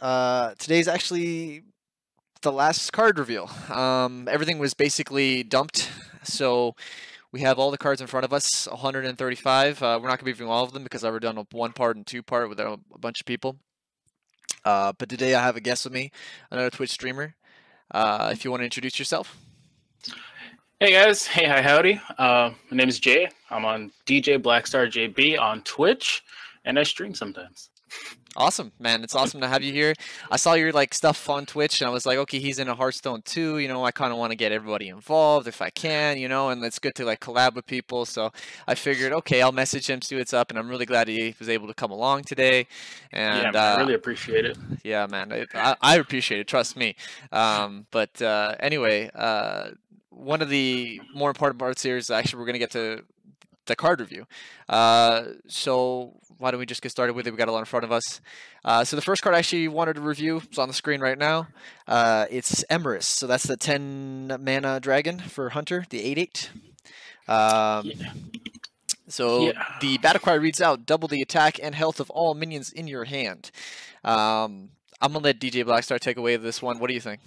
uh, today's actually the last card reveal. Um, everything was basically dumped, so we have all the cards in front of us, 135. Uh, we're not going to be reviewing all of them because I've already done a one part and two part with a, a bunch of people. Uh, but today I have a guest with me, another Twitch streamer. Uh, if you want to introduce yourself. Hey guys, hey hi howdy. Uh, my name is Jay. I'm on DJ Blackstar JB on Twitch, and I stream sometimes. Awesome, man. It's awesome to have you here. I saw your like stuff on Twitch and I was like, okay, he's in a Hearthstone too. You know, I kind of want to get everybody involved if I can, you know, and it's good to like collab with people. So I figured, okay, I'll message him, see what's up, and I'm really glad he was able to come along today. And yeah, man, uh, I really appreciate it. Yeah, man, I, I appreciate it. Trust me. Um, but uh, anyway, uh, one of the more important parts here is actually we're going to get to the card review. Uh, so why don't we just get started with it? We got a lot in front of us. Uh, so the first card I actually wanted to review is on the screen right now. Uh, it's Emeriss. So that's the 10 mana dragon for Hunter, the 8 8. Um, yeah. So yeah. the battle cry reads out double the attack and health of all minions in your hand. Um, I'm gonna let DJ Blackstar take away this one. What do you think?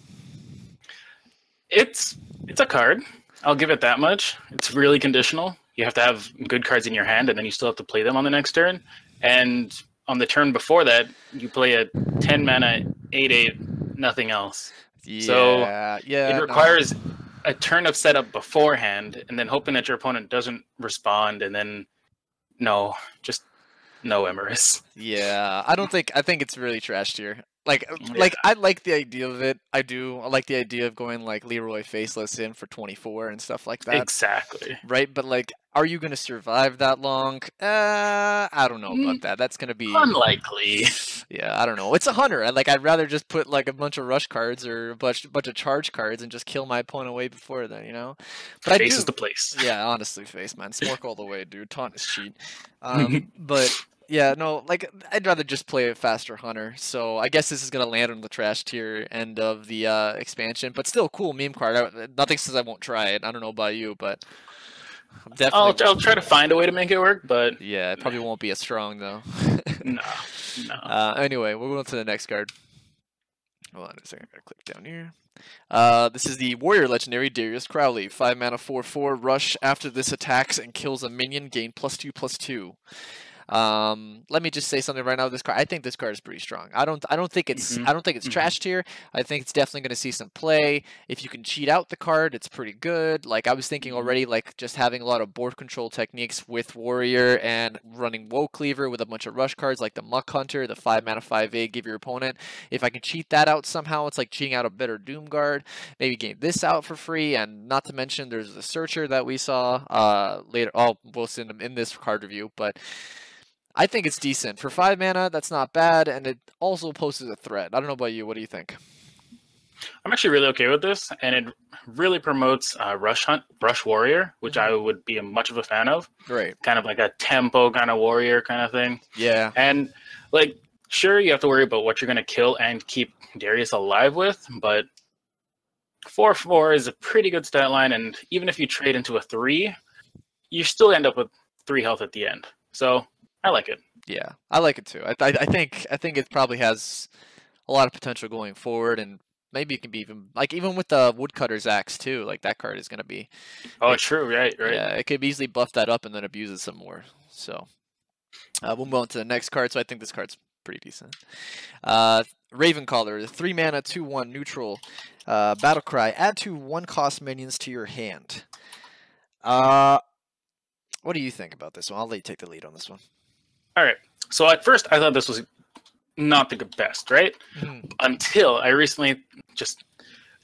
It's it's a card. I'll give it that much. It's really conditional you have to have good cards in your hand, and then you still have to play them on the next turn. And on the turn before that, you play a ten mana eight eight, nothing else. Yeah, so yeah, it requires no. a turn of setup beforehand, and then hoping that your opponent doesn't respond, and then no, just no Emeriss. Yeah, I don't think I think it's really trashed here. Like, uh, yeah. like I like the idea of it. I do. I like the idea of going like Leeroy Faceless in for 24 and stuff like that. Exactly. Right, but like, are you going to survive that long? Uh, I don't know about mm, that. That's going to be unlikely. Yeah, I don't know. It's a hunter. I like. I'd rather just put like a bunch of rush cards or a bunch, bunch of charge cards and just kill my opponent away before then. You know. But face I do, is the place. Yeah, honestly, face man, smoke all the way, dude. Taunt is cheat. Um, but yeah, no, like I'd rather just play a faster hunter. So I guess this is gonna land on the trash tier end of the uh, expansion, but still cool meme card. I, nothing says I won't try it. I don't know about you, but definitely. I'll, I'll try to find a way to make it work, but yeah, it probably won't be as strong though. no, no. Uh, anyway, we'll go on to the next card. Hold on a second, I gotta click down here. Uh, this is the Warrior Legendary Darius Crowley. 5 mana 4 4 rush after this attacks and kills a minion, gain plus 2 plus 2. Um, let me just say something right now. This card, I think this card is pretty strong. I don't, I don't think it's, mm-hmm. I don't think it's mm-hmm. trashed here. I think it's definitely going to see some play. If you can cheat out the card, it's pretty good. Like I was thinking mm-hmm. already, like just having a lot of board control techniques with Warrior and running Woecleaver with a bunch of rush cards like the Muck Hunter, the five mana five eight, give your opponent. If I can cheat that out somehow, it's like cheating out a better Doomguard. Maybe gain this out for free, and not to mention there's the Searcher that we saw uh later. Oh, we'll send them in this card review, but. I think it's decent. For 5 mana, that's not bad, and it also poses a threat. I don't know about you. What do you think? I'm actually really okay with this, and it really promotes uh, Rush Hunt, Rush Warrior, which mm-hmm. I would be a, much of a fan of. Right. Kind of like a tempo kind of warrior kind of thing. Yeah. And, like, sure, you have to worry about what you're going to kill and keep Darius alive with, but 4 4 is a pretty good stat line, and even if you trade into a 3, you still end up with 3 health at the end. So I like it. Yeah, I like it too. I, I, I think I think it probably has a lot of potential going forward, and maybe it can be even like even with the woodcutter's axe too. Like that card is going to be. Oh, it, true. Right. Right. Yeah, it could easily buff that up and then abuse it some more. So uh, we'll move on to the next card. So I think this card's pretty decent. Uh, Ravencaller, three mana, two one neutral, uh, battle cry. Add two one cost minions to your hand. Uh, what do you think about this one? I'll let you take the lead on this one. All right. So at first, I thought this was not the best, right? Mm. Until I recently just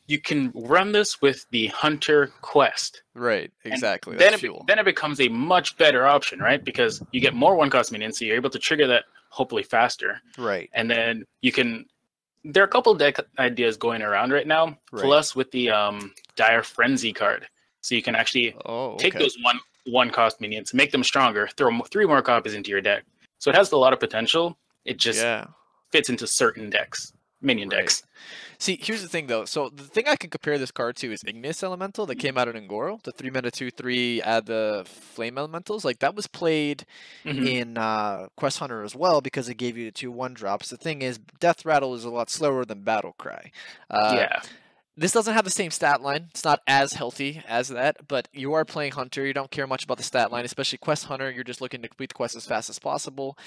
you can run this with the hunter quest. Right, exactly. then it, then it becomes a much better option, right? Because you get more one cost minions, so you're able to trigger that hopefully faster. Right. And then you can there are a couple deck ideas going around right now, right. plus with the um dire frenzy card. So you can actually oh, okay. take those one one cost minions, make them stronger, throw three more copies into your deck. So it has a lot of potential. It just yeah. fits into certain decks. minion Right. decks. See, here's the thing though. So the thing I can compare this card to is Igneous Elemental that came out in Un'Goro, the three mana two three add the flame elementals. Like that was played Mhm. in uh, Quest Hunter as well because it gave you the two one drops. The thing is, Death Rattle is a lot slower than Battle Cry. Uh, yeah, This doesn't have the same stat line. It's not as healthy as that, but you are playing Hunter. You don't care much about the stat line, especially Quest Hunter. You're just looking to complete the quest as fast as possible.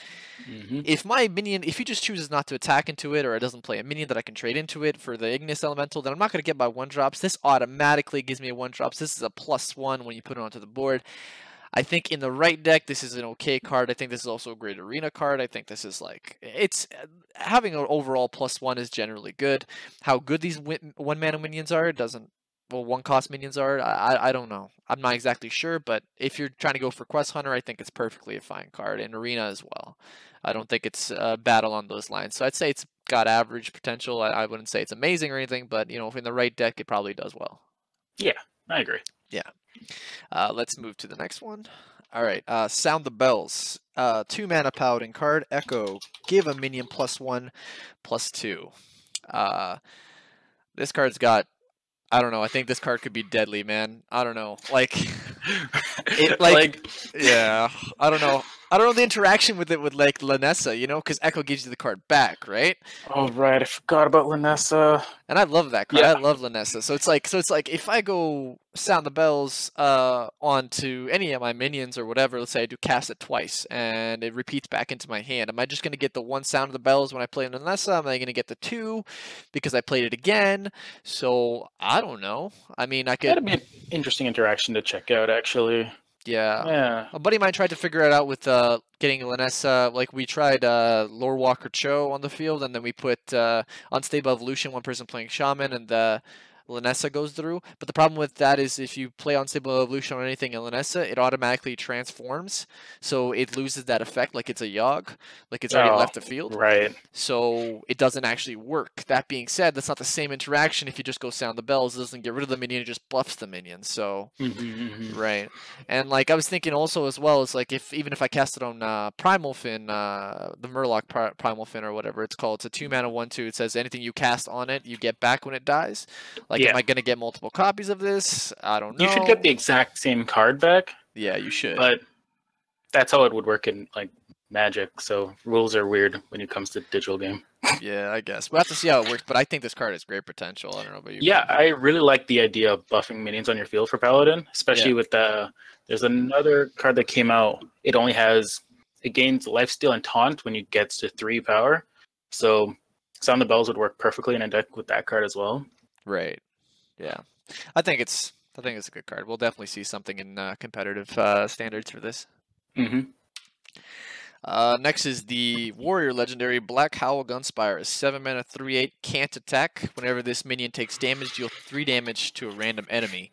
Mhm. If my minion, if he just chooses not to attack into it, or it doesn't play a minion that I can trade into it for the Igneous Elemental, then I'm not going to get my one drops. This automatically gives me a one drops. This is a plus one when you put it onto the board. I think in the right deck, this is an okay card. I think this is also a great arena card. I think this is like it's uh, having an overall plus one is generally good. How good these one mana minions are doesn't. Well, one cost minions are. I, I don't know. I'm not exactly sure, but if you're trying to go for Quest Hunter, I think it's perfectly a fine card in Arena as well. I don't think it's a battle on those lines. So I'd say it's got average potential. I, I wouldn't say it's amazing or anything, but you know, if in the right deck, it probably does well. Yeah, I agree. Uh, let's move to the next one. All right, uh, sound the bells. Uh, two mana paladin card, Echo. Give a minion plus one, plus two. Uh, this card's got. I don't know. I think this card could be deadly, man. I don't know. Like, It, like- like yeah. I don't know. I don't know the interaction with it with like Lynessa, you know, because Echo gives you the card back, right? oh right, I forgot about Lynessa. And I love that card. Yeah. I love Lynessa. So it's like so it's like if I go sound the bells uh onto any of my minions or whatever, let's say I do cast it twice and it repeats back into my hand. Am I just gonna get the one sound of the bells when I play Lynessa? Am I gonna get the two because I played it again? So I don't know. I mean I could That'd be an interesting interaction to check out, actually. yeah. Yeah. A buddy of mine tried to figure it out with uh, getting Lynessa. Like we tried uh, Lorewalker Cho on the field, and then we put uh, Unstable Evolution, one person playing Shaman, and uh, Lynessa goes through. But the problem with that is if you play Unstable Evolution on anything in Lynessa, it automatically transforms, so it loses that effect, like it's a Yogg, like it's already Oh, left the field. Right. So it doesn't actually work. That being said, that's not the same interaction if you just go sound the bells. It doesn't get rid of the minion, it just buffs the minion. So. Mhm, mhm. Right. And like I was thinking also as well is like if even if I cast it on uh, Primalfin, uh, the Murloc Pri- Primalfin or whatever it's called, it's a two mana one two. It says anything you cast on it, you get back when it dies. Like, Yeah. am I gonna get multiple copies of this? I don't know. You should get the exact same card back, Yeah, you should. but that's how it would work in like Magic. So rules are weird when it comes to digital game. yeah, I guess we'll have to see how it works. But I think this card has great potential. I don't know about you. Yeah, I really like the idea of buffing minions on your field for Paladin, especially with the. There's another card that came out. It only has it gains lifesteal and taunt when it gets to three power. So Sound the Bells would work perfectly in a deck with that card as well. Right. Yeah. I think it's. I think it's a good card. We'll definitely see something in uh, competitive uh, standards for this. Mm-hmm. Uh, next is the Warrior Legendary Blackhowl Gunspire. A 7 mana, 3 8, can't attack. Whenever this minion takes damage, deal 3 damage to a random enemy,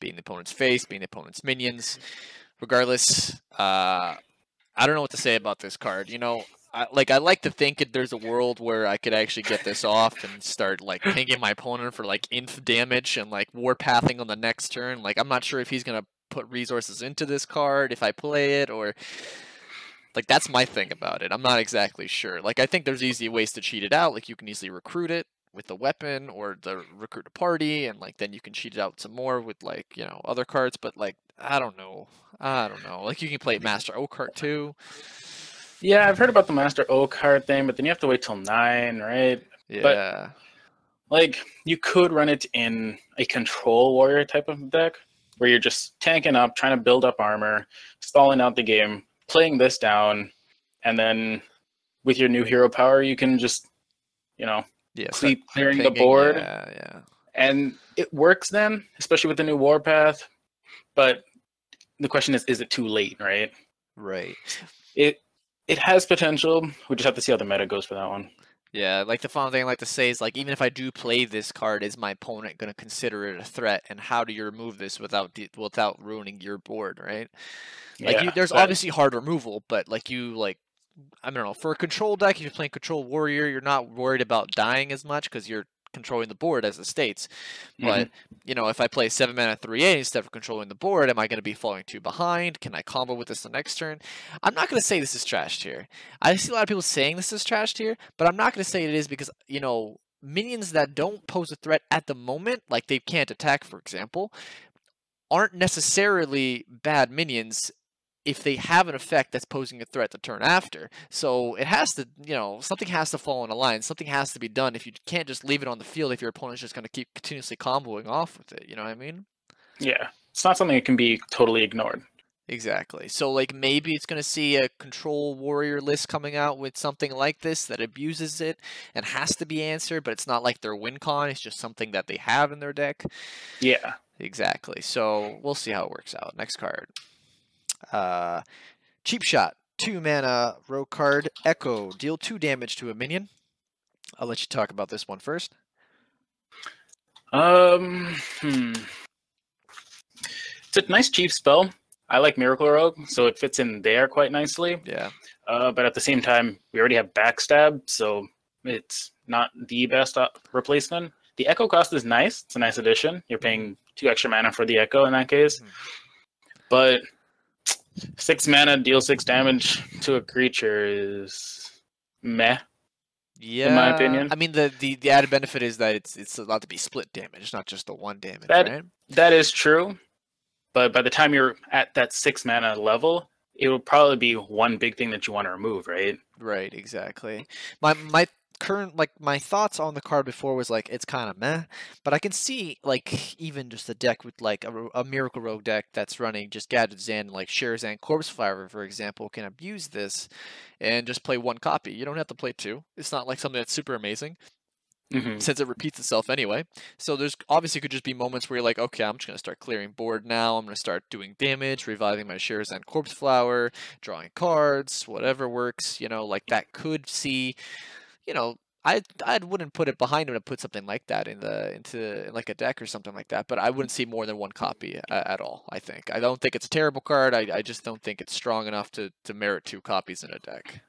being the opponent's face, being the opponent's minions. Regardless, uh, I don't know what to say about this card. You know, I, like I like to think that there's a world where I could actually get this off and start like pinging my opponent for like inf damage and like warpathing on the next turn. Like I'm not sure if he's gonna put resources into this card if I play it or like that's my thing about it. I'm not exactly sure. Like I think there's easy ways to cheat it out. Like you can easily recruit it with a weapon or the recruit a party and like then you can cheat it out some more with like, you know, other cards, but like I don't know. I don't know. Like you can play Master Oakheart too. Yeah, I've heard about the Master Oakheart thing, but then you have to wait till nine, right? Yeah. But, Like you could run it in a control warrior type of deck where you're just tanking up, trying to build up armor, stalling out the game, playing this down, and then with your new hero power, you can just, you know, yeah. keep clearing the board, Yeah, yeah. and it works then, especially with the new warpath. But the question is, is it too late, right? Right. It it has potential. We just have to see how the meta goes for that one. Yeah, like the final thing I like to say is like even if I do play this card, is my opponent going to consider it a threat? And how do you remove this without de- without ruining your board, right? Like you, there's that- obviously hard removal, but like you like I don't know for a control deck, if you're playing control warrior, you're not worried about dying as much because you're controlling the board as it states. But mm-hmm. you know, if I play seven mana three A instead of controlling the board, am I going to be falling too behind? Can I combo with this the next turn? I'm not going to say this is trashed here. I see a lot of people saying this is trashed here, but I'm not going to say it is because you know minions that don't pose a threat at the moment, like they can't attack, for example, aren't necessarily bad minions if they have an effect that's posing a threat to turn after. So it has to, you know, something has to fall in a line. Something has to be done. If you can't just leave it on the field, if your opponent's just going to keep continuously comboing off with it, you know what I mean? Yeah, it's not something that can be totally ignored. Exactly. So like maybe it's going to see a control warrior list coming out with something like this that abuses it and has to be answered, but it's not like their win con. It's just something that they have in their deck. Yeah. Exactly. So we'll see how it works out. Next card. Uh, cheap shot. Two mana rogue card. Echo. Deal two damage to a minion. I'll let you talk about this one first. Um, hmm. It's a nice cheap spell. I like Miracle Rogue, so it fits in there quite nicely. Yeah. Uh, but at the same time, we already have Backstab, so it's not the best replacement. The Echo cost is nice. It's a nice addition. You're paying two extra mana for the Echo in that case. Mhm. But six mana, deal six damage to a creature is meh. Yeah. In my opinion. I mean, the, the, the added benefit is that it's it's allowed to be split damage, not just the one damage, That- right? That is true. But by the time you're at that six mana level, it will probably be one big thing that you want to remove, right? Right, exactly. My my current like my thoughts on the card before was like it's kind of meh, but I can see like even just a deck with like a, a Miracle Rogue deck that's running just Gadgetzan like Sherazin Corpse Flower for example can abuse this and just play one copy. You don't have to play two. It's not like something that's super amazing hmm since it repeats itself anyway. So there's obviously could just be moments where you're like, okay, I'm just gonna start clearing board now. I'm gonna start doing damage, reviving my Sherazin Corpse Flower, drawing cards, whatever works. You know, like that could see. You know, I I wouldn't put it behind him to put something like that in the into like a deck or something like that. But I wouldn't see more than one copy a- at all. I think I don't think it's a terrible card. I, I just don't think it's strong enough to to merit two copies in a deck.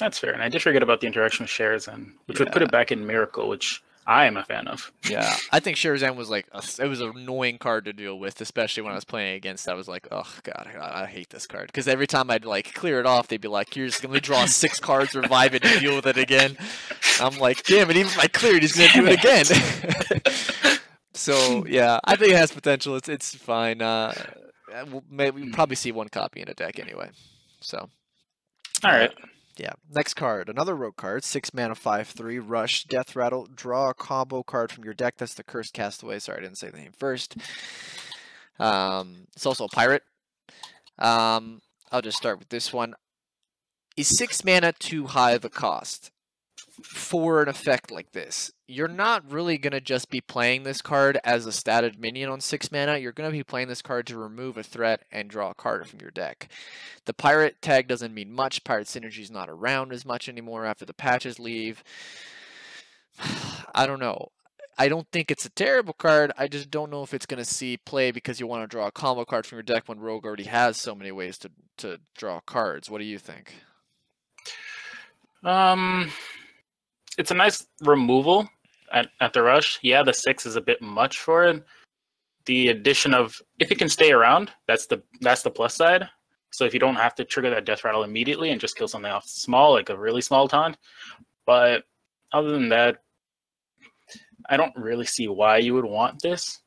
That's fair. And I did forget about the interaction with Sherazin, which would put it back in Miracle, which I am a fan of. Yeah, I think Sherazin was like a, it was an annoying card to deal with, especially when I was playing against. I was like, oh god, I, I hate this card because every time I'd like clear it off, they'd be like, you're "Here's let me draw six cards, revive it, and deal with it again." I'm like, damn it! Even if I clear it, he's gonna do Damn it again. so yeah, I think it has potential. It's it's fine. Uh, uh, we'll maybe we'll probably see one copy in a deck anyway. So All right. Yeah. Next card, another rogue card, six mana, five three, rush, death rattle. Draw a combo card from your deck. That's the cursed castaway. Sorry, I didn't say the name first. Um, it's also a pirate. Um, I'll just start with this one. Is six mana too high of a cost for an effect like this? You're not really gonna just be playing this card as a statted minion on six mana. You're gonna be playing this card to remove a threat and draw a card from your deck. The pirate tag doesn't mean much. Pirate synergy is not around as much anymore after the patches leave. I don't know. I don't think it's a terrible card. I just don't know if it's going to see play because you want to draw a combo card from your deck when Rogue already has so many ways to, to draw cards. What do you think? Um, it's a nice removal at, at the rush. Yeah, the six is a bit much for it. The addition of if it can stay around, that's the that's the plus side. So if you don't have to trigger that death rattle immediately and just kill something off small, like a really small taunt. But other than that, I don't really see why you would want this.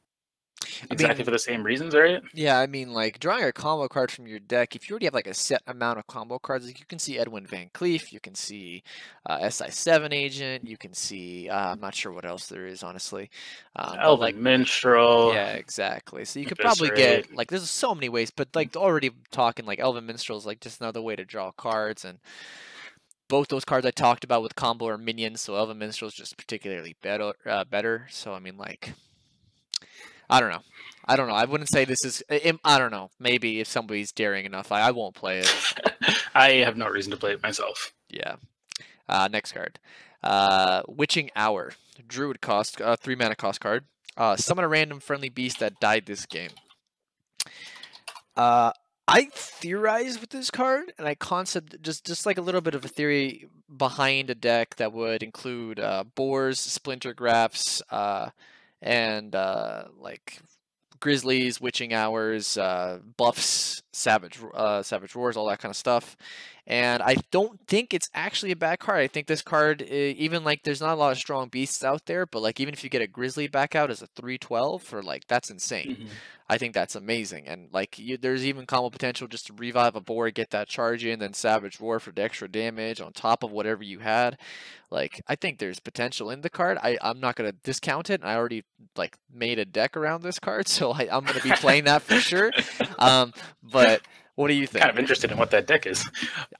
I Exactly mean- for the same reasons, right? Yeah, I mean, like drawing a combo card from your deck. If you already have like a set amount of combo cards, like you can see Edwin VanCleef, you can see uh, SI7 Agent, you can see. Uh, I'm not sure what else there is, honestly. Um, Elven like, Minstrel. Yeah, exactly. So you could probably get like there's so many ways, but like already talking like Elven Minstrel is like just another way to draw cards, and both those cards I talked about with combo are minions, so Elven Minstrel is just particularly better. Uh, better. So I mean, like, I don't know. I don't know. I wouldn't say this is. I don't know. Maybe if somebody's daring enough, I, I won't play it. I have no reason to play it myself. Yeah. Uh, next card. Uh, Witching Hour. Druid cost, uh, three mana cost card. Uh, summon a random friendly beast that died this game. Uh, I theorize with this card, and I concept just just like a little bit of a theory behind a deck that would include uh, boars, Splintergrafts, uh, and uh, like grizzlies, witching hours, uh, buffs, savage uh, savage roars, all that kind of stuff. And I don't think it's actually a bad card. I think this card, even like, there's not a lot of strong beasts out there, but like, even if you get a grizzly back out as a 312 for like, that's insane. Mm-hmm. I think that's amazing. And like, you, there's even combo potential just to revive a boar, get that charge in, then Savage Roar for the extra damage on top of whatever you had. Like, I think there's potential in the card. I, I'm not going to discount it. I already like made a deck around this card, so I, I'm going to be playing that for sure. Um, but what do you think? Kind of interested in what that deck is.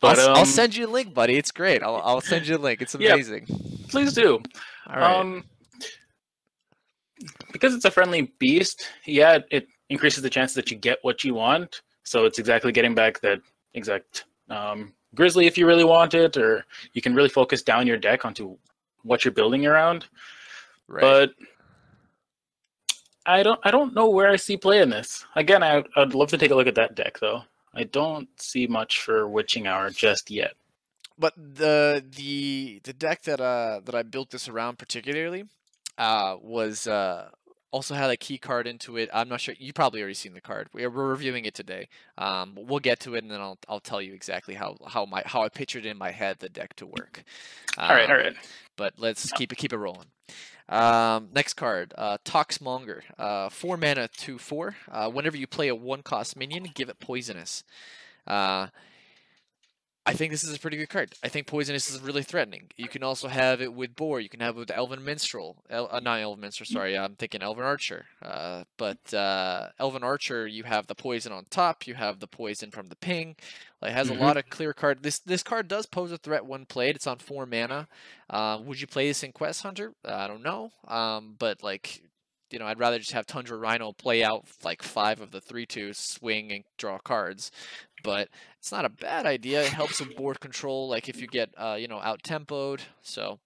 But, I'll, um, I'll, send you a link, buddy. It's great. I'll, I'll send you a link. It's amazing. Yeah, please do. All right. Um, because it's a friendly beast, yeah, it increases the chance that you get what you want. So it's exactly getting back that exact um, grizzly if you really want it, or you can really focus down your deck onto what you're building around. Right. But I don't I don't know where I see play in this. Again, I, I'd love to take a look at that deck though. I don't see much for Witching Hour just yet. But the the the deck that uh that I built this around particularly uh was uh also had a key card into it. I'm not sure you probably already seen the card. We're, we're reviewing it today. Um, we'll get to it and then I'll I'll tell you exactly how how my how I pictured in my head the deck to work. Um, all right, all right. But let's keep it keep it rolling. Um, next card, uh, Toxmonger. Uh, four mana, two four. Uh, whenever you play a one cost minion, give it poisonous. Uh, I think this is a pretty good card. I think Poisonous is really threatening. You can also have it with Boar. You can have it with Elven Minstrel. El, uh, not Elven Minstrel, sorry. I'm thinking Elven Archer. Uh, but uh, Elven Archer, you have the poison on top. You have the poison from the ping. Like, it has mm-hmm. a lot of clear card. This this card does pose a threat when played. It's on four mana. Uh, would you play this in Quest Hunter? I don't know. Um, but like you know, I'd rather just have Tundra Rhino play out like five of the three two, swing and draw cards. But it's not a bad idea. It helps with board control, like if you get uh, you know out tempoed. So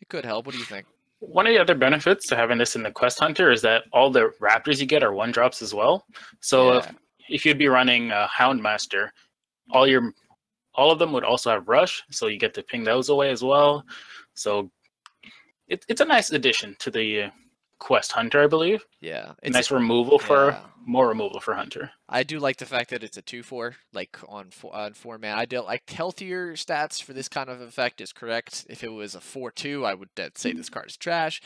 it could help. What do you think? One of the other benefits to having this in the Quest Hunter is that all the raptors you get are one drops as well. So yeah. if, if you'd be running a Houndmaster, all your all of them would also have rush, so you get to ping those away as well. So it, it's a nice addition to the uh, Quest Hunter, I believe. Yeah, it's nice removal for yeah. more removal for Hunter. I do like the fact that it's a two four, like on four, on four man. I do like healthier stats for this kind of effect is correct. If it was a four two, I would say this card is trash.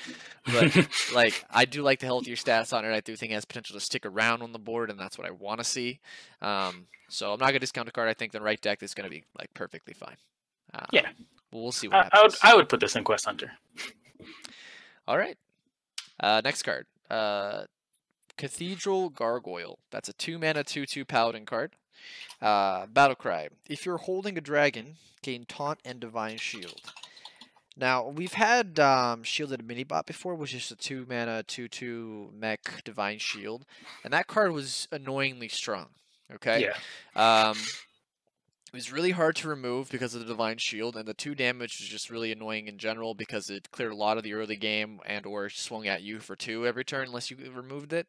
But like I do like the healthier stats on it. I do think it has potential to stick around on the board, and that's what I want to see. Um, so I'm not gonna discount a card. I think the right deck is gonna be like perfectly fine. Uh, yeah, we'll see what I, happens. I would I would put this in Quest Hunter. All right. Uh, next card. Uh, Cathedral Gargoyle. That's a 2 mana 2 2 paladin card. Uh, Battle Cry. If you're holding a dragon, gain Taunt and Divine Shield. Now, we've had um, Shielded Minibot before, which is a 2 mana 2 2 mech Divine Shield. And that card was annoyingly strong. Okay? Yeah. Um, it was really hard to remove because of the Divine Shield, and the 2 damage was just really annoying in general because it cleared a lot of the early game and or swung at you for 2 every turn unless you removed it.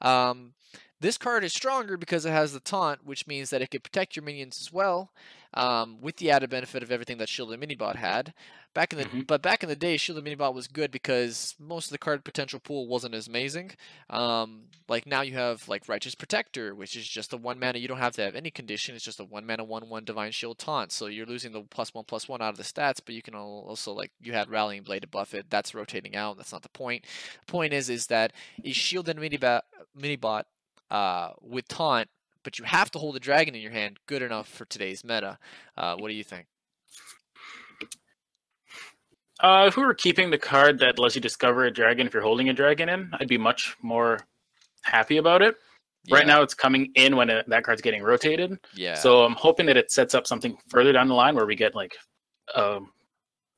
Um, this card is stronger because it has the taunt, which means that it could protect your minions as well, um, with the added benefit of everything that Shielded Minibot had. Back in the mm-hmm. but back in the day, Shield Shielded Minibot was good because most of the card potential pool wasn't as amazing. Um, like now you have like Righteous Protector, which is just a one mana. You don't have to have any condition. It's just a one mana one one Divine Shield taunt. So you're losing the plus one plus one out of the stats, but you can also like you had Rallying Blade to buff it. That's rotating out. That's not the point. The point is is that a Shielded Minibot Minibot uh, with taunt, but you have to hold a dragon in your hand. Good enough for today's meta. Uh, what do you think? Uh, if we were keeping the card that lets you discover a dragon if you're holding a dragon in, I'd be much more happy about it. Yeah. Right now, it's coming in when it, that card's getting rotated. Yeah. So I'm hoping that it sets up something further down the line where we get like, um,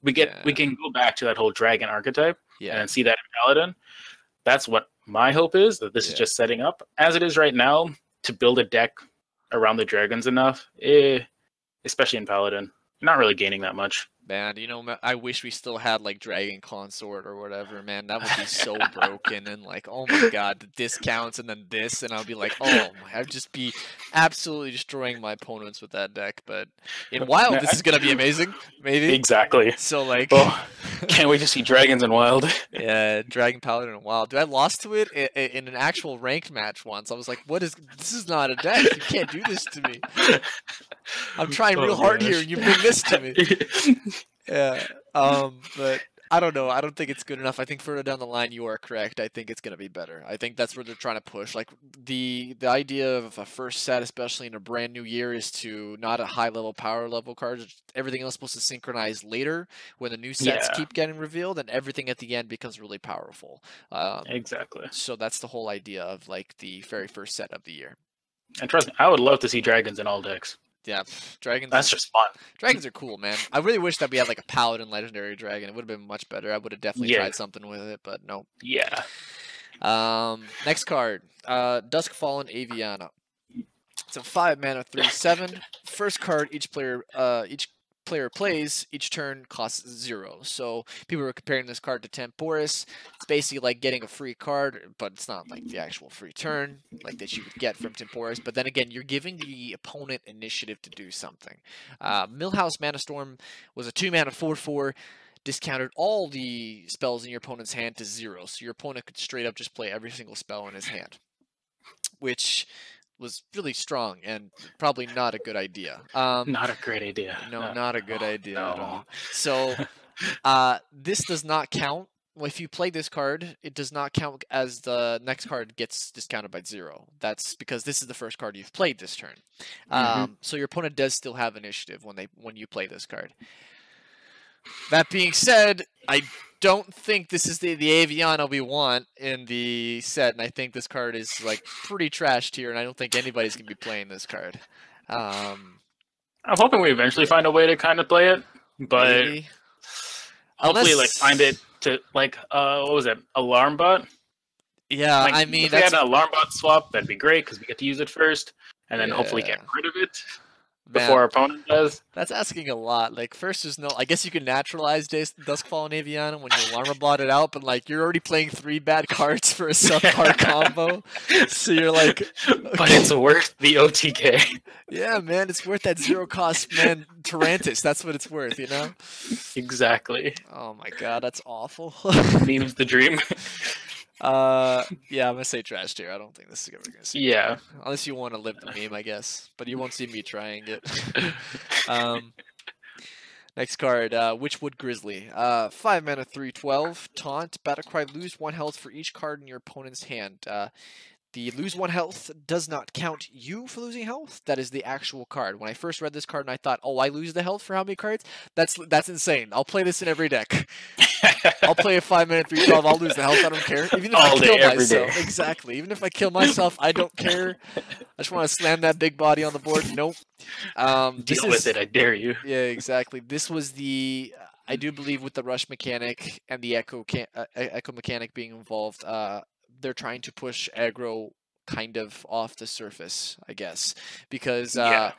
we get yeah. we can go back to that whole dragon archetype yeah. and see that in Paladin. That's what my hope is that this yeah. is just setting up as it is right now to build a deck around the dragons enough, eh, especially in Paladin. Not really gaining that much. Man, you know, I wish we still had like Dragon Consort or whatever, man. That would be so broken and like, oh my god, the discounts and then this, and I'll be like, oh, my, I'd just be absolutely destroying my opponents with that deck. But in Wild, this is gonna be amazing, maybe. Exactly. So like, Oh, can't wait to see dragons in wild. yeah, Dragon Paladin in Wild. Dude, I lost to it in an actual ranked match once. I was like, what is this? Is not a deck. You can't do this to me. I'm trying real Oh, hard here, and you bring this to me. Yeah. Um, but I don't know. I don't think it's good enough. I think further down the line, you are correct. I think it's gonna be better. I think that's where they're trying to push. Like the the idea of a first set, especially in a brand new year, is to not a high level power level cards. Everything else is supposed to synchronize later when the new sets Yeah. keep getting revealed, and everything at the end becomes really powerful. Um, exactly. so that's the whole idea of like the very first set of the year. And trust me, I would love to see dragons in all decks. Yeah, pff, dragons. That's just fun. Dragons are cool, man. I really wish that we had like a paladin legendary dragon. It would have been much better. I would have definitely Yeah. tried something with it, but no. Yeah. Um, next card, uh, Duskfallen Aviana. It's a five mana three seven. First card each player uh each player plays each turn costs zero. So people were comparing this card to Temporus. It's basically like getting a free card, but it's not like the actual free turn like that you would get from Temporus. But then again, you're giving the opponent initiative to do something. Uh, Millhouse Manastorm was a two mana four four discounted all the spells in your opponent's hand to zero. So your opponent could straight up just play every single spell in his hand, which was really strong and probably not a good idea. Um, Not a great idea. no, not a good no, idea at all. So uh, this does not count. Well, If you play this card, it does not count as the next card gets discounted by zero. That's because this is the first card you've played this turn. Mhm. Um, so your opponent does still have initiative when they when you play this card. That being said, I don't think this is the the Aviana we want in the set, and I think this card is like pretty trashed here, and I don't think anybody's gonna be playing this card. Um, I'm hoping we eventually find a way to kind of play it, but maybe. hopefully, like find it to like uh, what was it? Alarm bot. Yeah, Like, I mean if we had an alarm bot swap, that'd be great because we get to use it first, and then hopefully get rid of it before our opponent does. That's asking a lot. Like, first, there's no. I guess you can naturalize Duskfallen Aviana when you alarm blot it out, but like you're already playing three bad cards for a subpar combo. So you're like, but it's worth the OTK. yeah, man, it's worth that zero cost, man. Tarantus, that's what it's worth, you know. exactly. Oh my god, that's awful. Meme's the dream. uh, yeah, I'm gonna say trash tier. I don't think this is ever gonna see. yeah. Unless you want to live the meme, I guess. But you won't see me trying it. um, next card, uh, Witchwood Grizzly. Uh, five mana, three twelve. Taunt. Battlecry. Lose one health for each card in your opponent's hand. Uh, the lose one health does not count you for losing health. That is the actual card. When I first read this card and I thought, oh, I lose the health for how many cards? That's that's insane. I'll play this in every deck. I'll play a five minute three twelve. I'll lose the health. I don't care. Even if All I day, kill every myself, day. exactly. Even if I kill myself, I don't care. I just want to slam that big body on the board. Nope. Um, this Deal is, with it, I dare you. Yeah, exactly. This was the I do believe with the rush mechanic and the echo can, uh, echo mechanic being involved. Uh, they're trying to push aggro kind of off the surface, I guess, because uh, Yeah.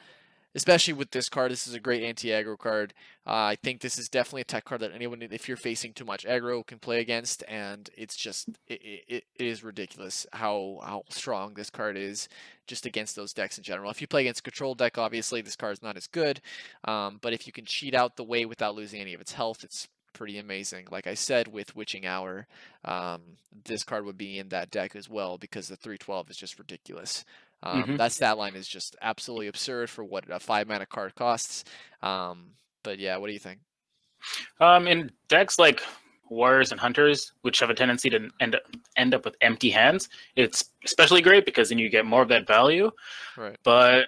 especially with this card, this is a great anti-aggro card. Uh, I think this is definitely a tech card that anyone, if you're facing too much aggro, can play against, and it's just it, it, it is ridiculous how how strong this card is just against those decks in general. If you play against a control deck, obviously this card is not as good, um, but if you can cheat out the way without losing any of its health, it's pretty amazing. Like I said with Witching Hour, um, this card would be in that deck as well because the 312 is just ridiculous. Um, Mhm. That stat line is just absolutely absurd for what a five mana card costs. Um, but yeah, what do you think? Um, in decks like warriors and hunters, which have a tendency to end up end up with empty hands, it's especially great because then you get more of that value. Right. But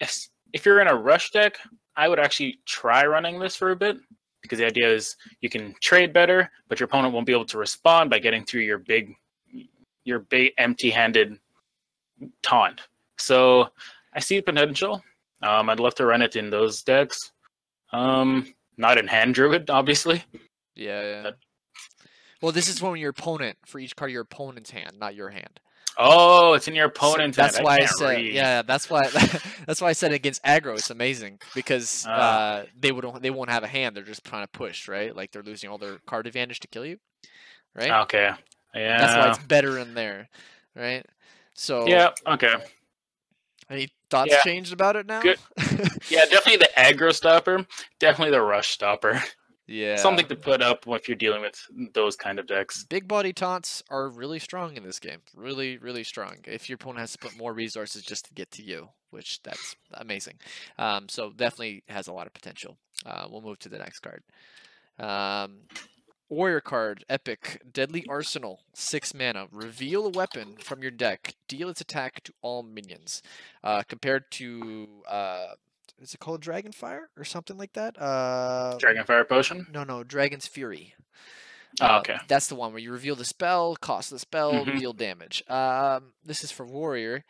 if, if you're in a rush deck, I would actually try running this for a bit because the idea is you can trade better, but your opponent won't be able to respond by getting through your big your big empty-handed taunt. So I see potential. Um, I'd love to run it in those decks. Um, not in hand druid, obviously. Yeah, yeah. That- Well, this is from your opponent for each card of your opponent's hand, not your hand. Oh, it's in your opponent's that's hand. why I, said read. yeah. That's why that's why I said against aggro. It's amazing because Ah. uh, they would they won't have a hand. They're just trying to push, right? Like they're losing all their card advantage to kill you, right? Okay. Yeah. That's why it's better in there, right? So Yeah. Okay. Any thoughts Yeah. changed about it now? Good. Yeah, definitely the aggro stopper. Definitely the rush stopper. Yeah. Something to put up if you're dealing with those kind of decks. Big body taunts are really strong in this game. Really, really strong. If your opponent has to put more resources just to get to you, which that's amazing. Um, so definitely has a lot of potential. Uh, we'll move to the next card. Um, Warrior card, epic, deadly arsenal, six mana. Reveal a weapon from your deck. Deal its attack to all minions. Uh, compared to uh, is it called Dragonfire or something like that? Uh, Dragonfire Potion. no, no, Dragon's Fury. Oh, Uh, okay. That's the one where you reveal the spell, cost the spell, Mhm. deal damage. Um, this is for warrior.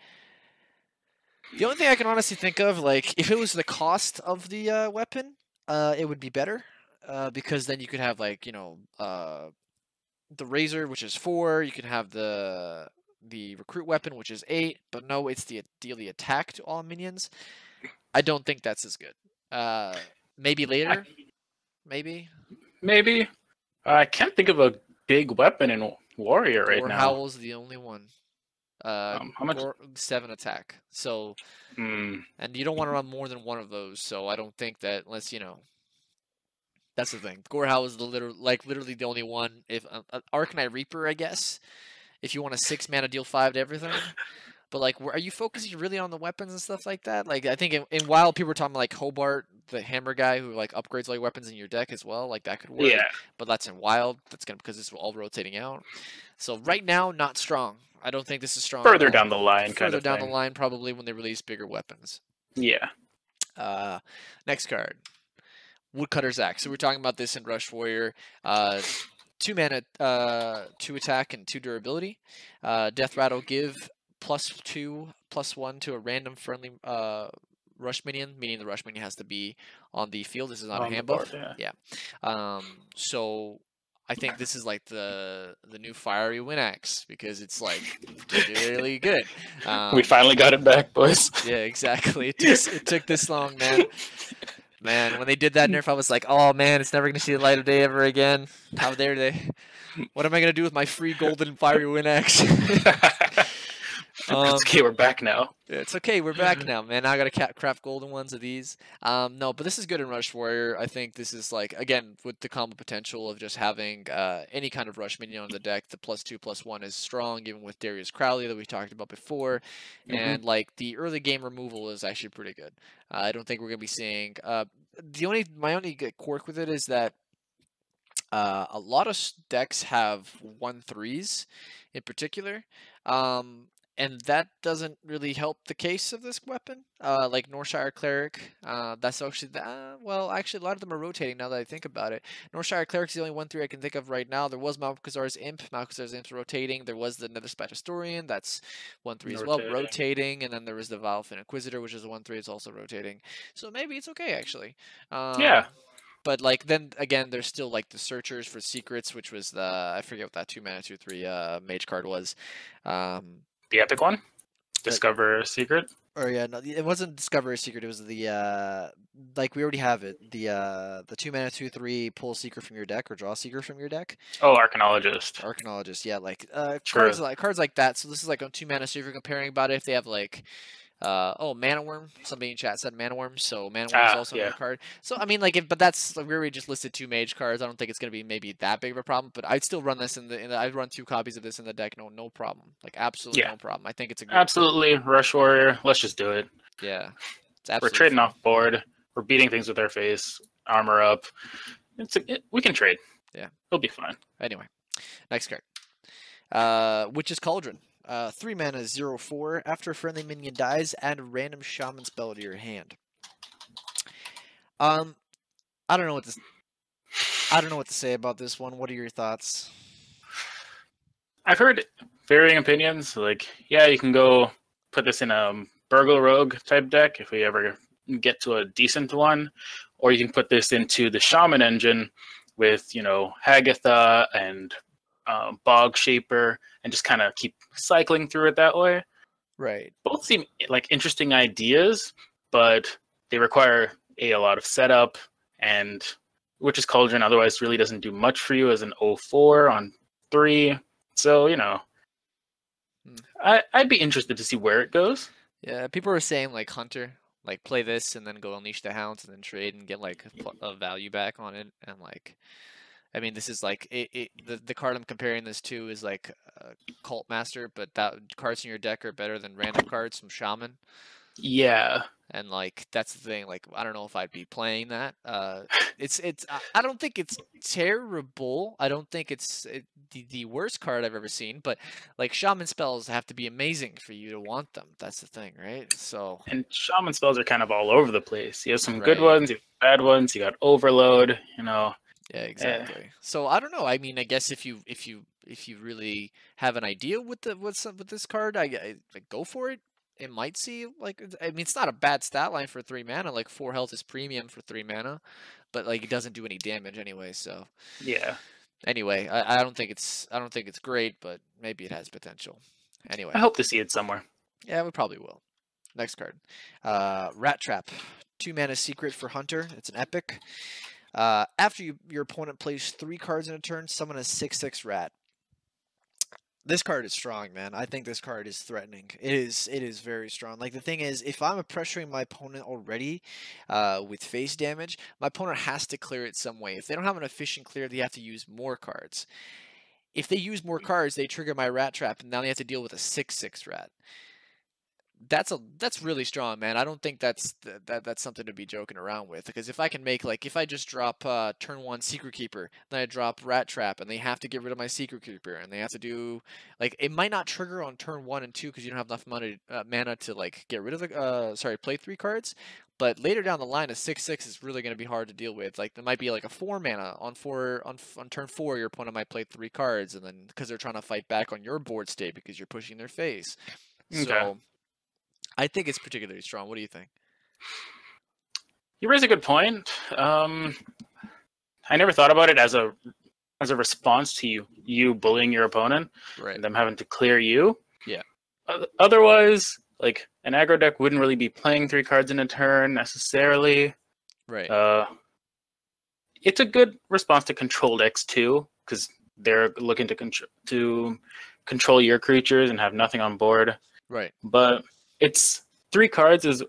The only thing I can honestly think of, like, if it was the cost of the uh, weapon, uh, it would be better, uh, because then you could have like you know uh, the razor, which is four. You can have the the recruit weapon, which is eight. But no, it's the deal the attack to all minions. I don't think that's as good. Uh, maybe later, maybe. Maybe. I can't think of a big weapon in Warrior right or now. Howl's the only one. Uh, Um, how much- seven attack. So, Hmm. and you don't want to run more than one of those. So I don't think that unless you know. That's the thing. Gorehowl is the literal, like literally the only one. If uh, uh, Arcanite Reaper, I guess, if you want a six mana deal five to everything. But like, are you focusing really on the weapons and stuff like that? Like, I think in, in WoW, people were talking about, like Hobart, the hammer guy who like upgrades all your weapons in your deck as well. Like that could work Yeah. but that's in wild. That's gonna because it's all rotating out. So right now, not strong. I don't think this is strong. Further down the line, kind Further of down thing. the line, probably when they release bigger weapons. Yeah. Uh, next card, Woodcutter's Axe. So we're talking about this in Rush Warrior. Uh, two mana, uh, two attack and two durability. Uh, Death Rattle give plus two, plus one to a random friendly uh, rush minion, meaning the rush minion has to be on the field. This is not On a the hand board, buff. yeah. Um, so I think this is like the the new Fiery War Axe because it's like really good. Um, we finally got it back, boys. yeah, exactly. It took, it took this long, man. Man, when they did that nerf, I was like, "Oh man, it's never gonna see the light of day ever again." How dare they? What am I gonna do with my free golden Fiery War Axe? Um, It's okay, we're back now. it's okay, we're back now, man. I gotta ca- craft golden ones of these. Um, no, but this is good in Rush Warrior. I think this is like again with the combo potential of just having uh, any kind of rush minion on the deck. The plus two plus one is strong, even with Darius Crowley that we talked about before, Mhm. and like the early game removal is actually pretty good. Uh, I don't think we're gonna be seeing. Uh, the only my only quirk with it is that uh, a lot of decks have one threes in particular. Um, and that doesn't really help the case of this weapon. Uh, like Northshire Cleric, uh, that's actually the, uh, well, actually a lot of them are rotating now that I think about it. Northshire Cleric's the only one three I can think of right now. There was Malchezaar's Imp, Malchezaar's Imp's rotating. There was the Netherspite Historian, that's one three as well, Rotating. And then there was the Vilefin Inquisitor, which is a one three, it's also rotating. So maybe it's okay actually. Um, Yeah. but like then again, there's still like the searchers for secrets, which was the I forget what that two mana two three uh mage card was. Um, The epic one? Discover a secret? or yeah, no, it wasn't discover secret. It was the uh like we already have it. The uh the two mana two three pull secret from your deck or draw a secret from your deck. Oh, Arcanologist. Arcanologist, yeah, like uh cards like cards like that. So this is like on two mana. So if you're comparing about it, if they have like uh oh Mana Wyrm, somebody in chat said Mana Wyrm, so Mana Wyrm is Ah, also yeah. a card. So I mean like if but that's like we already just listed two mage cards. I don't think it's gonna be maybe that big of a problem, but I'd still run this in the, in the I'd run two copies of this in the deck, no no problem. Like absolutely Yeah. no problem. I think it's a good Absolutely. Rush Warrior. Let's just do it. yeah. It's We're trading fine. off board. We're beating things with our face. Armor up. It's a, it, we can trade. Yeah. It'll be fine. Anyway, next card. Uh, Witch's Cauldron. Uh, three mana, zero four. After a friendly minion dies, add a random shaman spell to your hand. Um, I don't know what to. I don't know what to say about this one. What are your thoughts? I've heard varying opinions. Like, yeah, you can go put this in a Burgle Rogue type deck if we ever get to a decent one, or you can put this into the Shaman engine with, you know, Hagatha and uh, Bogshaper, and just kind of keep cycling through it that way. Right. Both seem like interesting ideas, but they require a, a lot of setup, and Witch's Cauldron otherwise really doesn't do much for you as an 04 on three. So you know, Hmm. I I'd be interested to see where it goes. Yeah, people were saying like Hunter, like play this and then go unleash the hounds and then trade and get like a, a value back on it and like, I mean this is like it, it the the card I'm comparing this to is like uh, Cult Master, but that cards in your deck are better than random cards from Shaman. Yeah, and like that's the thing like i don't know if i'd be playing that uh it's it's I- don't think it's terrible i don't think it's it, the, the worst card i've ever seen but like shaman spells have to be amazing for you to want them that's the thing right so and shaman spells are kind of all over the place. You have some good ones, you have bad ones. You got overload. You know, yeah exactly so i don't know i mean i guess if you if you if you really have an idea with the with some, with this card i, I like go for it it might see like I mean it's not a bad stat line for three mana. Like four health is premium for three mana, but like it doesn't do any damage anyway. So yeah. anyway, I, I don't think it's I don't think it's great, but maybe it has potential. Anyway, I hope to see it somewhere. yeah, we probably will. Next card, uh, Rat Trap, two mana secret for Hunter. It's an epic. Uh, after you, your opponent plays three cards in a turn, summon a six six rat. This card is strong, man. I think this card is threatening. It is. It is very strong. Like the thing is, if I'm pressuring my opponent already uh, with face damage, my opponent has to clear it some way. If they don't have an efficient clear, they have to use more cards. If they use more cards, they trigger my rat trap, and now they have to deal with a six six rat that's a that's really strong, man. I don't think that's th- that that's something to be joking around with. Because if I can make like if I just drop uh, turn one Secret Keeper, then I drop Rat Trap, and they have to get rid of my Secret Keeper, and they have to do like it might not trigger on turn one and two because you don't have enough mana uh, mana to like get rid of the uh sorry play three cards. But later down the line, a six six is really going to be hard to deal with. Like there might be like a four mana on four on on turn four, your opponent might play three cards, and then because they're trying to fight back on your board state because you're pushing their face. Okay. So I think it's particularly strong. What do you think? You raise a good point. Um, I never thought about it as a as a response to you you bullying your opponent Right. and them having to clear you. Yeah. Otherwise, like an aggro deck wouldn't really be playing three cards in a turn necessarily. Right. Uh, it's a good response to control decks too, because they're looking to control to control your creatures and have nothing on board. right. But it's three cards is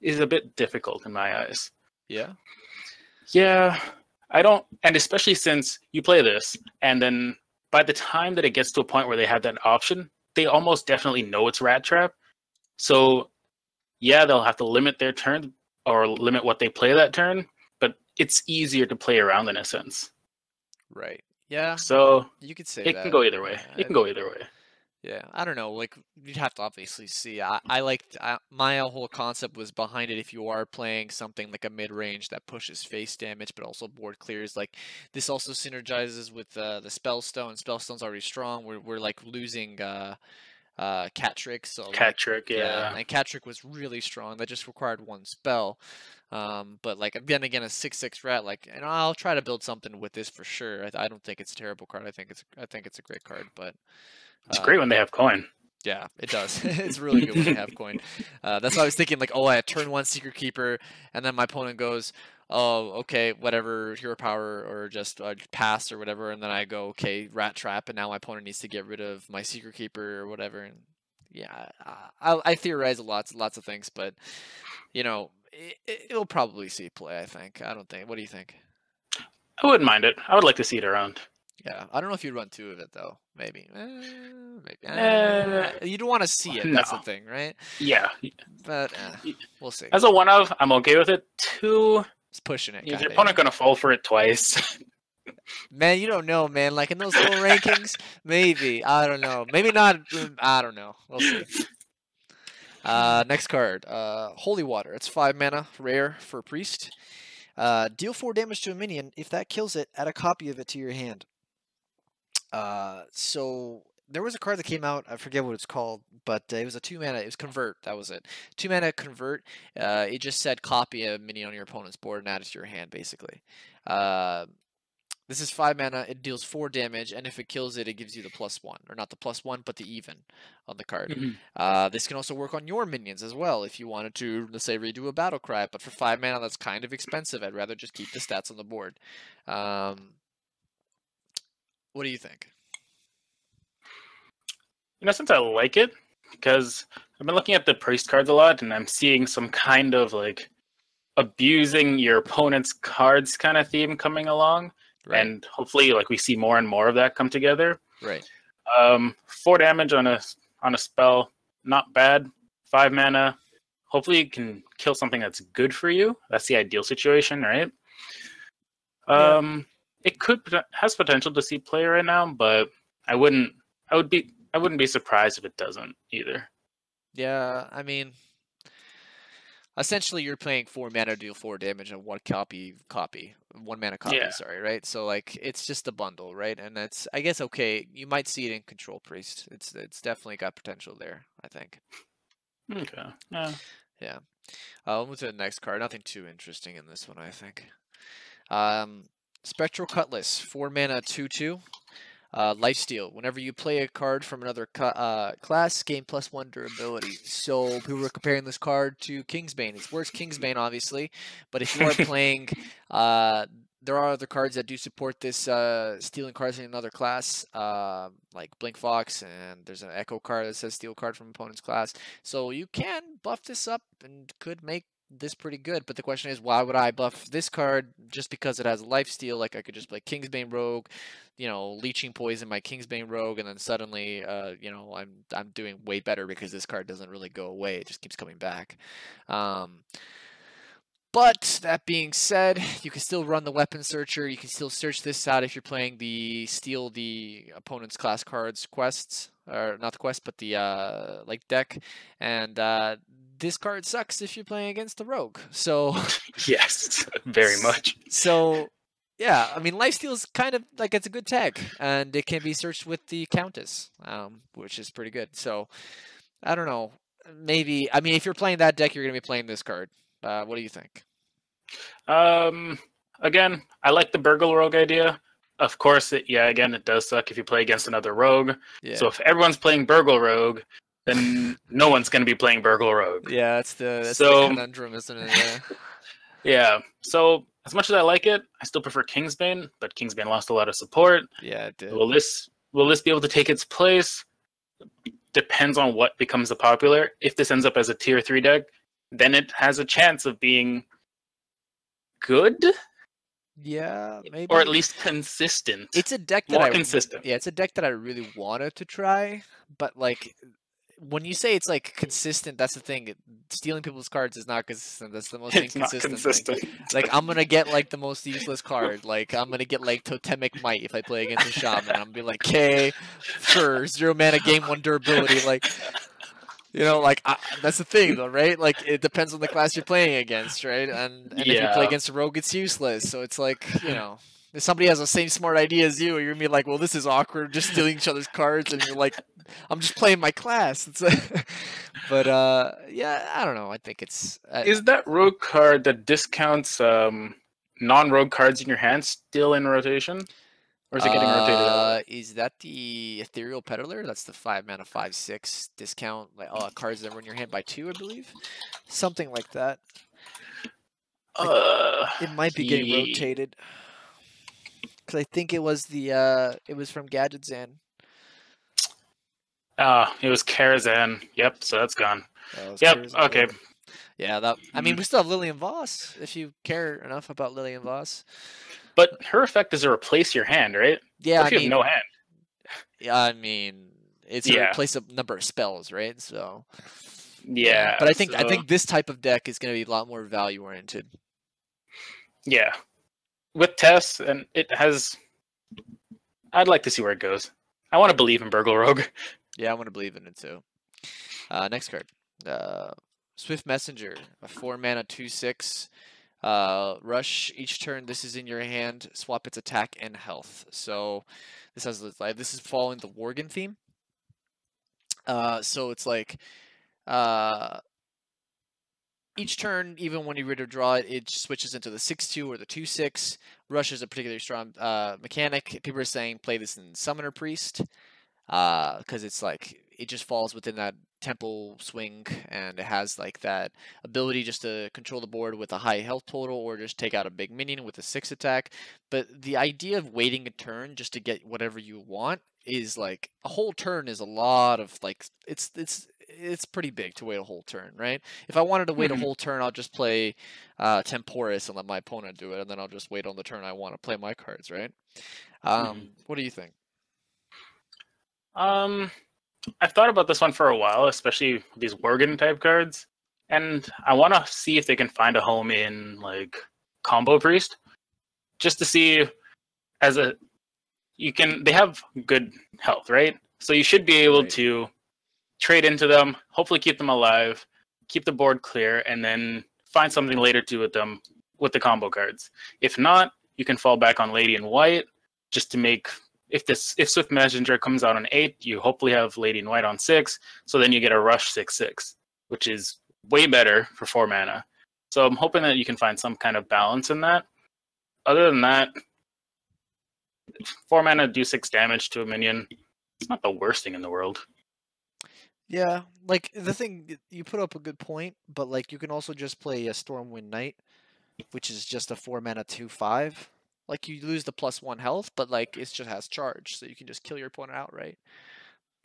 is a bit difficult in my eyes. Yeah. Yeah, I don't, and especially since you play this, and then by the time that it gets to a point where they have that option, they almost definitely know it's Rat Trap. So, yeah, they'll have to limit their turn or limit what they play that turn, but it's easier to play around in a sense. Right. Yeah. So You could say it that. can go either way. Yeah, It can go either way. Yeah, I don't know. Like you'd have to obviously see. I, I like I, my whole concept was behind it. If you are playing something like a mid range that pushes face damage, but also board clears, like this also synergizes with uh, the spellstone. Spellstone's already strong. We're we're like losing uh, uh, cat trick. So like, Cat trick, yeah. and cat trick was really strong. That just required one spell. Um, but like then again, a six six rat, like, and I'll try to build something with this for sure. I, I don't think it's a terrible card. I think it's I think it's a great card, but. It's uh, great when they have coin. yeah, it does. it's really good when you have coin. Uh, that's why I was thinking, like, oh, I had turn one secret keeper, and then my opponent goes, oh, okay, whatever, hero power or just uh, pass or whatever, and then I go, okay, rat trap, and now my opponent needs to get rid of my secret keeper or whatever, and yeah, I, I, I theorize lots, lots of things, but you know, it, it'll probably see play. I think. I don't think. What do you think? I wouldn't mind it. I would like to see it around. Yeah, I don't know if you'd run two of it though. Maybe. Eh, maybe. Eh, Eh, you don't want to see it. That's the thing, right? Yeah. But eh, we'll see. As a one of, I'm okay with it. Two, It's pushing it. is your opponent going to fall for it twice? Man, you don't know, man. Like in those little rankings, maybe. I don't know. Maybe not. mm, I don't know. We'll see. Uh, next card. Uh, Holy Water. It's five mana, rare for a priest. Uh, deal four damage to a minion. If that kills it, add a copy of it to your hand. Uh, so there was a card that came out. I forget what it's called, but uh, it was a two mana. It was convert. That was it. Two mana convert. Uh, it just said copy a minion on your opponent's board and add it to your hand, basically. Uh, This is five mana. It deals four damage, and if it kills it, it gives you the plus one, or not the plus one, but the even on the card. Mhm. Uh, this can also work on your minions as well if you wanted to, let's say, redo a battle cry. But for five mana, that's kind of expensive. I'd rather just keep the stats on the board. Um, what do you think? In a sense, I like it because I've been looking at the priest cards a lot, and I'm seeing some kind of like abusing your opponent's cards kind of theme coming along, and hopefully, like we see more and more of that come together. right, Um, four damage on a on a spell, not bad. Five mana. Hopefully, you can kill something that's good for you. That's the ideal situation, right? Yeah. Um, it could has potential to see play right now, but I wouldn't. I would be. I wouldn't be surprised if it doesn't either. yeah. I mean, essentially, you're playing four mana to deal four damage on one copy, copy, one mana copy. Yeah. Sorry, right? So like, it's just a bundle, right? And that's, I guess, okay. You might see it in Control Priest. It's it's definitely got potential there. I think. Okay. Yeah. Uh, we'll move to the next card. Nothing too interesting in this one, I think. Um, Spectral Cutlass, four mana, two two. Uh, Lifesteal. Whenever you play a card from another uh, class, gain plus one durability. So people were comparing this card to Kingsbane. It's worse Kingsbane, obviously, but if you are playing, uh, there are other cards that do support this uh, stealing cards in another class, uh, like Blink Fox, and there's an Echo card that says steal card from opponent's class. So you can buff this up and could make this pretty good. But the question is, why would I buff this card just because it has a life steal? Like I could just play Kingsbane Rogue, you know, leeching poison my Kingsbane Rogue, and then suddenly, uh, you know, I'm I'm doing way better because this card doesn't really go away. It just keeps coming back. Um, but that being said, you can still run the weapon searcher. You can still search this out if you're playing the steal the opponent's class cards quests, or not the quest, but the uh, like deck. And uh, this card sucks if you're playing against the rogue. So, Yes. Very much. so yeah, I mean, lifesteal is kind of like it's a good tag, and it can be searched with the countess, um, which is pretty good. So, I don't know. Maybe I mean, if you're playing that deck, you're gonna be playing this card. Uh, what do you think? Um. Again, I like the burgle rogue idea. Of course, it, yeah. Again, it does suck if you play against another rogue. Yeah. So if everyone's playing burgle rogue, then no one's going to be playing burgle rogue. Yeah, that's the that's So- the conundrum, isn't it? Yeah. Yeah. So as much as I like it, I still prefer Kingsbane. But Kingsbane lost a lot of support. yeah, it did. Will this will this be able to take its place? Depends on what becomes the popular. If this ends up as a tier three deck, then it has a chance of being good Yeah, maybe. or at least consistent. it's a deck that more I consistent. yeah, it's a deck that I really wanted to try, but like when you say it's like consistent, that's the thing. Stealing people's cards is not consistent. That's the most It's not inconsistent. thing. consistent. Like I'm gonna get like the most useless card. Like I'm gonna get like Totemic Might if I play against a shaman. I'm gonna be like, okay, sure, zero mana, game one durability. Like you know, like I, that's the thing though, right? Like it depends on the class you're playing against, right? And, and if you play against a rogue, it's useless. So it's like you know. If somebody has the same smart idea as you, you're gonna be like, "Well, this is awkward, just stealing each other's cards," and you're like, "I'm just playing my class." It's but uh, yeah, I don't know. I think it's uh, Is that rogue card that discounts um, non-rogue cards in your hand still in rotation, or is it getting rotated out? Uh, Is that the Ethereal Peddler? That's the five mana five six discount, like uh, cards that were in your hand by two, I believe, something like that. Uh, It might be getting rotated because I think it was the uh, it was from Gadgetzan. Ah, it was Karazhan. Yep, so that's gone. That Yep. Karazhan. Okay. Yeah, that. I mean, Mhm. we still have Lillian Voss if you care enough about Lillian Voss. But her effect is to replace your hand, right? Yeah, What I you mean, have no hand. yeah, I mean, it's to Yeah. replace a number of spells, right? So Yeah. but I think I think this type of deck is going to be a lot more value oriented. Yeah. With Tess, and it has. I'd like to see where it goes. I want to believe in Burgle Rogue. Yeah, I want to believe in it too. Uh, next card, uh, Swift Messenger, a four mana two six. Uh, rush each turn. This is in your hand. Swap its attack and health. So this has this- is following the Worgen theme. Uh, so it's like, uh, each turn, even when you ready to draw it, it switches into the six two or the two six. Rush is a particularly strong uh, mechanic. People are saying play this in Summoner Priest because it's like it just falls within that temple swing and it has like that ability just to control the board with a high health total or just take out a big minion with a six attack. But the idea of waiting a turn just to get whatever you want is like a whole turn is a lot of like it's it's it's pretty big to wait a whole turn right? If i wanted to wait a Mhm. whole turn i'll just play uh Temporus and let my opponent do it and then i'll just wait on the turn i want to play my cards right? Um what do you think Um, I've thought about this one for a while, especially these Worgen type cards, and I want to see if they can find a home in like Combo Priest, just to see as a you can they have good health, right? So you should be able Right. to trade into them, hopefully keep them alive, keep the board clear, and then find something later to do with them with the combo cards. If not, you can fall back on Lady in White just to make if this if Swift Messenger comes out on eight, you hopefully have Lady in White on six, so then you get a rush six six, which is way better for four mana. So I'm hoping that you can find some kind of balance in that. Other than that, four mana do six damage to a minion. It's not the worst thing in the world. Yeah, like the thing you put up a good point, but like you can also just play a Stormwind Knight, which is just a four mana two five. Like you lose the plus one health, but like it just has charge, so you can just kill your opponent outright.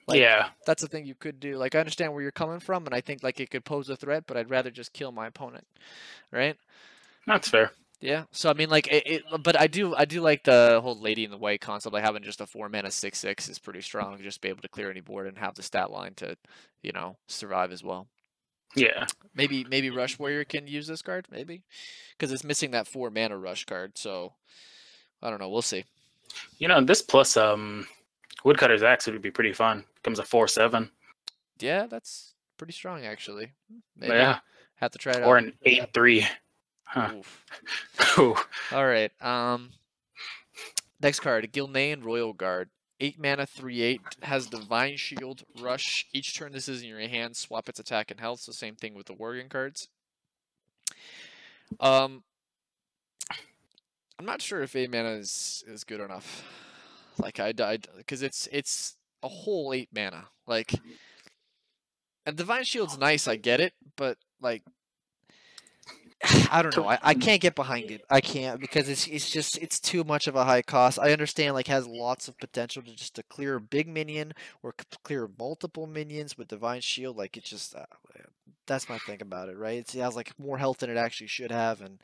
Like, yeah, That's the thing you could do. Like I understand where you're coming from, and I think like it could pose a threat, but I'd rather just kill my opponent, right? that's fair. Yeah. So I mean, like it, it, but I do, I do like the whole lady in the white concept. Like having just a four mana six six is pretty strong. Just be able to clear any board and have the stat line to, you know, survive as well. Yeah, Maybe maybe Rush Warrior can use this card, maybe, because it's missing that four mana Rush card. So I don't know. We'll see. you know this plus um Woodcutter's Axe would be pretty fun. Comes a four seven. Yeah, that's pretty strong actually. Maybe Yeah, have to try it or out. an eight three. Huh. All right. Um, next card, Gilnean Royal Guard. Eight mana, three eight has Divine Shield, Rush. Each turn this is in your hand, swap its attack and health. So same thing with the Worgen cards. Um, I'm not sure if eight mana is is good enough. Like I died because it's it's a whole eight mana. Like, and Divine Shield's nice. I get it, but like. I don't know. I, I can't get behind it. I can't because it's it's just it's too much of a high cost. I understand like has lots of potential to just to clear a big minion or clear multiple minions with divine shield. Like it's just uh, that's my thing about it, right? It's, it has like more health than it actually should have, and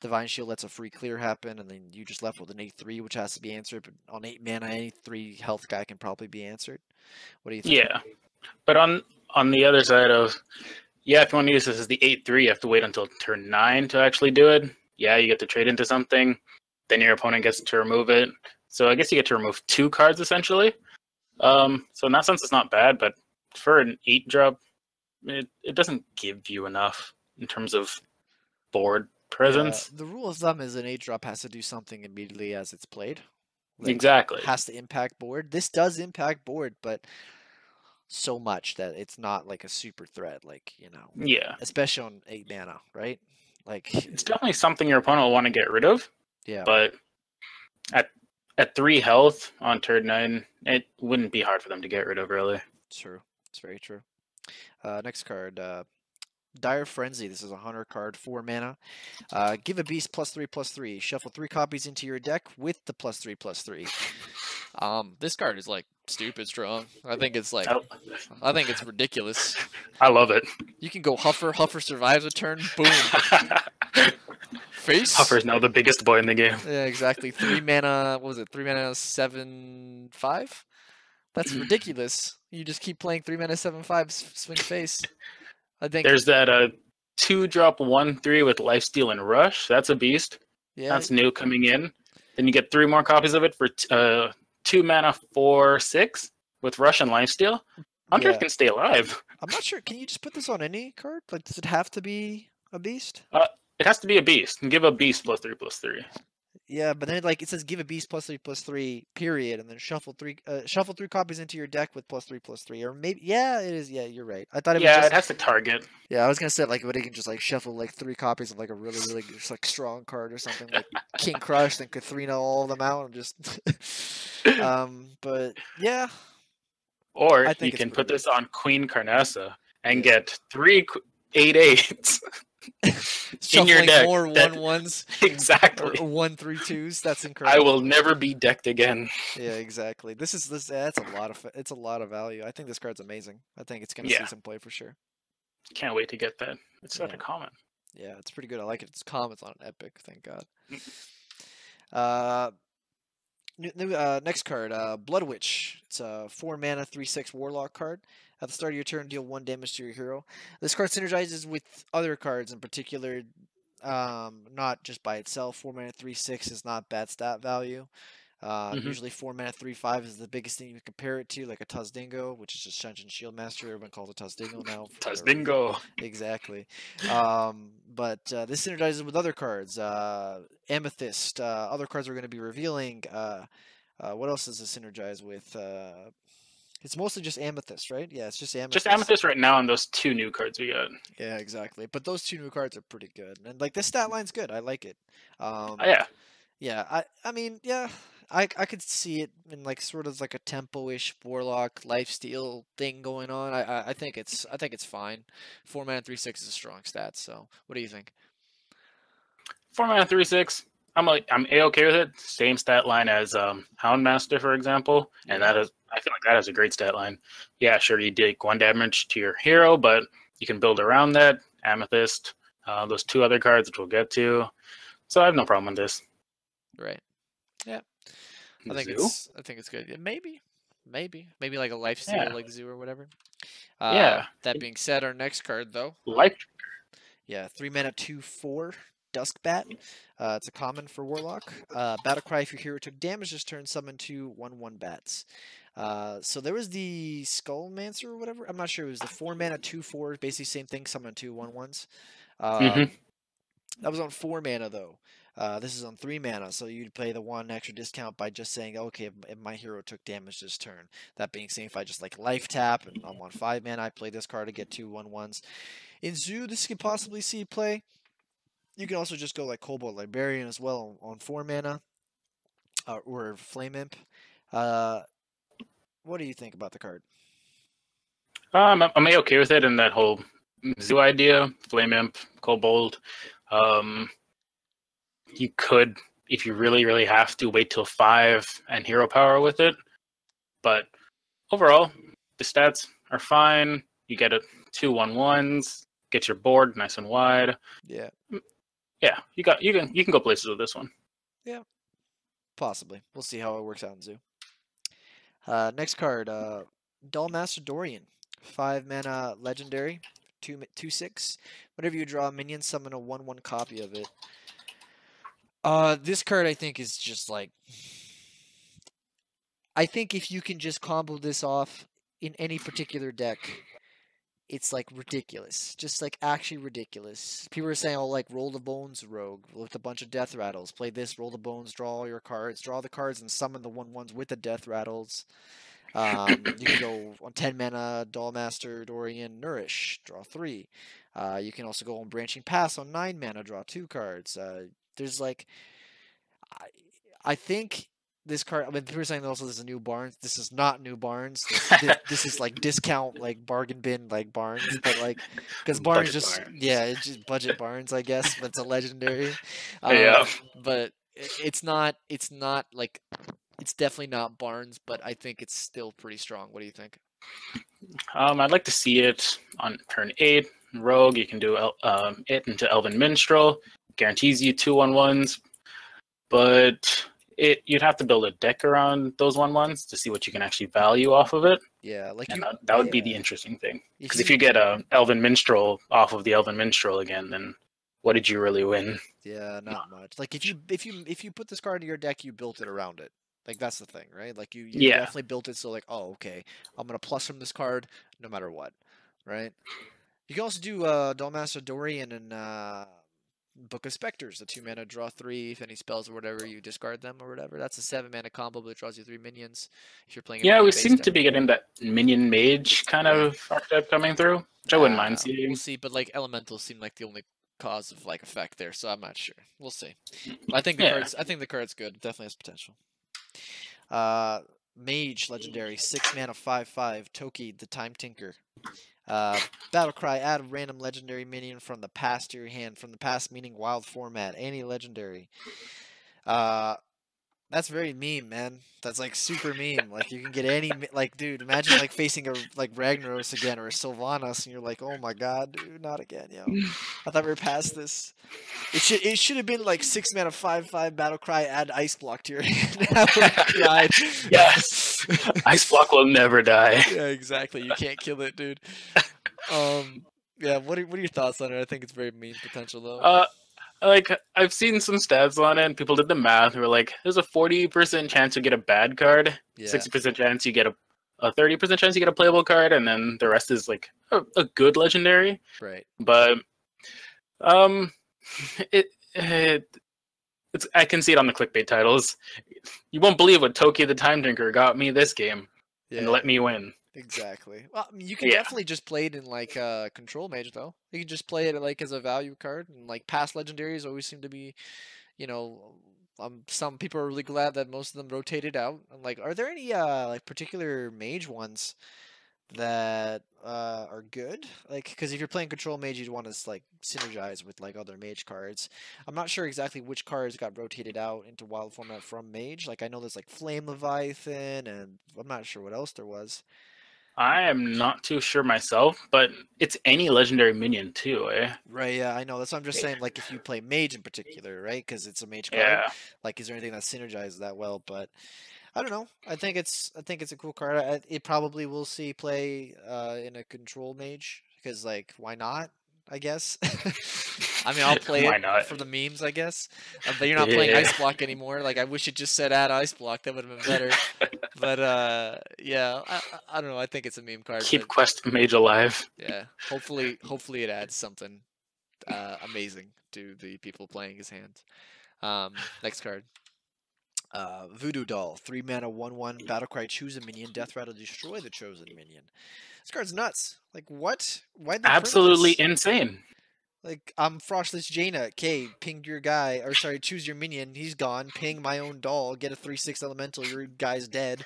divine shield lets a free clear happen, and then you just left with an eight three, which has to be answered. But on eight mana, any three health guy can probably be answered. What do you think? Yeah, but on on the other side of yeah, if you want to use this as the eight three, you have to wait until turn nine to actually do it. Yeah, you get to trade into something, then your opponent gets to remove it. So I guess you get to remove two cards essentially. Um, so in that sense, it's not bad, but for an eight drop, it it doesn't give you enough in terms of board presence. Yeah, the rule of thumb is an eight drop has to do something immediately as it's played. Like, exactly. has to impact board. This does impact board, but so much that it's not like a super threat, like, you know, Yeah, especially on eight mana, right? Like, it's definitely something your opponent will want to get rid of. yeah, but at at three health on turn nine, it wouldn't be hard for them to get rid of. Really, true. It's very true. Uh, next card, uh, Dire Frenzy. This is a hunter card, four mana. Uh, give a beast plus three plus three. Shuffle three copies into your deck with the plus three plus three. Um, this card is like stupid strong. I think it's like I, I think it's ridiculous. I love it. You can go Huffer. Huffer survives a turn. Boom. Face. Huffer's now the biggest boy in the game. Yeah, exactly. Three mana. What was it? Three mana seven five. That's ridiculous. You just keep playing three mana seven five swing face. I think. There's that uh two drop one three with lifesteal and rush. That's a beast. yeah. That's new coming in. Then you get three more copies of it for t- uh two mana four six with rush and lifesteal. Hunter yeah. can stay alive. I'm not sure. Can you just put this on any card? Like, does it have to be a beast? Uh, It has to be a beast and give a beast plus three plus three. Yeah, but then it, like it says give a beast plus three plus three period, and then shuffle three uh, shuffle three copies into your deck with plus three plus three, or maybe yeah, it is. Yeah, you're right. I thought it was Yeah, just it has to target. yeah. I was gonna say like, but it can just like shuffle like three copies of like a really really just like strong card or something like King Crush, then Kathrena all of them out and just. um, but yeah, Or you can put this on Queen Carnassa and Yeah. get three eight eights. in your deck. more that- one ones exactly. one three twos. That's incredible. I will never be decked again. Yeah, exactly. This is this. That's a lot of. It's a lot of value. I think this card's amazing. I think it's gonna Yeah. see some play for sure. Can't wait to get that. It's such Yeah. a common. Yeah, it's pretty good. I like it. It's comments on an epic. Thank God. Uh, new, new, uh, next card, uh, Blood Witch. It's a four mana, three six warlock card. At the start of your turn, deal one damage to your hero. This card synergizes with other cards, in particular, um, not just by itself. Four mana, three six is not bad stat value. Uh, Mhm. Usually, four mana, three five is the biggest thing you can compare it to, like a Tuzdingo, which is just Sen'jin Shieldmasta. Everyone calls it Tuzdingo now. Tuzdingo. exactly. Um, but uh, this synergizes with other cards. Uh, Amethyst. Uh, other cards we're going to be revealing. Uh, uh, what else does this synergize with? It's mostly just Amethyst, right? Yeah, it's just Amethyst. Just Amethyst right now on those two new cards we got. Yeah, exactly. But those two new cards are pretty good, and like this stat line's good. I like it. Um, Oh, yeah. yeah, I I mean, yeah, I I could see it in like sort of like a tempo-ish warlock lifesteal thing going on. I, I I think it's I think it's fine. Four mana three six is a strong stat. So what do you think? Four mana three six. I'm like I'm a okay with it. Same stat line as um, Houndmaster, for example, and that is I feel like that is a great stat line. Yeah, sure, you take one damage to your hero, but you can build around that. Amethyst, uh, those two other cards, which we'll get to. So I have no problem with this. Right. Yeah. I think Zoo? it's I think it's good. Yeah, maybe. Maybe. Maybe like a lifesteal Yeah. like zoo or whatever. Uh, Yeah. That being said, our next card though. Life Yeah, three mana, two four, Dusk Bat. Uh, it's a common for Warlock. Uh, Battle Cry. If your hero took damage this turn, summon two one one bats. Uh, so there was the Skullmancer or whatever. I'm not sure. It was the four mana, two four, basically same thing. Summon two one ones. Uh, Mhm. That was on four mana though. Uh, this is on three mana, so you'd pay the one extra discount by just saying, okay, if, if my hero took damage this turn. That being said, if I just like life tap and I'm on five mana, I play this card to get two one ones. In Zoo, this could possibly see play. You can also just go like Kobold Librarian as well on, on four mana, uh, or Flame Imp. Uh, what do you think about the card? Um, I'm, I'm okay with it and that whole zoo idea, flame imp, kobold. Um, you could, if you really, really have to, wait till five and hero power with it. But overall, the stats are fine. You get a two one ones, get your board nice and wide. Yeah, Yeah, you got you can you can go places with this one. Yeah, possibly. We'll see how it works out in Zoo. Uh, next card, uh, Dollmaster Dorian, five mana legendary, two two six. Whenever you draw a minion, summon a one one copy of it. Uh, this card I think is just like. I think if you can just combo this off in any particular deck, it's like ridiculous. Just like actually ridiculous. People are saying, oh, like roll the bones rogue with a bunch of death rattles. Play this, roll the bones, draw all your cards, draw the cards, and summon the one ones with the death rattles. Um, you can go on 10 mana, Dollmaster, Dorian, Nourish, draw three. Uh, you can also go on Branching Paths on 9 mana, draw two cards. Uh, there's like. I, I think this card. I mean, people are saying also this is new Barnes. This is not new Barnes. This, thi- this is like discount, like bargain bin, like Barnes. But like, because Barnes Budget just Barnes. yeah, it's just budget Barnes, I guess. But it's a legendary. Yeah. Um, but i- it's not. It's not like. It's definitely not Barnes, but I think it's still pretty strong. What do you think? Um, I'd like to see it on turn eight. Rogue, you can do el- um, it into Elven Minstrel. Guarantees you two one ones, but it you'd have to build a deck around those one ones to see what you can actually value off of it, Yeah, like and you, that, that would be the interesting thing. Because if you get a Elven Minstrel off of the Elven Minstrel again, then what did you really win? Yeah, not much. Like if you if you if you put this card in your deck, you built it around it. Like that's the thing, right? Like you, you Yeah. definitely built it so like, oh, okay, I'm gonna plus from this card no matter what, right? You can also do uh Dollmaster Dorian and uh Book of Specters, the two mana draw three. If any spells or whatever, you discard them or whatever. That's a seven mana combo, but it draws you three minions. If you're playing, Yeah, we seem to be getting that minion mage kind of archetype coming through, which I wouldn't Uh, mind seeing. We'll see, but like elementals seem like the only cause of like effect there, so I'm not sure. We'll see. I think the Yeah. card's I think the card's good. Definitely has potential. Uh, Mage legendary six mana five five Toki the Time Tinker. Uh, battle cry add a random legendary minion from the past to your hand from the past meaning wild format any legendary. Uh, that's very meme, man. That's like super meme. Like you can get any like, dude. Imagine like facing a like Ragnaros again or a Sylvanas, and you're like, oh my god, dude, not again, yo. I thought we were past this. It should it should have been like six mana five five battle cry add ice block to your hand. I would've cried. Yes! Ice block will never die. yeah, exactly. You can't kill it, dude. Um, yeah. What are what are your thoughts on it? I think it's very mean potential though. Uh, like I've seen some stats on it, and people did the math. They were like, "There's a forty percent chance you get a bad card, yeah. sixty percent chance you get a a thirty percent chance you get a playable card, and then the rest is like a, a good legendary." Right. But um, it it it's I can see it on the clickbait titles. You won't believe what Toki the Time Tinker got me this game Yeah. and let me win. Exactly. Well, I mean, you can Yeah. definitely just play it in like uh, control mage though. You can just play it like as a value card, and like past legendaries always seem to be, you know, um, some people are really glad that most of them rotated out. And like, are there any uh like particular mage ones that uh are good? Like, because if you're playing control mage, you'd want to like synergize with like other mage cards. I'm not sure exactly which cards got rotated out into wild format from mage. Like, I know there's like flame leviathan, and I'm not sure what else there was. I am not too sure myself, but it's any legendary minion too, eh? Right, yeah, I know. That's what I'm just saying. Like, if you play mage in particular, right? Because it's a mage card. Yeah. Like, is there anything that synergizes that well? But I don't know. I think it's I think it's a cool card. I, it probably will see play uh, in a control mage because, like, why not? I guess. I mean, I'll play it not? for the memes, I guess. Uh, but you're not playing ice block anymore. Like, I wish it just said add ice block. That would have been better. but uh, yeah, I, I- don't know. I think it's a meme card. Keep but- Quest Mage alive. yeah, hopefully, hopefully it adds something uh, amazing to the people playing his hands. Um, next card, uh, Voodoo Doll, three mana, one one, battle cry, choose a minion, death rattle, destroy the chosen minion. This card's nuts. Like what? Why? Absolutely insane. Like I'm Frost Lich Jaina. Okay, ping your guy, or sorry, choose your minion. He's gone. Ping my own doll. Get a three six elemental. Your guy's dead.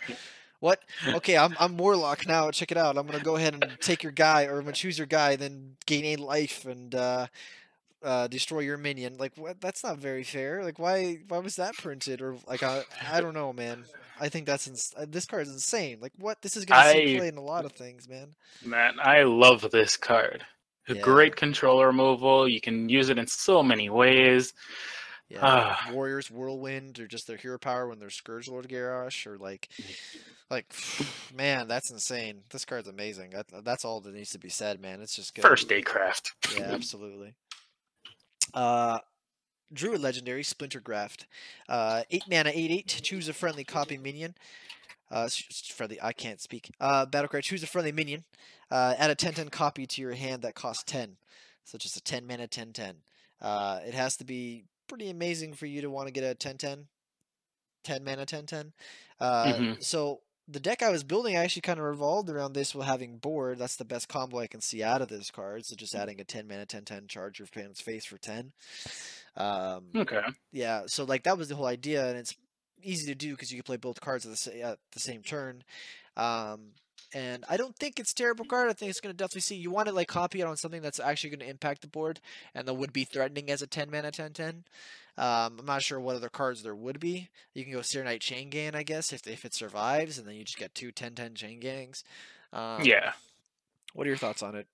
What? Okay, I'm I'm Warlock now. Check it out. I'm gonna go ahead and take your guy, or I'm gonna choose your guy, then gain a life and uh, uh, destroy your minion. Like what? That's not very fair. Like why? Why was that printed? Or like I I don't know, man. I think that's ins- uh, this card is insane. Like what? This is gonna see I- play in a lot of things, man. Man, I love this card. Yeah. great controller removal. You can use it in so many ways. Yeah, Ah. Warriors Whirlwind or just their hero power when they're Scourge Lord Garrosh or like, like, man, that's insane. This card's amazing. That, that's all that needs to be said, man. It's just good. First day craft. yeah, absolutely. Uh, Druid Legendary Splintergraft, uh, eight mana, eight eight. Choose a friendly copy minion. Uh, friendly. I can't speak. Uh, Battlecry. Choose a friendly minion. Uh, add a 10-10 copy to your hand that costs ten. So just a ten mana 10-10. Uh, it has to be pretty amazing for you to want to get a 10-10. 10 mana 10-10. Uh, Mhm. So the deck I was building actually kind of revolved around this while having board. That's the best combo I can see out of this card. So just adding a 10 mana 10-10 charge your opponent's face for 10. Um, Okay. yeah, so like that was the whole idea, and it's easy to do because you can play both cards at the, at the same turn. Um, and I don't think it's a terrible card. I think it's going to definitely see you want to like copy it on something that's actually going to impact the board and that would be threatening as a 10 mana 10 10. Um, I'm not sure what other cards there would be. You can go Saronite Chain Gang, I guess, if if it survives, and then you just get two 10 10 Chain Gangs. Um, yeah. What are your thoughts on it?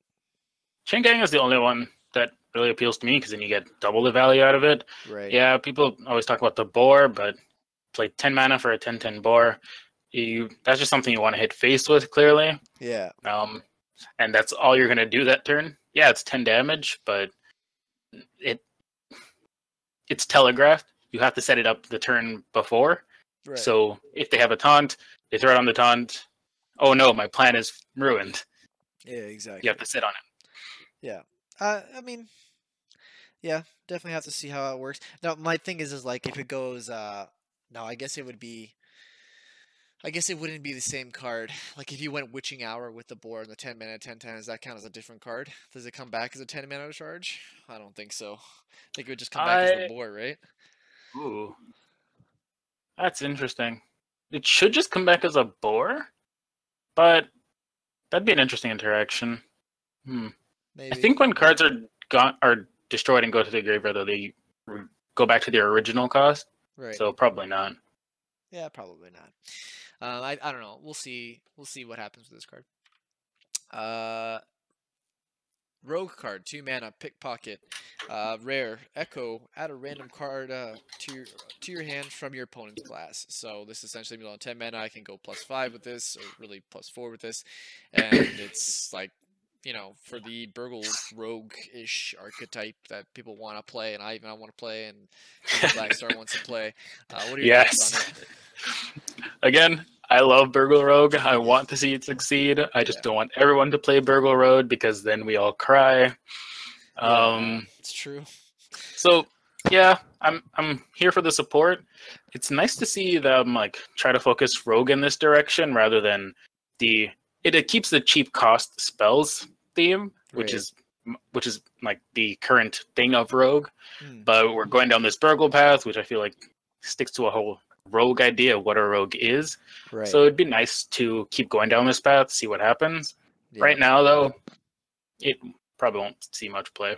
Chain Gang is the only one that really appeals to me because then you get double the value out of it. Right. Yeah, people always talk about the boar, but play 10 mana for a 10 10 boar. You that's just something you want to hit face with clearly. Yeah. Um and that's all you're gonna do that turn. Yeah, it's 10 damage, but it it's telegraphed. You have to set it up the turn before. Right. So if they have a taunt, they throw it on the taunt. Oh no, my plan is ruined. yeah, exactly. You have to sit on it. Yeah. Uh, I mean, Yeah, definitely have to see how it works. Now, my thing is, is like if it goes, uh, no, I guess it would be. I guess it wouldn't be the same card. Like if you went Witching Hour with the boar and the 10 mana 10 10, does that count as a different card? Does it come back as a 10 mana charge? I don't think so. I think it would just come back as the boar, right? Ooh, that's interesting. It should just come back as a boar, but that'd be an interesting interaction. Hmm. Maybe. I think when cards are gone are destroyed and go to the graveyard, though, they go back to their original cost. right. So probably not. Yeah, probably not. Um, I I don't know. We'll see. We'll see what happens with this card. Uh, rogue card, two mana, pickpocket, uh, rare, echo. Add a random card uh, to your to your hand from your opponent's class. So this essentially means on ten mana, I can go plus five with this, or really plus four with this, and it's like. You know, for the Burgle rogue-ish archetype that people want to play, and I even I want to play, and Blackstar wants to play. Uh, what are your thoughts on Yes. it? Again, I love Burgle Rogue. I want to see it succeed. I just Yeah. don't want everyone to play Burgle Rogue because then we all cry. Um, it's true. So yeah, I'm I'm here for the support. It's nice to see them like try to focus Rogue in this direction rather than the it, it keeps the cheap cost spells theme, which Right. is which is like the current thing of Rogue. Hmm. But we're going down this Burgle path, which I feel like sticks to a whole Rogue idea of what a Rogue is. Right. So it'd be nice to keep going down this path, see what happens. yeah. Right now, though, it probably won't see much play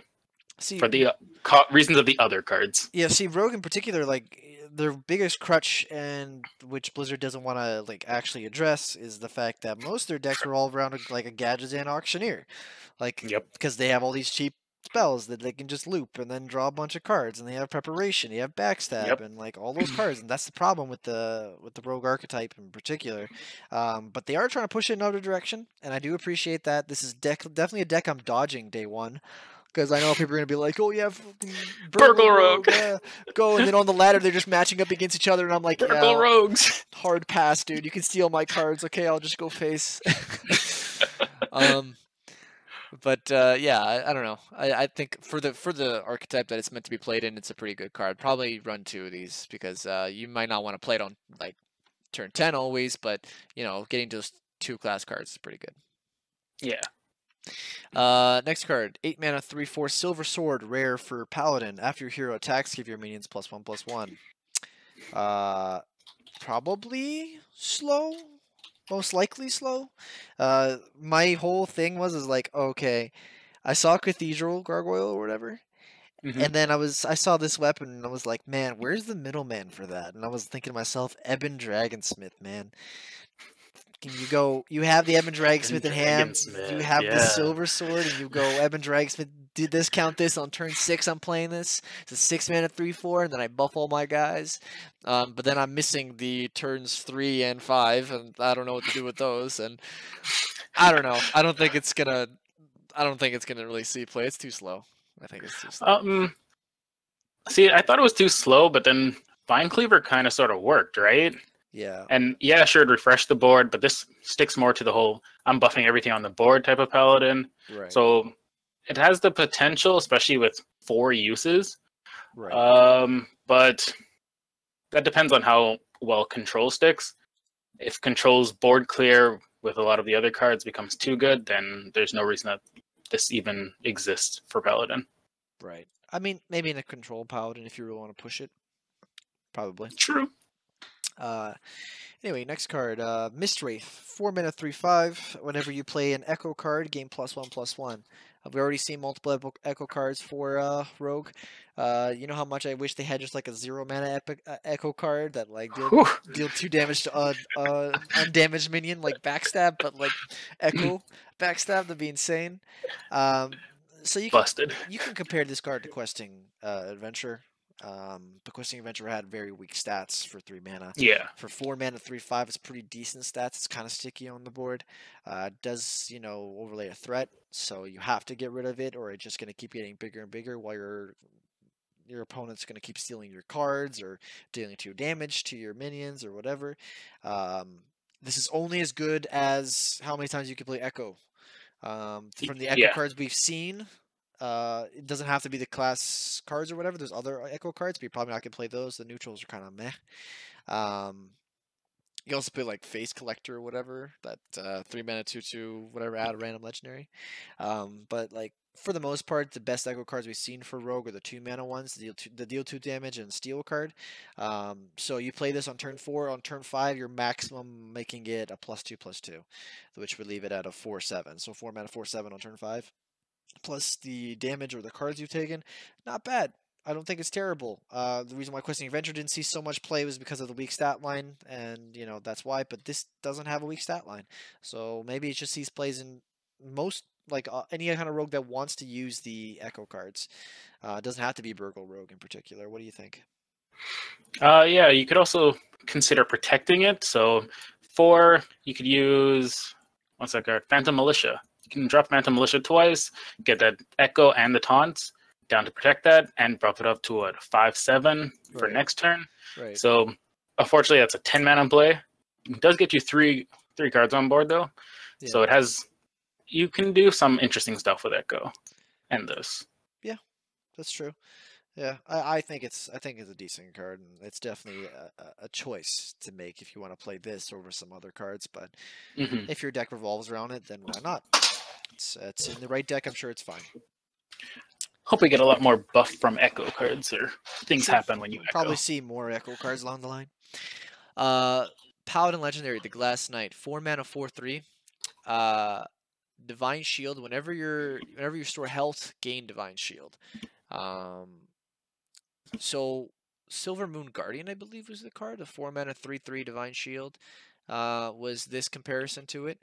see, for the uh, co- reasons of the other cards. yeah, see, Rogue in particular, like their biggest crutch, and which Blizzard doesn't want to like actually address, is the fact that most of their decks are all around like a Gadgetzan Auctioneer, like Yep. because they have all these cheap spells that they can just loop and then draw a bunch of cards, and they have preparation, you have backstab, Yep. and like all those cards, and that's the problem with the with the Rogue archetype in particular. Um, but they are trying to push it in another direction, and I do appreciate that. This is deck definitely a deck I'm dodging day one. Because I know people are gonna be like, "Oh yeah, Burgle Rogue." yeah, go!" And then on the ladder, they're just matching up against each other, and I'm like, Burgle "Yeah, Rogues. hard pass, dude. You can steal my cards. Okay, I'll just go face." um, but uh, yeah, I, I don't know. I, I think for the for the archetype that it's meant to be played in, it's a pretty good card. Probably run two of these because uh, you might not want to play it on like turn ten always, but you know, getting those two class cards is pretty good. Yeah. Uh, next card, eight mana, three four silver sword, rare for paladin. After your hero attacks, give your minions plus one plus one. Uh, probably slow, most likely slow. Uh, my whole thing was is like, okay, I saw cathedral gargoyle or whatever, Mhm. and then I was I saw this weapon and I was like, man, where's the middleman for that? And I was thinking to myself, Ebon Dragonsmith, man. Can you go? You have the Ebon Dragonsmith in hand. You have the silver sword, and you go Ebon Dragonsmith. Did this count this on turn six? I'm playing this. It's a six mana three four, and then I buff all my guys. Um, but then I'm missing the turns three and five, and I don't know what to do with those. And I don't know. I don't think it's gonna. I don't think it's gonna really see play. It's too slow. I think it's too slow. Um. See, I thought it was too slow, but then Vine Cleaver kind of sort of worked, right? yeah. And yeah, sure, it refreshed the board, but this sticks more to the whole I'm buffing everything on the board type of paladin. Right. So it has the potential, especially with four uses. right. Um, but that depends on how well control sticks. If control's board clear with a lot of the other cards becomes too good, then there's no reason that this even exists for Paladin. right. I mean, maybe in a control paladin if you really want to push it. Probably. True. Uh, anyway, next card, uh, Mist Wraith, four mana, three five. Whenever you play an Echo card, gain plus one plus one. Uh, we already seen multiple echo- Echo cards for uh, Rogue. Uh, you know how much I wish they had just like a zero mana epic, uh, Echo card that like deal, deal two damage to uh, uh, undamaged minion like backstab, but like Echo backstab. That'd be insane. Um, so you can Busted. you can compare this card to Questing uh, Adventure. Um, but Questing Adventurer had very weak stats for three mana. Yeah. For four mana, three five, it's pretty decent stats. It's kind of sticky on the board. Uh, does you know overlay a threat, so you have to get rid of it, or it's just gonna keep getting bigger and bigger while your your opponent's gonna keep stealing your cards or dealing two damage to your minions or whatever. Um, this is only as good as how many times you can play Echo. Um, from the Echo yeah. cards we've seen, Uh, it doesn't have to be the class cards or whatever. There's other Echo cards, but you're probably not gonna play those. The neutrals are kind of meh. Um, you also play like Face Collector or whatever. That uh, three mana two two whatever add a random legendary. Um, but like for the most part, the best Echo cards we've seen for Rogue are the two mana ones, the deal two, the deal two damage and steal card. Um, so you play this on turn four. On turn five, you're maximum making it a plus two plus two, which would leave it at a four seven. So four mana four seven on turn five, plus the damage or the cards you've taken. Not bad. I don't think it's terrible. Uh, the reason why Questing Adventurer didn't see so much play was because of the weak stat line, and you know that's why. But this doesn't have a weak stat line, so maybe it just sees plays in most like uh, any kind of rogue that wants to use the echo cards. Uh, doesn't have to be Burgle Rogue in particular. What do you think? Uh, yeah, you could also consider protecting it. So, for you could use what's that card? Phantom Militia. You can drop Phantom Militia twice, get that Echo and the taunts down to protect that, and buff it up to a five seven for Right. next turn. Right. So, unfortunately, that's a ten mana play. It does get you three three cards on board though, so it has you can do some interesting stuff with Echo and this. Yeah, that's true. Yeah, I, I think it's I think it's a decent card, and it's definitely a, a- choice to make if you want to play this over some other cards. But hmm if your deck revolves around it, then why not? It's it's in the right deck. I'm sure it's fine. Hope we get a lot more buff from Echo cards or things happen when you Echo. probably see more Echo cards along the line. Uh, Paladin Legendary, the Glass Knight, four mana, four three. Uh, Divine Shield. Whenever you're whenever you store health, gain Divine Shield. Um, so Silver Moon Guardian, I believe, was the card. The four mana, three three Divine Shield. Uh, was this comparison to it?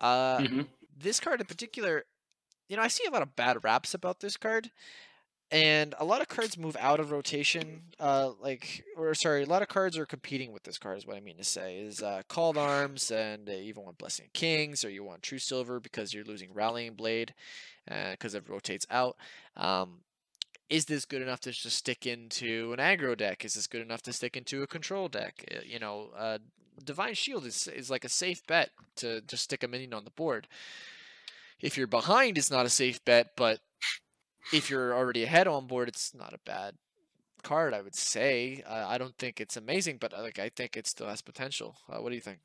Uh, Mhm. This card in particular, you know, I see a lot of bad raps about this card, and a lot of cards move out of rotation. Uh, like, or sorry, a lot of cards are competing with this card. Is what I mean to say is uh, called arms, and uh, even want blessing of kings, or you want true silver because you're losing rallying blade, because it rotates out. Um, is this good enough to just stick into an aggro deck? Is this good enough to stick into a control deck? Uh, You know, uh, Divine Shield is is like a safe bet to just stick a minion on the board. If you're behind, it's not a safe bet, but if you're already ahead on board, it's not a bad card. I would say. Uh, I don't think it's amazing, but uh, like I think it still has potential. Uh, what do you think?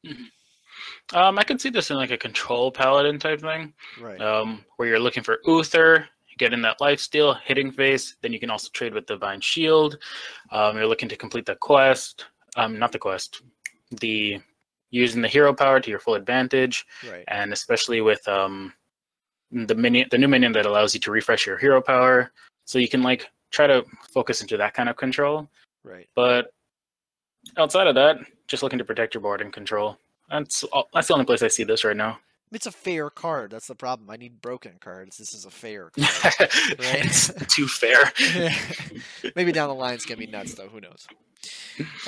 Um, I can see this in like a control paladin type thing, Right. um, where you're looking for Uther, get in that life steal, hitting face. Then you can also trade with Divine Shield. Um, you're looking to complete the quest. Um, not the quest. The using the hero power to your full advantage, right. and especially with um, the minion, the new minion that allows you to refresh your hero power, so you can like try to focus into that kind of control. Right. But outside of that, just looking to protect your board and control. That's all, that's the only place I see this right now. It's a fair card. That's the problem. I need broken cards. This is a fair card. it's too fair. Maybe down the line it's gonna be nuts though. Who knows?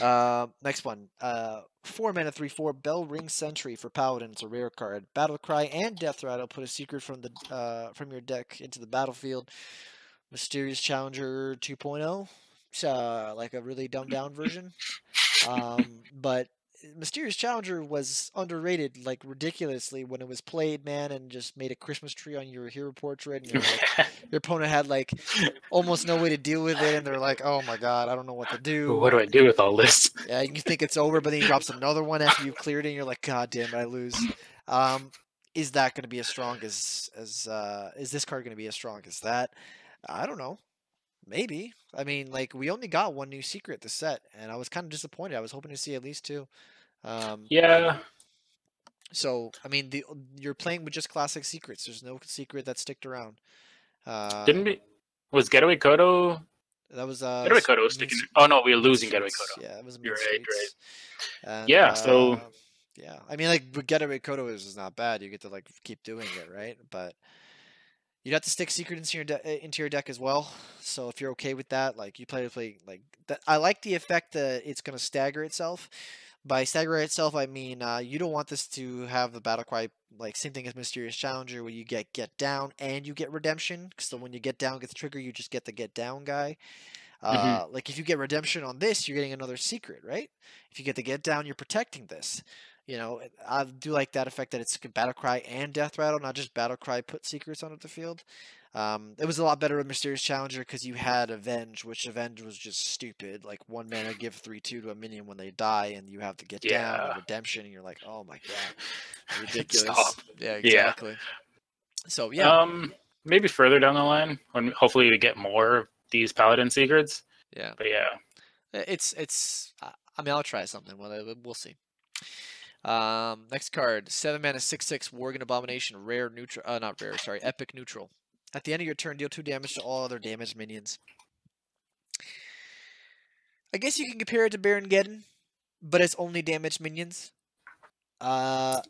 Uh, next one. Uh, four mana, three four. Bellringer Sentry for Paladin. It's a rare card. Battle Cry and Death Rattle. Put a secret from the uh, from your deck into the battlefield. Mysterious Challenger 2.0. It's like a really dumbed down version. Um, but Mysterious Challenger was underrated like ridiculously when it was played, man, and just made a Christmas tree on your hero portrait. And you're like, your opponent had like almost no way to deal with it, and they're like, "Oh my god, I don't know what to do." what do I do with all this? Yeah, you think it's over, but then he drops another one after you've cleared it, and you're like, "God damn it, I lose." Um, is that going to be as strong as as uh, is this card going to be as strong as that? I don't know. Maybe. I mean, like we only got one new secret this set, and I was kind of disappointed. I was hoping to see at least two. Um, Yeah, so I mean, the you're playing with just classic secrets. There's no secret that sticked around. Uh, didn't we? Was Getaway Kodo? That was uh. Getaway Kodo was sticking. Oh no, we were losing Getaway Sweets, Kodo. Yeah, it was You're right, right. And, Yeah, so- uh, yeah, I mean, like Getaway Kodo is is not bad. You get to like keep doing it, right? But you'd have to stick secret into your de- uh, into your deck as well. So if you're okay with that, like you play to play like that. I like the effect that it's gonna stagger itself. By stagger itself, I mean uh, you don't want this to have the battle cry like same thing as Mysterious Challenger, where you get get down and you get redemption. So when you get down gets trigger, you just get the get down guy. Uh, Like if you get redemption on this, you're getting another secret, right? If you get the get down, you're protecting this. You know, I do like that effect that it's battle cry and death rattle, not just battle cry put secrets onto the field. Um, it was a lot better with Mysterious Challenger because you had Avenge, which Avenge was just stupid. Like one mana, give three two to a minion when they die, and you have to get down Yeah. and redemption, and you're like, oh my god, ridiculous. Stop. Yeah, Yeah. exactly. So yeah, Um, maybe further down the line when hopefully we get more of these paladin secrets. yeah. But yeah, It's it's. I I mean, I'll try something. We'll we'll see. Um, next card: seven mana, six six Worgen Abomination, rare neutral. Uh, not rare. Sorry, epic neutral. At the end of your turn, deal two damage to all other damaged minions. I guess you can compare it to Baron Geddon, but it's only damaged minions. Uh,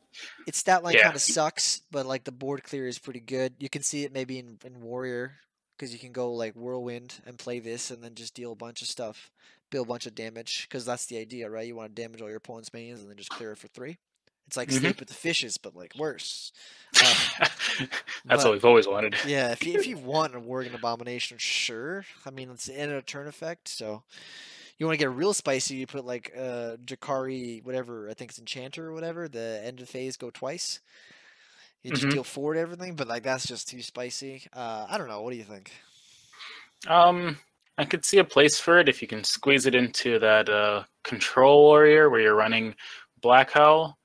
its stat line Yeah. kind of sucks, but like the board clear is pretty good. You can see it maybe in, in Warrior because you can go like Whirlwind and play this, and then just deal a bunch of stuff, deal a bunch of damage. Because that's the idea, right? You want to damage all your opponent's minions and then just clear it for three. It's like Mhm. Sleep with the Fishes, but like worse. Uh, that's but- what we've always wanted. yeah, if you, if you want a Worgen Abomination, sure. I mean, it's the end of a turn effect, so you want to get real spicy, you put like uh Jakari, whatever, I think it's Enchanter or whatever, the end of phase go twice. You just Mhm. deal four everything, but like that's just too spicy. Uh, I don't know. What do you think? Um, I could see a place for it if you can squeeze it into that uh, control warrior where you're running Blackhowl,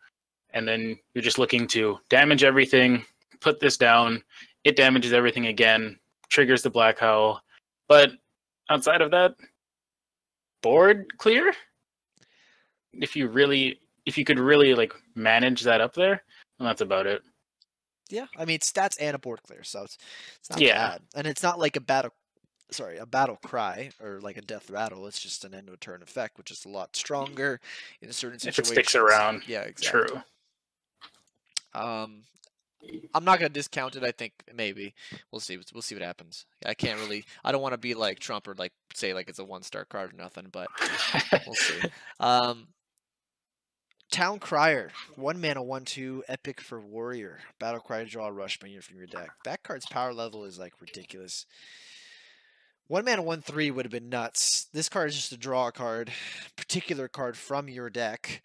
and then you're just looking to damage everything, put this down, it damages everything again, triggers the Blackhowl. But outside of that, board clear. If you really, if you could really like manage that up there, then that's about it. Yeah, I mean stats and a board clear, so it's it's not Yeah. bad, and it's not like a battle. Sorry, a battle cry or like a death rattle. It's just an end of turn effect, which is a lot stronger in certain situations. If it sticks around, yeah, exactly. True. Um, I'm not gonna discount it. I think maybe we'll see. We'll see what happens. I can't really. I don't want to be like Trump or like say like it's a one star card or nothing, but we'll see. Um, Town Crier, one mana, one two, epic for warrior. Battle cry, draw a rush minion from your deck. That card's power level is like ridiculous. One mana, one three would have been nuts. This card is just a draw card, particular card from your deck.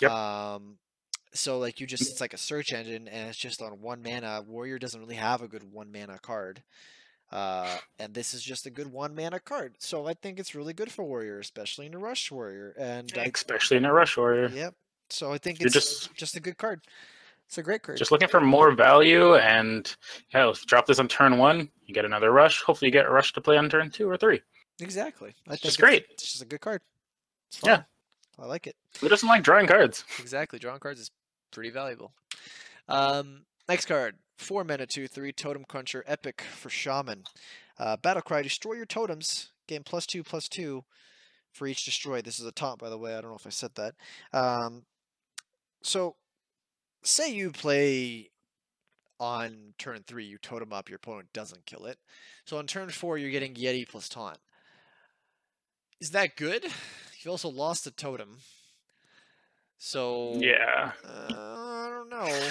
Yep. Um, so like you just it's like a search engine, and it's just on one mana. Warrior doesn't really have a good one mana card. Uh, and this is just a good one mana card. So I think it's really good for Warrior, especially in a Rush Warrior. And I Especially in a rush warrior. Yep. So I think You're it's just- just a good card. It's a great card. Just looking for more value, and you drop this on turn one, you get another rush. Hopefully, you get a rush to play on turn two or three. exactly. I think just it's- great. It's just a good card. It's Yeah. I like it. Who doesn't like drawing cards? Exactly. Drawing cards is pretty valuable. Um, next card. Four mana, two, three. Totem Cruncher, epic for Shaman. Uh, battle cry: Destroy your totems. Gain plus two, plus two for each destroyed. This is a taunt, by the way. I don't know if I said that. Um, so, say you play on turn three, you totem up, your opponent doesn't kill it. So on turn four, you're getting Yeti plus taunt. Is that good? You've also lost a totem. So Yeah. uh, I don't know.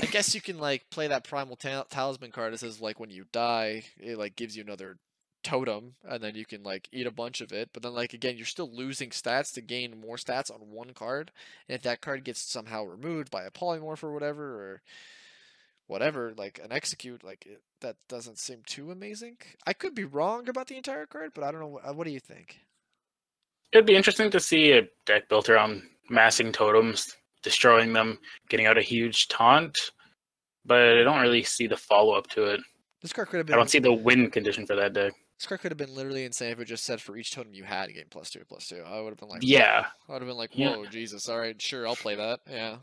I guess you can like play that primal ta- talisman card. It says like when you die, it like gives you another totem, and then you can like eat a bunch of it. But then like again, you're still losing stats to gain more stats on one card. And if that card gets somehow removed by a polymorph or whatever, or whatever, like an execute, like it, that doesn't seem too amazing. I could be wrong about the entire card, but I don't know. What, what do you think? It'd be interesting to see a deck built around massing totems, destroying them, getting out a huge taunt, but I don't really see the follow up to it. This card could have been. I don't see the win condition for that deck. This card could have been literally insane if it just said for each totem you had, you gain plus two, plus two. I would have been like, Yeah, I would have been like, Yeah. whoa, Jesus, all right, sure, I'll play that. Yeah.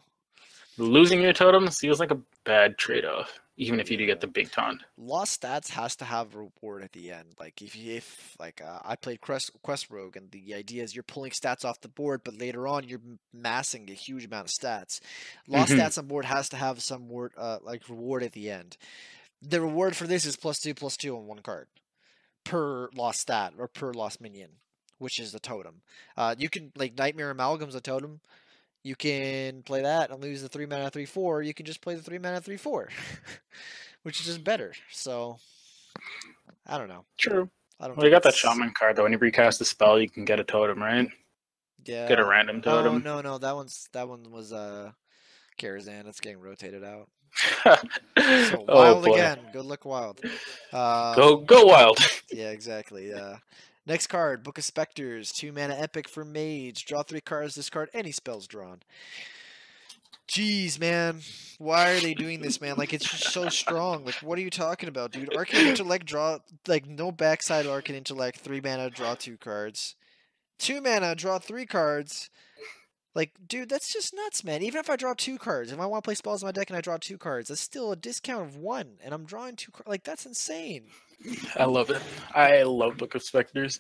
Losing your totems feels like a bad trade off, even if you do get the big ton. Lost stats has to have reward at the end. Like if you, if like uh, I played Quest Quest Rogue, and the idea is you're pulling stats off the board, but later on you're massing a huge amount of stats. Lost Mhm. stats on board has to have some word, uh, like reward at the end. The reward for this is plus two, plus two on one card per lost stat or per lost minion, which is the totem. Uh, you can like Nightmare Amalgam's a totem. You can play that and lose the three mana three four. You can just play the three mana three four, which is just better. So I don't know. True. I don't. Well, you got that shaman card though. When you recast a spell, you can get a totem, right? Yeah. Get a random Oh totem. no no that one's that one was uh Karazhan, it's getting rotated out. oh So wild boy. again. Good luck, wild. Uh, Go go wild. Yeah, exactly. Uh, next card, Book of Specters, two mana epic for Mage. Draw three cards, discard any spells drawn. Jeez, man, why are they doing this, man? Like it's just so strong. Like, what are you talking about, dude? Arcane Intellect, draw like no backside Arcane Intellect, three mana, draw two cards. Two mana, draw three cards. Like, dude, that's just nuts, man. Even if I draw two cards, if I want to play spells in my deck and I draw two cards, that's still a discount of one, and I'm drawing two cards. Like, that's insane. I love it. I love Book of Specters.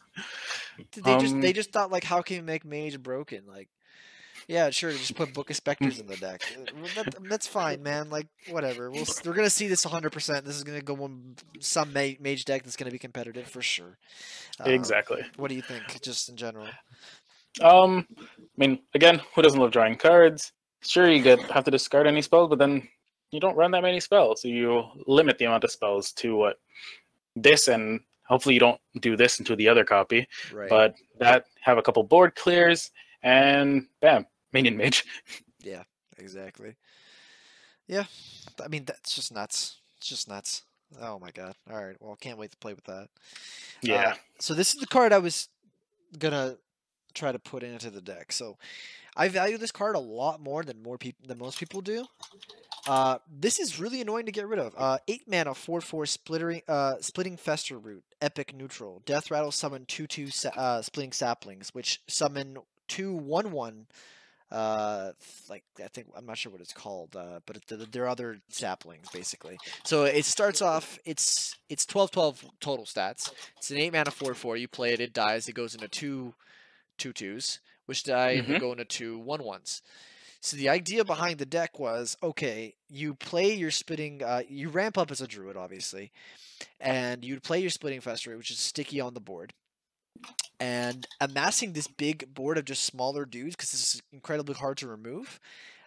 Th- They just they Um, just thought like, how can you make mage broken? Like, yeah, sure, just put Book of Specters in the deck. Uh, That, that's fine, man. Like, whatever. We'll, we're gonna see this 100. percent This is gonna go on some mage deck that's gonna be competitive for sure. Um, Exactly. What do you think, just in general? Um, I mean, again, who doesn't love drawing cards? Sure, you get have to discard any spells, but then you don't run that many spells, so you limit the amount of spells to what this, and hopefully you don't do this into the other copy. Right. But that have a couple board clears, and bam, minion mage. Yeah, exactly. Yeah, I mean that's just nuts. It's just nuts. Oh my god. All right. Well, can't wait to play with that. Yeah. Uh, so this is the card I was gonna try to put into the deck. So I value this card a lot more than more people than most people do. Uh, this is really annoying to get rid of. Uh, eight mana, four four splittering, uh, splitting Festeroot, epic neutral, death rattle summon two two uh, splitting saplings, which summon two one one. Uh, like I think I'm not sure what it's called, uh, but it, th- they're other saplings basically. So it starts off. It's it's 12 12 total stats. It's an eight mana four four. You play it, it dies. It goes into two two twos, which die Mhm. go into two one ones. So the idea behind the deck was okay, you play your spitting, uh, you ramp up as a druid, obviously, and you'd play your splitting fester, which is sticky on the board. And amassing this big board of just smaller dudes, because this is incredibly hard to remove,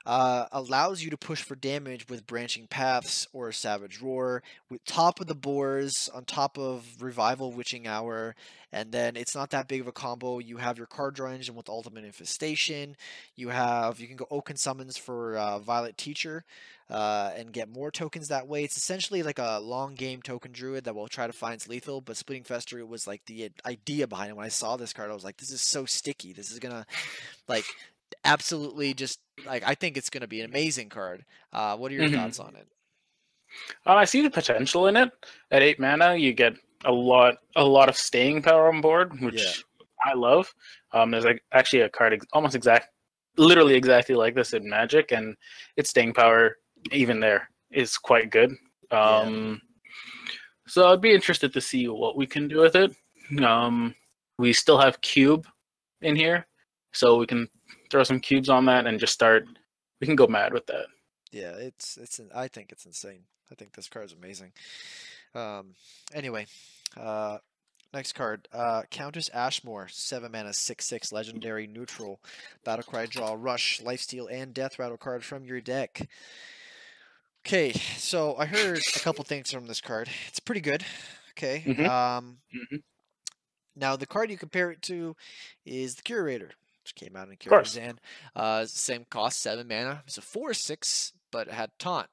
uh, allows you to push for damage with branching paths or savage roar with top of the boars on top of revival Witching Hour and then it's not that big of a combo. You have your card draw engine with ultimate infestation. You have you can go oaken summons for uh, violet teacher uh, and get more tokens that way. It's essentially like a long game token druid that will try to find its lethal but splitting fester was like the idea behind it. When i saw this card i was like this is so sticky. This is gonna like absolutely just like I think it's going to be an amazing card. Uh, what are your Mhm. thoughts on it? Uh, I see the potential in it. At eight mana, you get a lot, a lot of staying power on board, which Yeah. I love. Um, there's like actually a card ex- almost exact, literally exactly like this in Magic, and its staying power, even there, is quite good. Um, so I'd be interested to see what we can do with it. Um, we still have cube in here, so we can throw some cubes on that and just start. We can go mad with that. Yeah, it's it's I think it's insane. I think this card is amazing. Um, anyway, uh, next card, uh, Countess Ashmore, seven mana, six six, legendary, neutral, battle cry, draw, rush, lifesteal, and death rattle card from your deck. Okay, so I heard a couple things from this card. It's pretty good. Okay. Mhm. Um, Mhm. now the card you compare it to is the Curator, which came out in. Karazhan. Uh, same cost, seven mana. It's a four six, but it had taunt,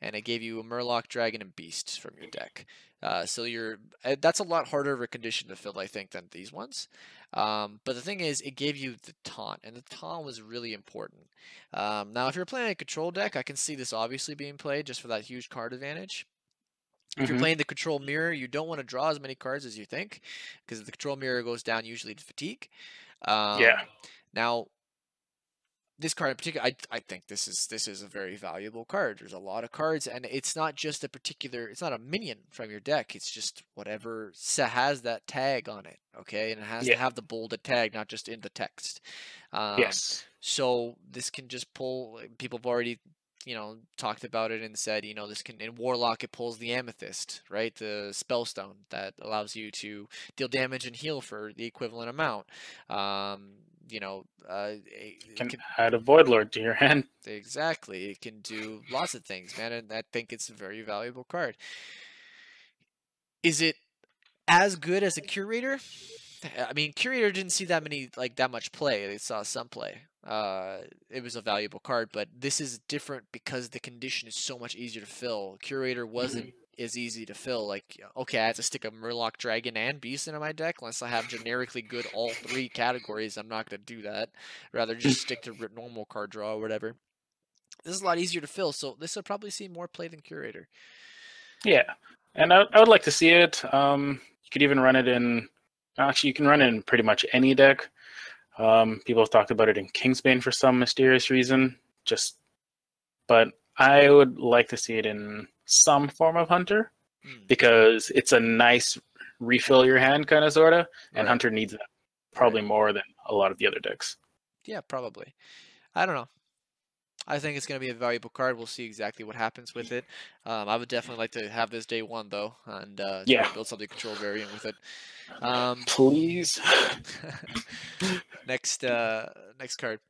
and it gave you a Murloc, Dragon, and Beast from your deck. Uh, so you're uh, that's a lot harder of a condition to fill, I think, than these ones. Um, but the thing is, it gave you the taunt, and the taunt was really important. Um, now, if you're playing a control deck, I can see this obviously being played just for that huge card advantage. If you're Mhm. playing the control mirror, you don't want to draw as many cards as you think, because the control mirror goes down usually to fatigue. Um, Yeah. Now, this card in particular, I I think this is this is a very valuable card. There's a lot of cards, and it's not just a particular. It's not a minion from your deck. It's just whatever sa- has that tag on it. Okay, and it has Yeah. to have the bolded tag, not just in the text. Um, yes. so this can just pull. People have already, you know, talked about it and said, you know, this can in Warlock it pulls the Amethyst, right? The Spellstone that allows you to deal damage and heal for the equivalent amount. Um, you know, uh, it- Can can- add a void lord to your hand. exactly. It can do lots of things, man, and I think it's a very valuable card. Is it as good as a curator? I mean, Curator didn't see that many like that much play. They saw some play. Uh, it was a valuable card, but this is different because the condition is so much easier to fill. Curator wasn't as easy to fill. Like, okay, I have to stick a Murloc Dragon and Beast into my deck unless I have generically good all three categories. I'm not gonna do that. Rather just stick to normal card draw or whatever. This is a lot easier to fill, so this will probably see more play than Curator. Yeah, and I, I would like to see it. Um, you could even run it in. Actually, you can run it in pretty much any deck. Um, people have talked about it in Kingsbane for some mysterious reason. Just, but I would like to see it in some form of Hunter Hmm, because it's a nice refill your hand kind of sorta, and right. Hunter needs that probably more than a lot of the other decks. Yeah, probably. I don't know. I think it's going to be a valuable card. We'll see exactly what happens with it. Um, I would definitely like to have this day one though, and uh, Yeah. build something control variant with it. Um, Please. next, uh, next card.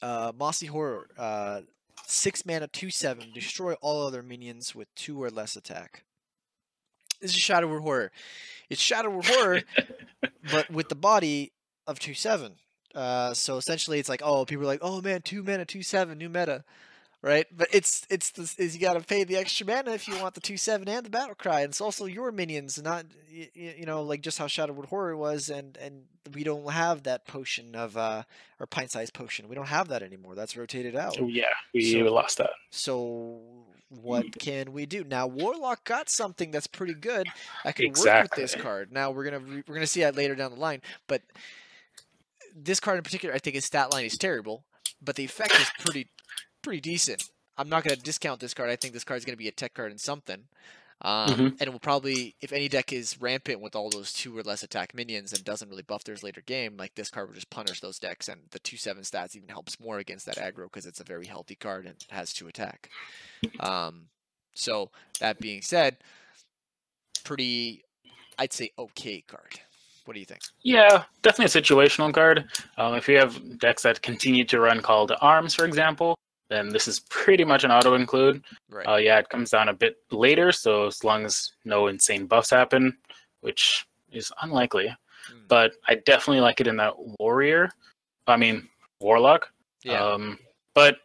Uh, Mossy Horror. Uh, six mana, two seven. Destroy all other minions with two or less attack. This is Shadow Horror. It's Shadow Horror, but with the body of two seven. Uh, so essentially, it's like, oh, people are like, oh man, two mana, two seven, new meta, right? But it's it's the, is you got to pay the extra mana if you want the two seven and the battle cry, and it's also your minions, not y- y- you know like just how Shadow Word: Horror was, and and we don't have that potion of uh or pint sized potion. We don't have that anymore. That's rotated out. Oh, yeah, we So- lost that. So what can we do now? Warlock got something that's pretty good. I can work with Exactly. this card. Now we're gonna re- we're gonna see that later down the line, but this card in particular, I think his stat line is terrible, but the effect is pretty pretty decent. I'm not gonna discount this card. I think this card is gonna be a tech card in something. Um, Mhm. And it will probably, if any deck is rampant with all those two or less attack minions and doesn't really buff theirs later game, like this card will just punish those decks. And the two seven stats even helps more against that aggro because it's a very healthy card and has two attack. Um, so that being said, pretty, I'd say okay card. What do you think? Yeah, definitely a situational card. Um, if you have decks that continue to run Call to Arms, for example, then this is pretty much an auto include. Right. Uh, yeah, it comes down a bit later, so as long as no insane buffs happen, which is unlikely. Mm. But I definitely like it in that Warrior. I mean, Warlock. yeah, Um, but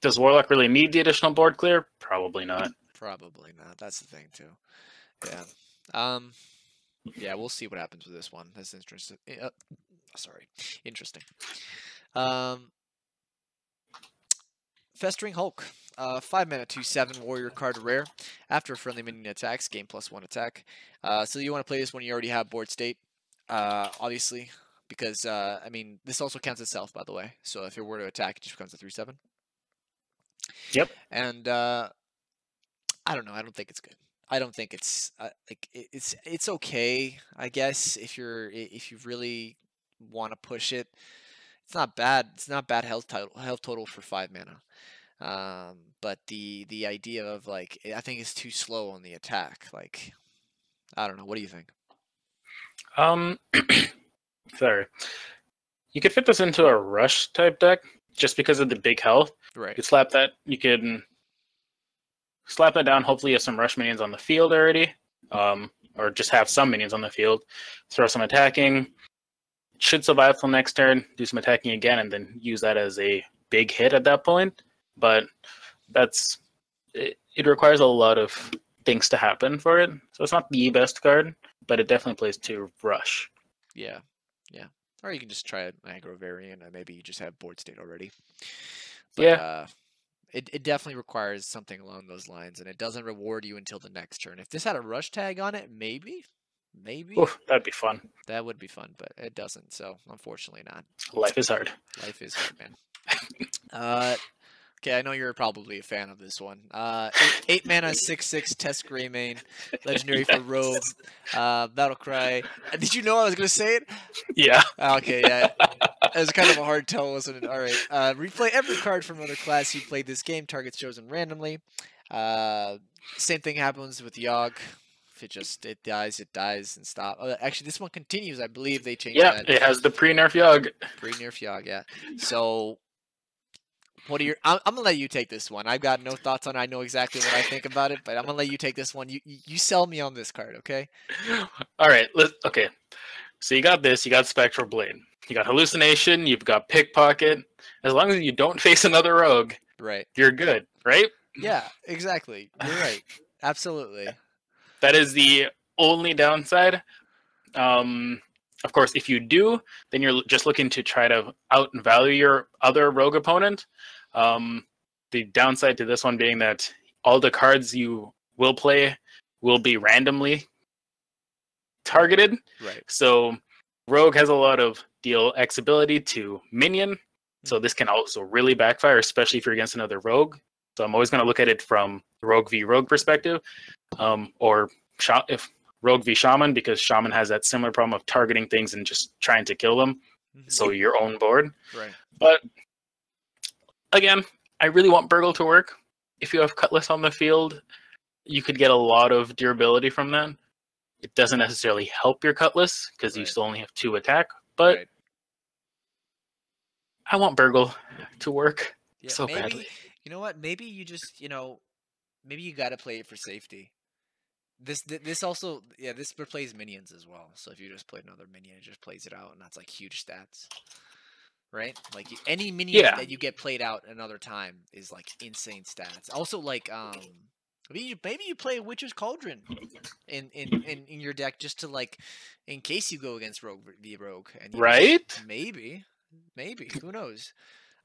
does Warlock really need the additional board clear? Probably not. probably not. That's the thing too. Yeah. Um. Yeah, we'll see what happens with this one. That's interesting. Uh, sorry, interesting. Um. Festeroot Hulk. Uh, five mana, two seven warrior card rare. After a friendly minion attacks, gain plus one attack. Uh, so you want to play this when you already have board state, uh, obviously, because uh, I mean this also counts itself, by the way. So if it were to attack, it just becomes a three seven. Yep. And uh, I don't know. I don't think it's good. I don't think it's uh, like it's it's okay. I guess if you're if you really want to push it, it's not bad. It's not bad health total health total for five mana. Um, but the the idea of like I think it's too slow on the attack. Like I don't know. What do you think? Um, sorry. You could fit this into a rush type deck just because of the big health. Right. You could slap that. You can slap that down. Hopefully, you have some rush minions on the field already, um, or just have some minions on the field. Throw some attacking. Should survive till next turn. Do some attacking again, and then use that as a big hit at that point. But that's it, it requires a lot of things to happen for it. So it's not the best card, but it definitely plays to rush. Yeah. Yeah. Or you can just try an aggro variant, and maybe you just have board state already. But, Yeah. Uh, it, it definitely requires something along those lines, and it doesn't reward you until the next turn. If this had a rush tag on it, maybe, maybe Oof, that'd be fun. that would be fun, but it doesn't. So unfortunately, not. Life is hard. Life is hard, man. uh, okay, I know you're probably a fan of this one. Uh, eight, eight mana, six six Tess Greymane, legendary for rogue, uh, battle cry. Did you know I was gonna say it? Yeah. Ah, Okay, yeah. It was kind of a hard tell, wasn't it? All right. Uh, replay every card from another class you played this game. Targets chosen randomly. Uh, same thing happens with Yogg. If it just it dies, it dies and stop. Uh, actually, this one continues. I believe they changed Yeah, that. it has the pre-nerf Yogg. Pre-nerf Yogg, yeah. So, what are your? I'm, I'm gonna let you take this one. I've got no thoughts on. it. I know exactly what I think about it, but I'm gonna let you take this one. You you you sell me on this card, okay? All right. Let, okay. So you got this, you got Spectral Blade. You got Hallucination, you've got Pickpocket. As long as you don't face another rogue, Right. you're good, right? Yeah, exactly. You're right. Absolutely. That is the only downside. Um, of course, if you do, then you're just looking to try to outvalue your other rogue opponent. Um, the downside to this one being that all the cards you will play will be randomly targeted. Right. So Rogue has a lot of deal X ability to minion. So this can also really backfire, especially if you're against another Rogue. So I'm always going to look at it from Rogue v Rogue perspective, um, or Sha- if Rogue v Shaman, because Shaman has that similar problem of targeting things and just trying to kill them. Mhm. So your own board. Right. But again, I really want Burgle to work. If you have Cutlass on the field, you could get a lot of durability from that. It doesn't necessarily help your Cutlass because you still only have two attack, but Right. I want Burgle to work Yeah, so maybe, badly. You know what? Maybe you just, you know, maybe you got to play it for safety. This this also yeah this plays minions as well. So if you just play another minion, it just plays it out, and that's like huge stats, right? Like any minion Yeah. that you get played out another time is like insane stats. Also like um maybe you, maybe you play Witch's Cauldron in, in in in your deck just to like in case you go against Rogue v Rogue and you just- Right? maybe maybe who knows.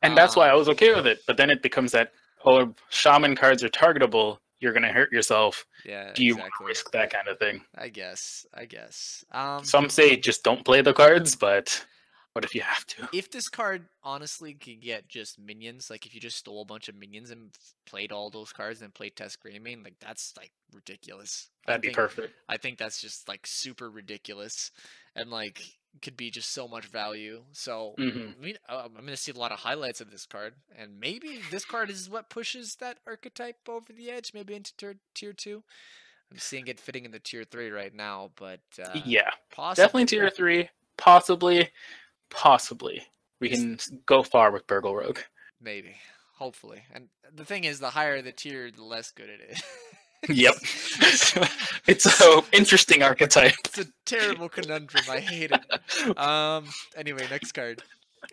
And that's why I Um, was okay with it. But then it becomes that, oh, Shaman cards are targetable. You're going to hurt yourself. Yeah, Do you exactly. risk that kind of thing? I guess. I guess. Um, Some say just don't play the cards, but what if you have to? if this card honestly could get just minions, like if you just stole a bunch of minions and played all those cards and played Tess Greymane, like that's like ridiculous. That'd be think- perfect. I think that's just like super ridiculous, and like could be just so much value. So hmm I mean, uh, I'm gonna see a lot of highlights of this card, and maybe this card is what pushes that archetype over the edge, maybe into tier, tier two. I'm seeing it fitting in the tier three right now, but uh, yeah, possibly. definitely tier three. Possibly, possibly. We can go far with Burgle Rogue. Maybe. Hopefully. And the thing is, the higher the tier, the less good it is. Yep. it's a interesting archetype. it's a terrible conundrum. I hate it. Um. Anyway, next card.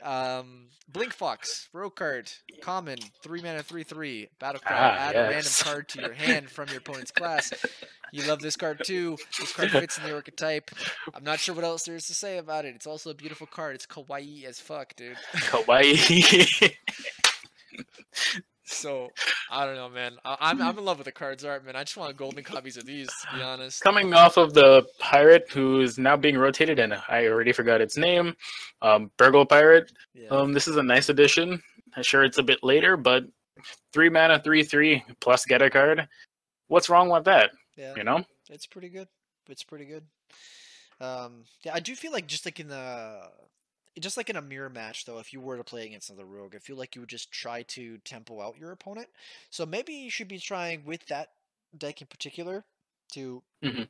Um. Blink Fox, rogue card, common, three mana, three three. Battle cry. Ah, add a random card to your hand from your opponent's class. You love this card too. This card fits in the archetype. I'm not sure what else there is to say about it. It's also a beautiful card. It's kawaii as fuck, dude. Kawaii. So I don't know, man. I, I'm I'm in love with the cards art, man. I just want golden copies of these, to be honest. Coming off of the pirate who is now being rotated, and I already forgot its name, um, Burgle Pirate. Yeah. Um, this is a nice addition. I'm sure it's a bit later, but three mana, three three plus get a card. What's wrong with that? Yeah. You know? It's pretty good. It's pretty good. Um, yeah, I do feel like just like in the, just like in a mirror match though, if you were to play against another rogue, I feel like you would just try to tempo out your opponent. So maybe you should be trying with that deck in particular to Mhm.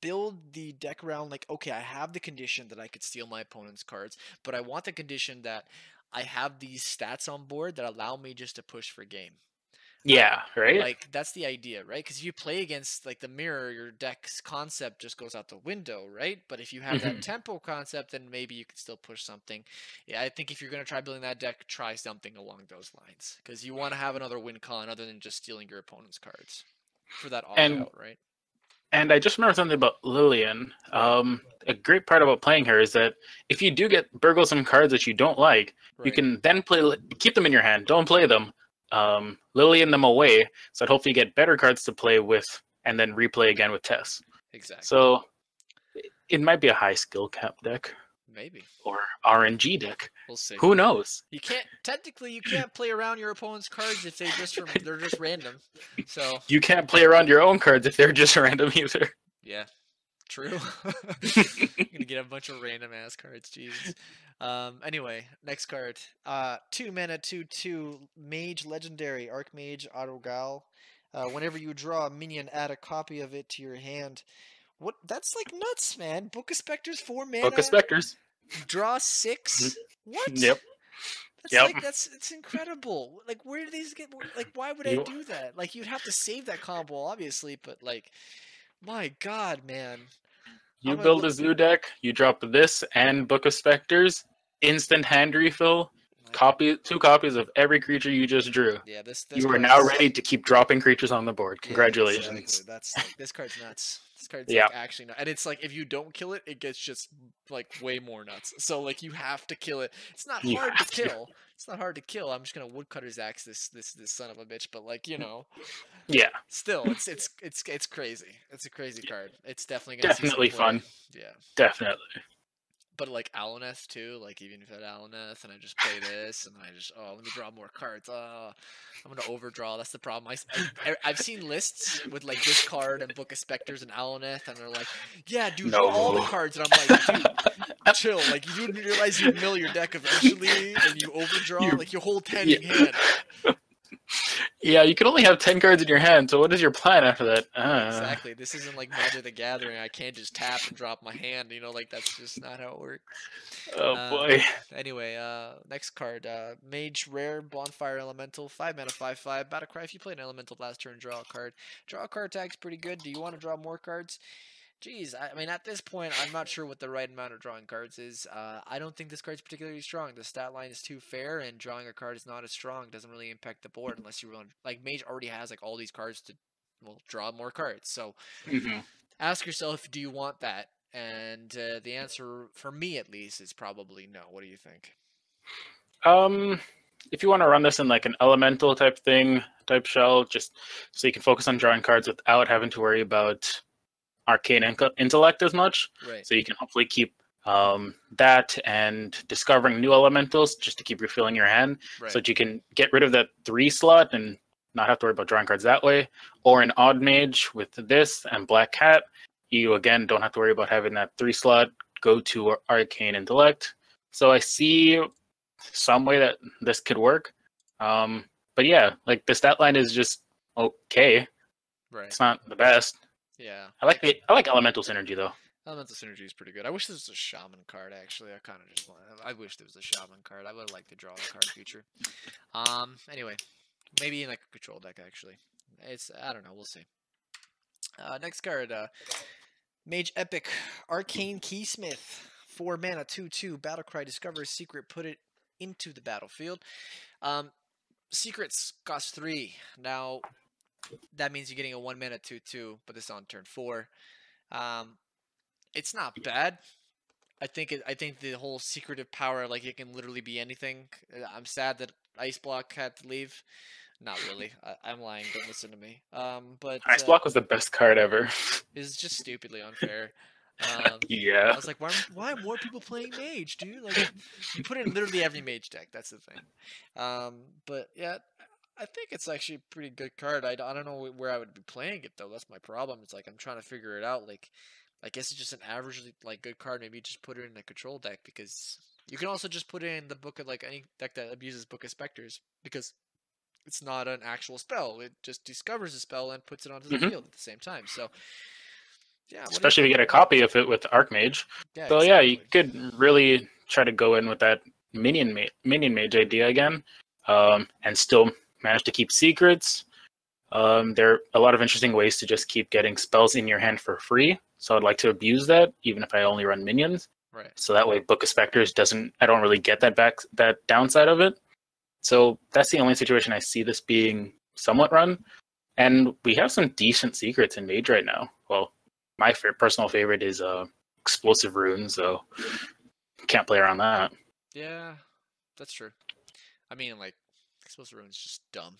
build the deck around like, okay, I have the condition that I could steal my opponent's cards, but I want the condition that I have these stats on board that allow me just to push for game. Yeah, right. Like that's the idea, right? Because if you play against like the mirror, your deck's concept just goes out the window, right? But if you have that Mhm. tempo concept, then maybe you can still push something. Yeah, I think if you're gonna try building that deck, try something along those lines, because you want to have another win con other than just stealing your opponent's cards for that opt And- out, right? And I just remember something about Lilian. Um, a great part about playing her is that if you do get burgle some cards that you don't like, you can then play keep them in your hand. Don't play them. Um, Lilian them away, so that hopefully you get better cards to play with, and then replay again with Tess. exactly. So it- might be a high skill cap deck maybe or RNG deck. we'll see. Who knows? You can't technically you can't play around your opponent's cards if they just they're just random. So You can't play around your own cards if they're just random either. Yeah, true. You're gonna get a bunch of random ass cards, Jesus. Um, anyway, next card. Uh, two mana, two two mage legendary archmage Arugal. Uh, whenever you draw a minion, add a copy of it to your hand. What? That's like nuts, man. Book of Specters, four mana. Book of Specters. Draw six. What? Yep. That's Yep. like that's it's incredible. Like where do these get? Like why would I do that? Like you'd have to save that combo, obviously, but like, my God, man. You I'm build a zoo deck, you drop this and Book of Specters, instant hand refill, copy two copies of every creature you just drew. Yeah, this. this You are now ready to keep dropping creatures on the board. Yeah, Congratulations. exactly. That's like, this card's nuts. This card's Yeah. like actually nuts. And it's like if you don't kill it, it gets just like way more nuts. So like you have to kill it. It's not You hard to kill. to. It's not hard to kill. I'm just gonna woodcutter's axe this this this son of a bitch. But like you mm. know, Yeah, still it's it's it's it's crazy. It's a crazy card. It's definitely gonna definitely fun. Yeah. Definitely. But like Aluneth too, like even if I had Aluneth and I just play this and I just oh let me draw more cards. Uh, I'm gonna overdraw. That's the problem. I've seen lists with like this card and Book of Specters and Aluneth, and they're like, yeah, dude, draw all the cards, and I'm like, dude, chill. Like you realize you mill your deck eventually, and you overdraw. You- like you hold ten Yeah. in hand. Yeah, you can only have ten cards in your hand. So what is your plan after that? Uh, Exactly. This isn't like Magic the Gathering. I can't just tap and drop my hand. You know, like that's just not how it works. Oh Uh, boy. Anyway, uh, next card, uh, Mage Rare Bonfire Elemental, five mana, five five. Battlecry. If you play an Elemental last turn, draw a card. Draw a card tag's pretty good. Do you want to draw more cards? Geez, I, mean, at this point, I'm not sure what the right amount of drawing cards is. Uh, I don't think this card's particularly strong. The stat line is too fair, and drawing a card is not as strong. Doesn't really impact the board unless you want. Like Mage already has like all these cards to, well, draw more cards. So Mhm. ask yourself, do you want that? And uh, the answer, for me at least, is probably no. What do you think? Um, if you want to run this in like an elemental type thing, type shell, just so you can focus on drawing cards without having to worry about arcane inco- intellect as much. Right. So you can hopefully keep um, that and discovering new elementals just to keep refilling your hand, Right. so that you can get rid of that three slot and not have to worry about drawing cards that way. Or an odd mage with this and black cat, you again don't have to worry about having that three slot go to arcane intellect. So I see some way that this could work. Um, but yeah, like the stat line is just okay. right. It's not the best. Yeah. I like the I like elemental synergy though. Elemental synergy is pretty good. I wish there was a shaman card. Actually, I kind of just. I wish there was a shaman card. I would like to draw a card feature. Um. Anyway, maybe in like a control deck. Actually, it's I don't know. We'll see. Uh, next card. Uh, Mage Epic Arcane Keysmith. Four mana, two two. Battlecry. Discover a secret. Put it into the battlefield. Um, secrets cost three. Now, that means you're getting a one mana two two, but this on turn four. Um, it's not bad. I think it, I think the whole secretive power, like it can literally be anything. Uh, I'm sad that Ice Block had to leave. Not really. I, I'm lying. Don't listen to me. Um, but Ice uh, block was the best card ever. It's just stupidly unfair. Um, yeah. I was like, why, why are more people playing mage, dude? Like, you put in literally every mage deck. That's the thing. Um, but yeah, I think it's actually a pretty good card. I, I don't know where I would be playing it though. That's my problem. It's like I'm trying to figure it out. Like, I guess it's just an average like good card. Maybe just put it in a control deck because you can also just put it in the book of like any deck that abuses Book of Specters because it's not an actual spell. It just discovers a spell and puts it onto the Mhm. field at the same time. So. Yeah, what do you Especially if you get a copy of it with Archmage. Yeah, So yeah, you could really try to go in with that minion ma- minion mage idea again, um, and still manage to keep secrets. Um, there are a lot of interesting ways to just keep getting spells in your hand for free. So I'd like to abuse that, even if I only run minions. Right. So that way, Book of Specters doesn't. I don't really get that back that downside of it. So that's the only situation I see this being somewhat run. And we have some decent secrets in Mage right now. Well, my personal favorite is uh, Explosive Runes, so can't play around that. Yeah, that's true. I mean, like, Explosive Runes just dumb.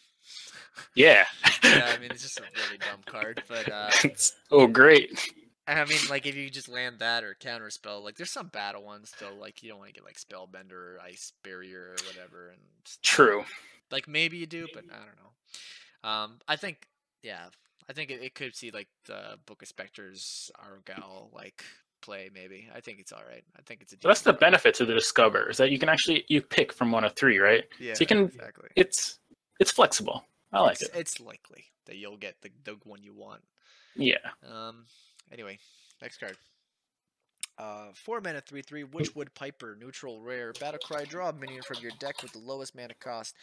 Yeah. yeah, I mean, it's just a really dumb card. But uh, It's- oh, great. I mean, like, if you just land that or counter spell, like, there's some battle ones still. Like, you don't want to get like Spellbender or Ice Barrier or whatever. And True. like, maybe you do, but I don't know. Um, I think, yeah, I think it, it could see like the Book of Specters, Arugal, like play maybe. I think it's all right. I think it's a. So that's the benefit to the Discover is that you can actually you pick from one of three, right? Yeah, So you can- exactly. It's it's flexible. I like it's, it. It's likely that you'll get the, the one you want. Yeah. Um. Anyway, next card. Uh, four mana, three three. Witchwood Piper, neutral, rare. Battle cry. Draw a minion from your deck with the lowest mana cost.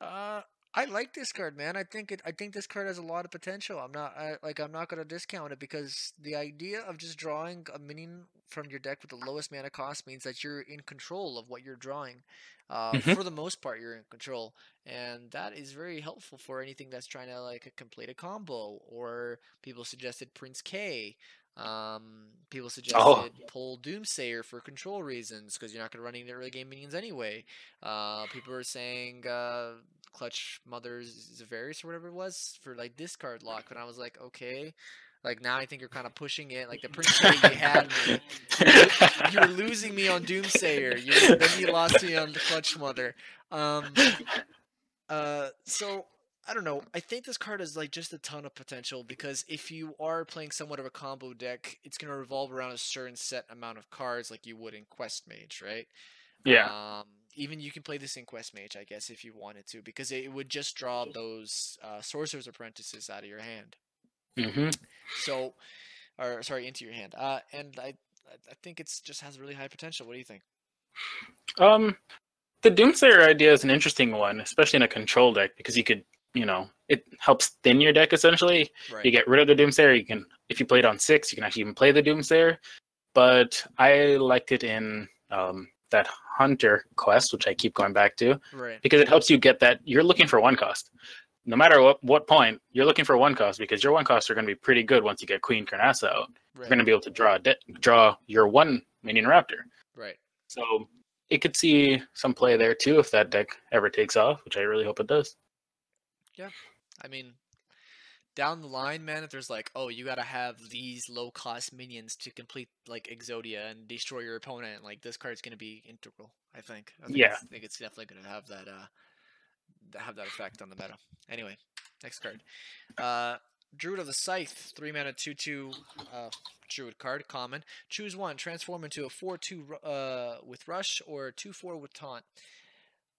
Uh, I like this card, man. I think it. I think this card has a lot of potential. I'm not I, like I'm not gonna discount it because the idea of just drawing a minion from your deck with the lowest mana cost means that you're in control of what you're drawing. Uh, Mhm. For the most part, you're in control, and that is very helpful for anything that's trying to like complete a combo. Or people suggested Prince K. Um, people suggested Oh. pull Doomsayer for control reasons because you're not going to run any early game minions anyway. Uh, people are saying uh, Clutch Mother's Zavarius or whatever it was for like discard lock, but I was like, okay. Like now, I think you're kind of pushing it. Like the Prince you had me. You were losing me on Doomsayer. You then you lost me on the Clutch Mother. Um, uh, so I don't know. I think this card has like just a ton of potential because if you are playing somewhat of a combo deck, it's gonna revolve around a certain set amount of cards, like you would in Quest Mage, right? yeah. Um, even you can play this in Quest Mage, I guess, if you wanted to, because it would just draw those uh, Sorcerer's Apprentices out of your hand. hmm So, or sorry, into your hand. Uh, and I, I- I think it's just has really high potential. What do you think? Um, the Doomsayer idea is an interesting one, especially in a control deck, because you could, you know, it helps thin your deck essentially. Right. You get rid of the Doomsayer. You can, if you play it on six, you can actually even play the Doomsayer. But I liked it in um, that Hunter quest, which I keep going back to, right. because it helps you get that. You're looking for one cost. No matter what, what point, you're looking for one cost because your one costs are going to be pretty good once you get Queen Carnassa out. You're going to be able to draw draw your one minion Raptor. Right. So it could see some play there too if that deck ever takes off, which I really hope it does. Yeah. I mean, down the line, man, if there's like, oh, you gotta have these low cost minions to complete like Exodia and destroy your opponent, like this card's gonna be integral. I think. I think Yeah. it's- I think it's definitely gonna have that uh have that effect on the meta. Anyway, next card. Uh Druid of the Scythe, three mana, two two, uh, Druid card, common. Choose one, transform into a four two uh with rush or two four with taunt.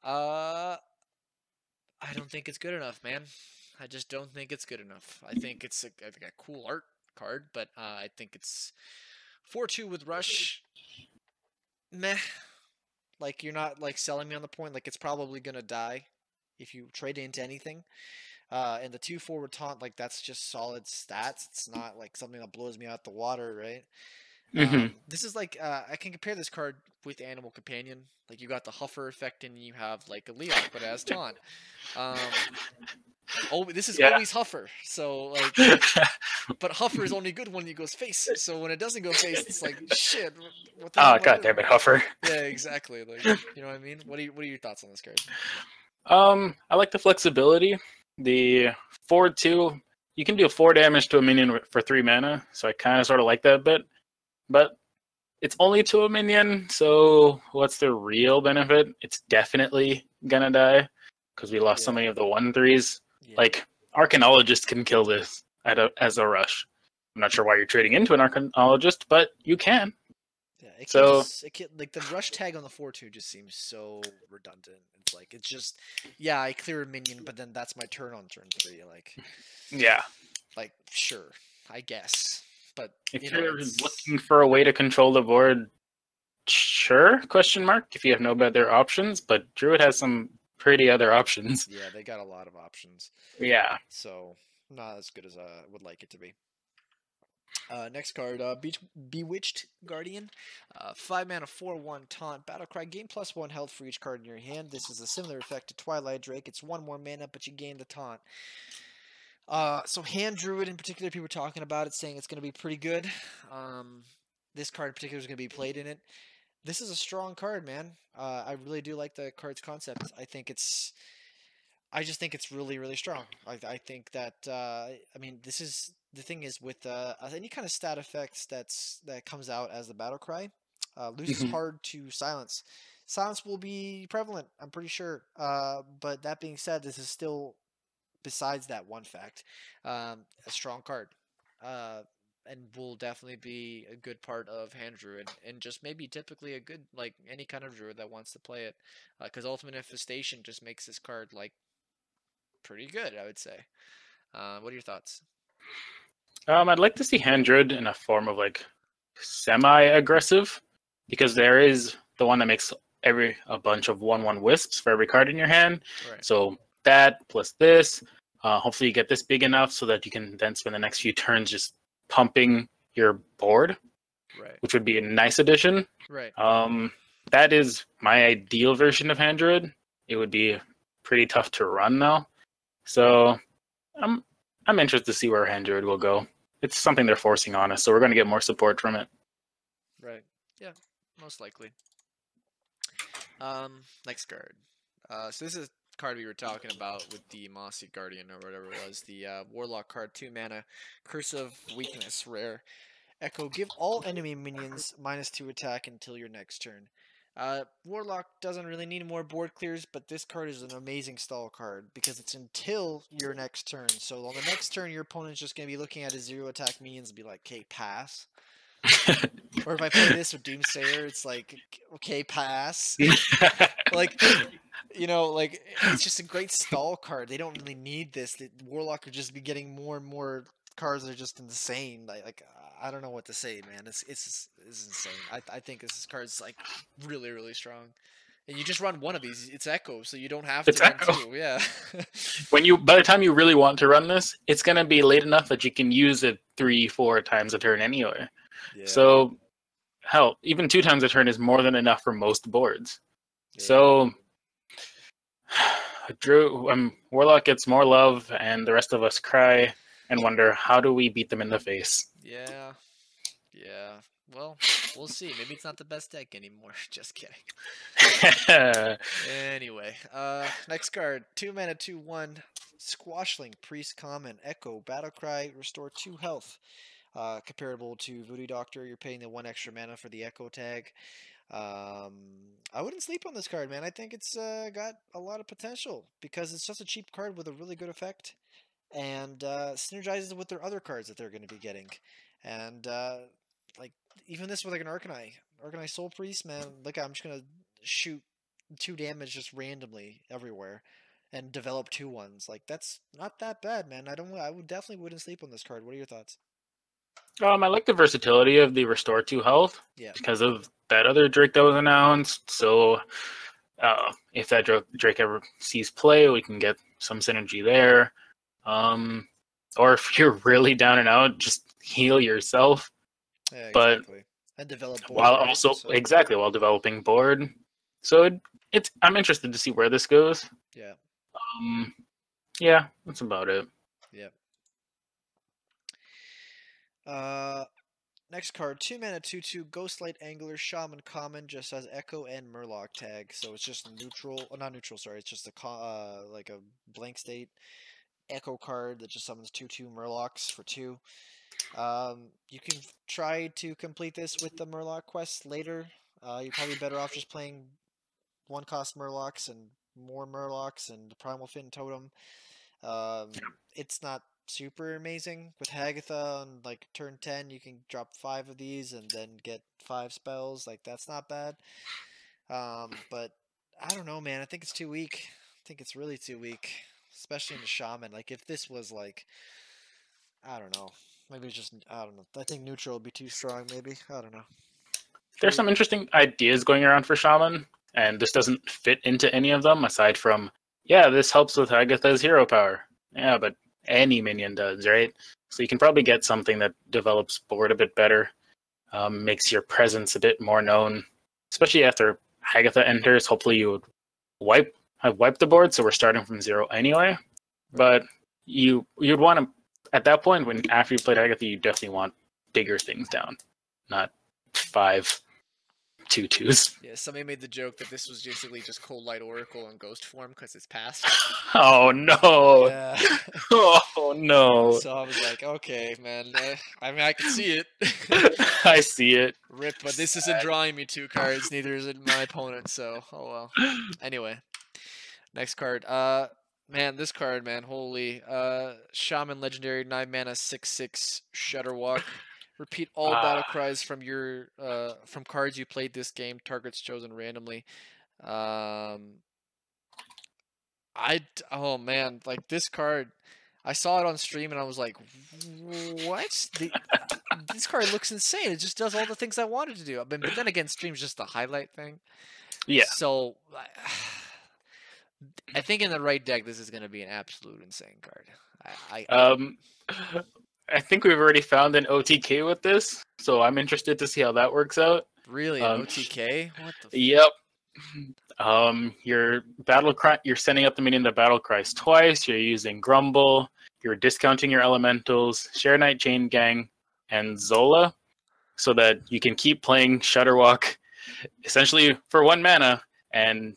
Uh, I don't think it's good enough, man. I just don't think it's good enough. I think it's a, I think a cool art card, but uh, I think it's four two with rush. Meh. Like you're not like selling me on the point. Like it's probably gonna die if you trade it into anything. Uh, and the two forward taunt, like that's just solid stats. It's not like something that blows me out the water, right? Mhm. Um, this is like uh, I can compare this card with Animal Companion. Like you got the Huffer effect, and you have like a Leon, but as has taunt. Um, oh, this is Yeah. always Huffer. So like, but Huffer is only good when he goes face. So when it doesn't go face, it's like shit. wh- What the oh god damn it, Huffer. Yeah, exactly. Like you know what I mean. What are you, what are your thoughts on this card? Um, I like the flexibility. The four two, you can do four damage to a minion for three mana, so I kind of sort of like that a bit. But it's only to a minion, so what's the real benefit? It's definitely gonna die because we lost so many of the one threes. Yeah. Like Arcanologist can kill this at a, as a rush. I'm not sure why you're trading into an Arcanologist, but you can. Yeah, it So- kills, it ki- like the rush tag on the four two just seems so redundant. It's like it's just yeah, I clear a minion, but then that's my turn on turn three. Like Yeah. like sure, I guess, but If you you're it's- looking for a way to control the board, sure? Question mark. If you have no better options, but Druid has some pretty other options. yeah, they got a lot of options, Yeah. so not as good as I would like it to be. Uh, next card, uh, Beach- Bewitched Guardian. Uh, 5 mana, 4 1 taunt. Battlecry, gain plus 1 health for each card in your hand. This is a similar effect to Twilight Drake. It's 1 more mana, but you gain the taunt. Uh, so, Hand Druid in particular, people were talking about it, saying it's going to be pretty good. Um, this card in particular is going to be played in it. This is a strong card, man. Uh, I really do like the card's concept. I think it's. I just think it's really, really strong. I, I think that uh, I mean this is the thing is with uh, any kind of stat effects that's that comes out as the battle cry uh, loses Mhm. hard to silence. Silence will be prevalent, I'm pretty sure. Uh, but that being said, this is still, besides that one fact, um, a strong card, uh, and will definitely be a good part of hand druid, and just maybe typically a good like any kind of druid that wants to play it, because ultimate infestation just makes this card like pretty good, I would say. Uh, what are your thoughts? Um, I'd like to see Hand Druid in a form of like semi-aggressive, because there is the one that makes every a bunch of one-one wisps for every card in your hand. Right. So that plus this. Uh, hopefully, you get this big enough so that you can then spend the next few turns just pumping your board, Right. which would be a nice addition. Right. Um, that is my ideal version of hand druid. It would be pretty tough to run though, so I'm I'm interested to see where hand druid will go. It's something they're forcing on us, so we're going to get more support from it. Right. Yeah. Most likely. Um. Next card. Uh. So this is card we were talking about with the Mossy Guardian or whatever it was. The uh, Warlock card, two mana, Curse of Weakness, rare. Echo. Give all enemy minions minus two attack until your next turn. Uh, Warlock doesn't really need more board clears, but this card is an amazing stall card because it's until your next turn. So on the next turn, your opponent's just gonna be looking at his zero attack minions and be like, "Okay, pass." Or if I play this with Doomsayer, it's like, okay, pass. Like, you know, like it's just a great stall card. They don't really need this. The Warlock could just be getting more and more cards that are just insane. Like, like I don't know what to say, man. It's it's it's insane. I I think this card's like really really strong. And you just run one of these. It's Echo, so you don't have to It's run Echo. two. Yeah. when you by the time you really want to run this, it's going to be late enough that you can use it three, four times a turn anyway. Yeah. So, hell, even two times a turn is more than enough for most boards. yeah. So, Drew, um, Warlock gets more love, and the rest of us cry and wonder how do we beat them in the face. Yeah. Yeah. Well, we'll see. Maybe it's not the best deck anymore. Just kidding. Anyway, uh, next card, two mana, two one, Squashling, Priest Common, Echo, Battlecry, restore two health. Uh, comparable to Voodoo Doctor, you're paying the one extra mana for the Echo tag. Um, I wouldn't sleep on this card, man. I think it's uh, got a lot of potential because it's just a cheap card with a really good effect, and uh, synergizes with their other cards that they're going to be getting. And uh, like even this with like an Auchenai, Arcanine Soul Priest, man. Look, I'm just gonna shoot two damage just randomly everywhere and develop two ones. Like that's not that bad, man. I don't. I would definitely wouldn't sleep on this card. What are your thoughts? Um, I like the versatility of the restore two health Yeah. because of that other Drake that was announced. So, uh, if that Drake, ever sees play, we can get some synergy there. Um, or if you're really down and out, just heal yourself Yeah, But exactly. And develop board, while right? also So, exactly while developing board. So it, it's I'm interested to see where this goes. Yeah. Um, yeah, that's about it. Uh, next card, two mana, two two, Ghostlight Angler, Shaman Common, just has Echo and Murloc tag, so it's just neutral. Oh, not neutral. Sorry, it's just a uh like a blank state Echo card that just summons two two Murlocs for two. Um, you can try to complete this with the Murloc quest later. Uh, you're probably better off just playing one cost Murlocs and more Murlocs and the Primalfin Totem. Um, it's not super amazing with Hagatha on like turn 10 you can drop five of these and then get five spells like that's not bad. Um but i don't know man i think it's too weak. I think it's really too weak especially in the shaman like if this was like i don't know maybe just i don't know i think neutral would be too strong maybe i don't know. There's some interesting ideas going around for Shaman, and this doesn't fit into any of them aside from yeah, this helps with Agatha's hero power. Yeah, but any minion does, right? So you can probably get something that develops board a bit better, um, makes your presence a bit more known, especially after Agatha enters. Hopefully, you would wipe have wiped the board, so we're starting from zero anyway. But you you'd want to at that point when after you played Agatha, you definitely want bigger things down, not five two twos. yeah somebody made the joke that this was basically just Coldlight Oracle in ghost form because it's past Oh no! yeah Oh no! so i was like okay man uh, i mean i can see it I see it. Rip, but this isn't drawing me two cards. Neither is it my opponent. So, oh well. Anyway, next card. Uh, man, this card, man, holy. Uh, Shaman Legendary, nine mana, six six, Shudderwock. Repeat all battle Ah. cries from your uh from cards you played this game. Targets chosen randomly. Um, I oh man, like this card. I saw it on stream and I was like, "What? The, this card looks insane. It just does all the things I wanted to do." But, but then again, stream's just the highlight thing. Yeah. So I think in the right deck, this is going to be an absolute insane card. I, I Um, I think we've already found an OTK with this, so I'm interested to see how that works out. really um, OTK. What the? Yep. Um, your battle cry, you're sending up the minion to battle cries twice. You're using Grumble. You're discounting your elementals, Saronite, Chain Gang, and Zola, so that you can keep playing Shudderwock, essentially for one mana, and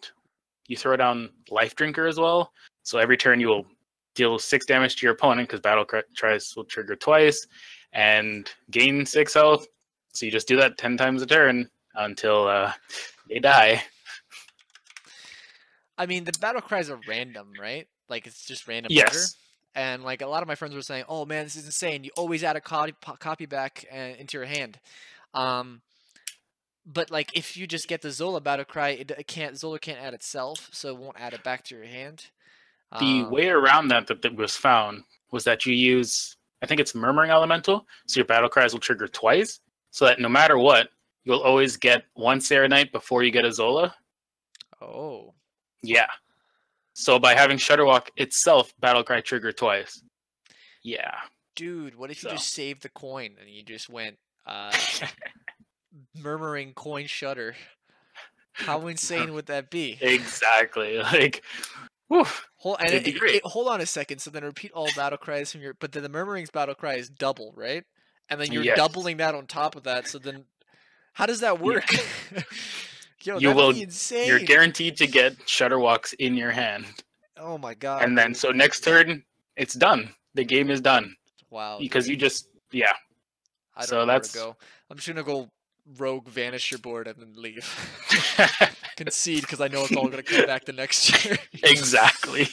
you throw down Lifedrinker as well. So every turn you will deal six damage to your opponent because battle cry tries will trigger twice, and gain six health. So you just do that ten times a turn until uh, they die. I mean, the battle cries are random, right? Like it's just random. Yes. And like a lot of my friends were saying, "Oh man, this is insane! You always add a copy copy back uh, into your hand." Um, but like if you just get the Zola battle cry, it, it can't Zola can't add itself, so it won't add it back to your hand. The Um, way around that, that that was found was that you use, I think it's Murmuring Elemental, so your battle cries will trigger twice, so that no matter what, you'll always get one Saronite before you get a Zola. Oh, Yeah. So by having Shudderwock itself, battle cry trigger twice. Yeah. dude, what if you just saved the coin and you just went uh, murmuring coin shutter? How insane would that be? exactly. Like, whew. Hold, and it, it- hold on a second. So then repeat all battle cries from your, but then the murmuring's battle cry is double, right? And then you're Yes. doubling that on top of that. So then, how does that work? Yo, you will, be insane. You're guaranteed to get Shudderwocks in your hand. oh my god. And then, so next turn, it's done. The game is done. wow. Because dude, you just, yeah. I don't so know that's- where to go. I'm just gonna go rogue, vanish your board, and then leave. Concede because I know it's all gonna come back the next year. exactly.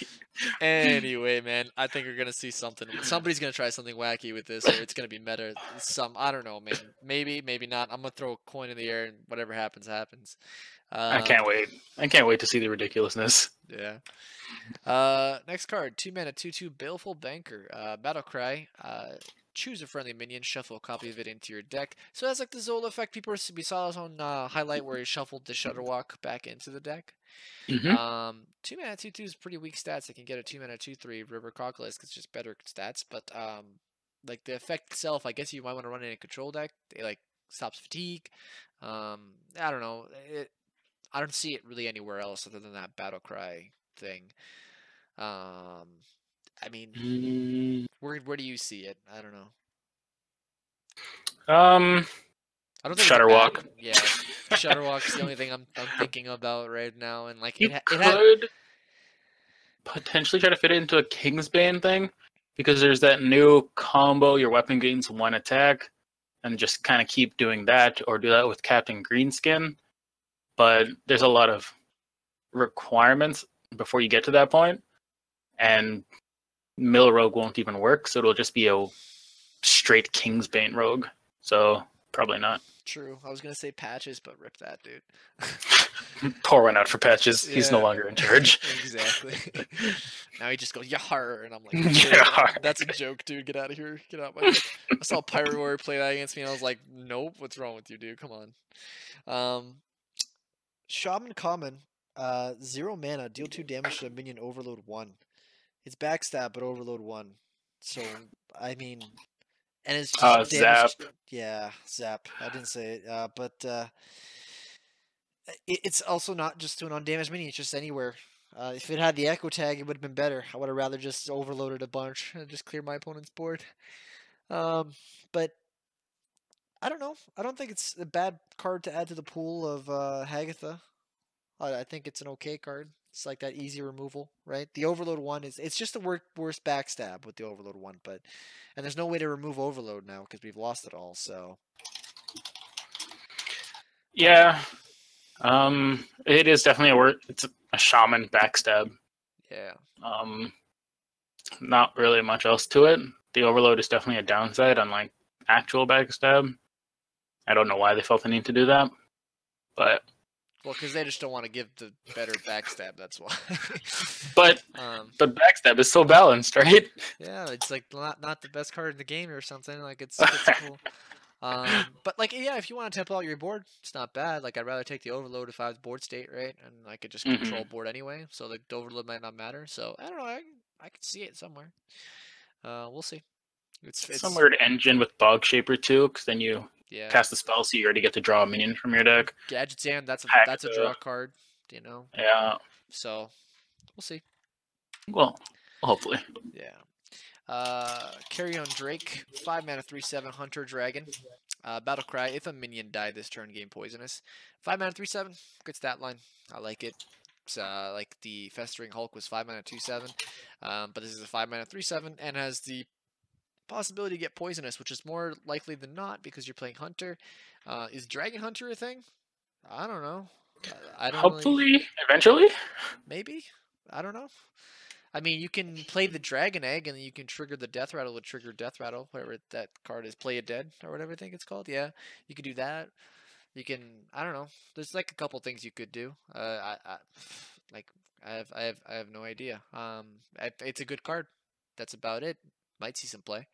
Anyway, man, I think we're gonna see something. Somebody's gonna try something wacky with this, or it's gonna be meta. Some I don't know, man. Maybe, maybe not. I'm gonna throw a coin in the air, and whatever happens, happens. I Um, can't wait. I can't wait to see the ridiculousness. Yeah. Uh, next card, two mana, two two, baleful banker. Uh, battle cry. Uh, choose a friendly minion, shuffle a copy of it into your deck. So that's like the Zola effect. People we saw this on uh, highlight where he shuffled the Shudderwock back into the deck. Mhm. Um, two mana two two is pretty weak stats. It can get a two mana two three River Crocodile. It's just better stats, but um, like the effect itself, I guess you might want to run it in a control deck. It like stops fatigue. Um, I don't know. It, I don't see it really anywhere else other than that battle cry thing. Um, I mean, Mm, where where do you see it? I don't know. Um, I don't think it's a bad- Shudderwock. Yeah, Shudderwock's the only thing I'm I'm thinking about right now, and like you it, ha- could it had potentially try to fit it into a Kingsbane thing because there's that new combo. Your weapon gains one attack, and just kind of keep doing that, or do that with Captain Greenskin. But there's a lot of requirements before you get to that point, and Mill Rogue won't even work, so it'll just be a straight King's Kingsbane Rogue. So probably not. true. I was gonna say patches, but rip that, dude. Pour one out for patches. He's no longer in charge. exactly. now he just goes yar, and I'm like, Yar. That's a joke, dude. Get out of here. Get out my. I saw Pirate Warrior play that against me, and I was like, nope. What's wrong with you, dude? Come on. Um, Shaman Common, uh, zero mana, deal two damage to a minion, overload one. It's backstab, but overload one. So I mean, and it's just Uh, damage- zap. Yeah, zap. I didn't say it, uh, but uh, it, it's also not just to an undamaged minion. It's just anywhere. Uh, if it had the echo tag, it would have been better. I would have rather just overloaded a bunch and just clear my opponent's board. Um, but I don't know. I don't think it's a bad card to add to the pool of uh, Hagatha. I, I think it's an okay card. It's like that easy removal, right? The overload one is it's just the wor- worst backstab with the overload one, but and there's no way to remove overload now because we've lost it all. So Yeah. Um, it is definitely a word. It's a, a shaman backstab. yeah, Um, not really much else to it. The overload is definitely a downside, unlike actual backstab. I don't know why they felt the need to do that, but well, because they just don't want to give the better backstab. That's why. but um, but backstab is so balanced, right? yeah, it's like not not the best card in the game or something. Like it's, it's cool. Um, but like, yeah, if you want to tempo out your board, it's not bad. Like, I'd rather take the overload if I was board state, right? And I could just Mhm. control board anyway, so the overload might not matter. So I don't know. I I could see it somewhere. Uh, we'll see. It's, it's Some weird engine with Bogshaper too, because then you yeah. cast the spell, so you already get to draw a minion from your deck. Gadgetzan. That's a Hack that's a draw card. You know. Yeah, So we'll see. well, hopefully. Yeah. Uh, Carrion Drake, five mana, three seven Hunter Dragon. Uh, Battle Cry. If a minion died this turn, game poisonous. Five mana, three seven. Good stat line. I like it. Uh, like the Festeroot Hulk was five mana, two seven. Um, but this is a five mana, three seven, and has the possibility to get poisonous, which is more likely than not because you're playing Hunter. Uh, is Dragon Hunter a thing? I don't know. I I don't really- Hopefully, eventually. Maybe. I don't know. I mean, you can play the Dragon Egg, and then you can trigger the Death Rattle to trigger Death Rattle, whatever that card is. Play it dead, or whatever I think it's called. Yeah, you could do that. You can. I don't know. There's like a couple things you could do. Uh, I, I like. I have. I have. I have no idea. Um, I, it's a good card. That's about it. Might see some play.